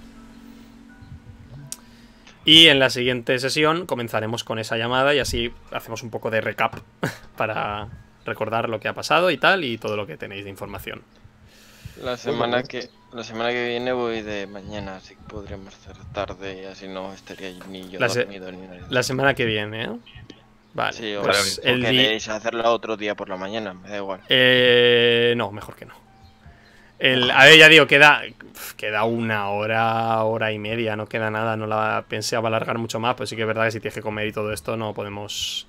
Y en la siguiente sesión comenzaremos con esa llamada y así hacemos un poco de recap para recordar lo que ha pasado y tal y todo lo que tenéis de información. La semana que la semana que viene voy de mañana, así que podríamos hacer tarde y así no estaría ni yo La se- dormido ni nadie. La semana que viene, ¿eh? Vale. Sí, o, pues o el queréis hacerlo otro día por la mañana, me da igual. Eh, no, mejor que no. El, a ver, ya digo, queda, queda una hora, hora y media, no queda nada. No la pensé alargar mucho más, pero sí que es verdad que si tienes que comer y todo esto, no podemos.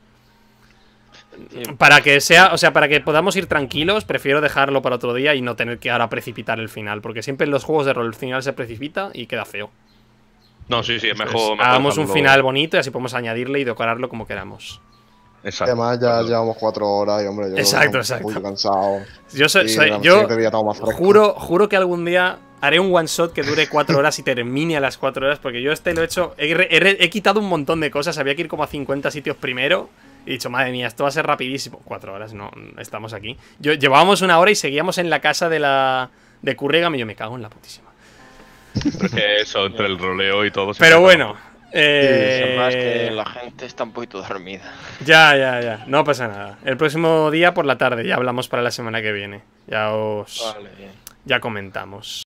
Sí, Para que sea, o sea, para que podamos ir tranquilos, prefiero dejarlo para otro día y no tener que ahora precipitar el final, porque siempre en los juegos de rol el final se precipita y queda feo. No, sí, sí, es mejor. Entonces, mejor hagamos un final bonito y así podemos añadirle y decorarlo como queramos. Exacto. Además, ya llevamos cuatro horas y, hombre, yo Exacto, estoy exacto. muy cansado. Yo soy, yo juro, juro que algún día haré un one shot que dure cuatro horas y termine a las cuatro horas, porque yo este lo he hecho, he, quitado un montón de cosas, había que ir como a 50 sitios primero. Y he dicho, madre mía, esto va a ser rapidísimo. Cuatro horas, no, estamos aquí. Yo, llevábamos una hora y seguíamos en la casa de la de Curregam y yo me cago en la putísima. Pero es que eso, entre el roleo y todo. Pero bueno, más que eh, la gente está un poquito dormida. ya, ya, ya, no pasa nada. El próximo día por la tarde ya hablamos para la semana que viene. Ya os, Vale, bien. ya comentamos.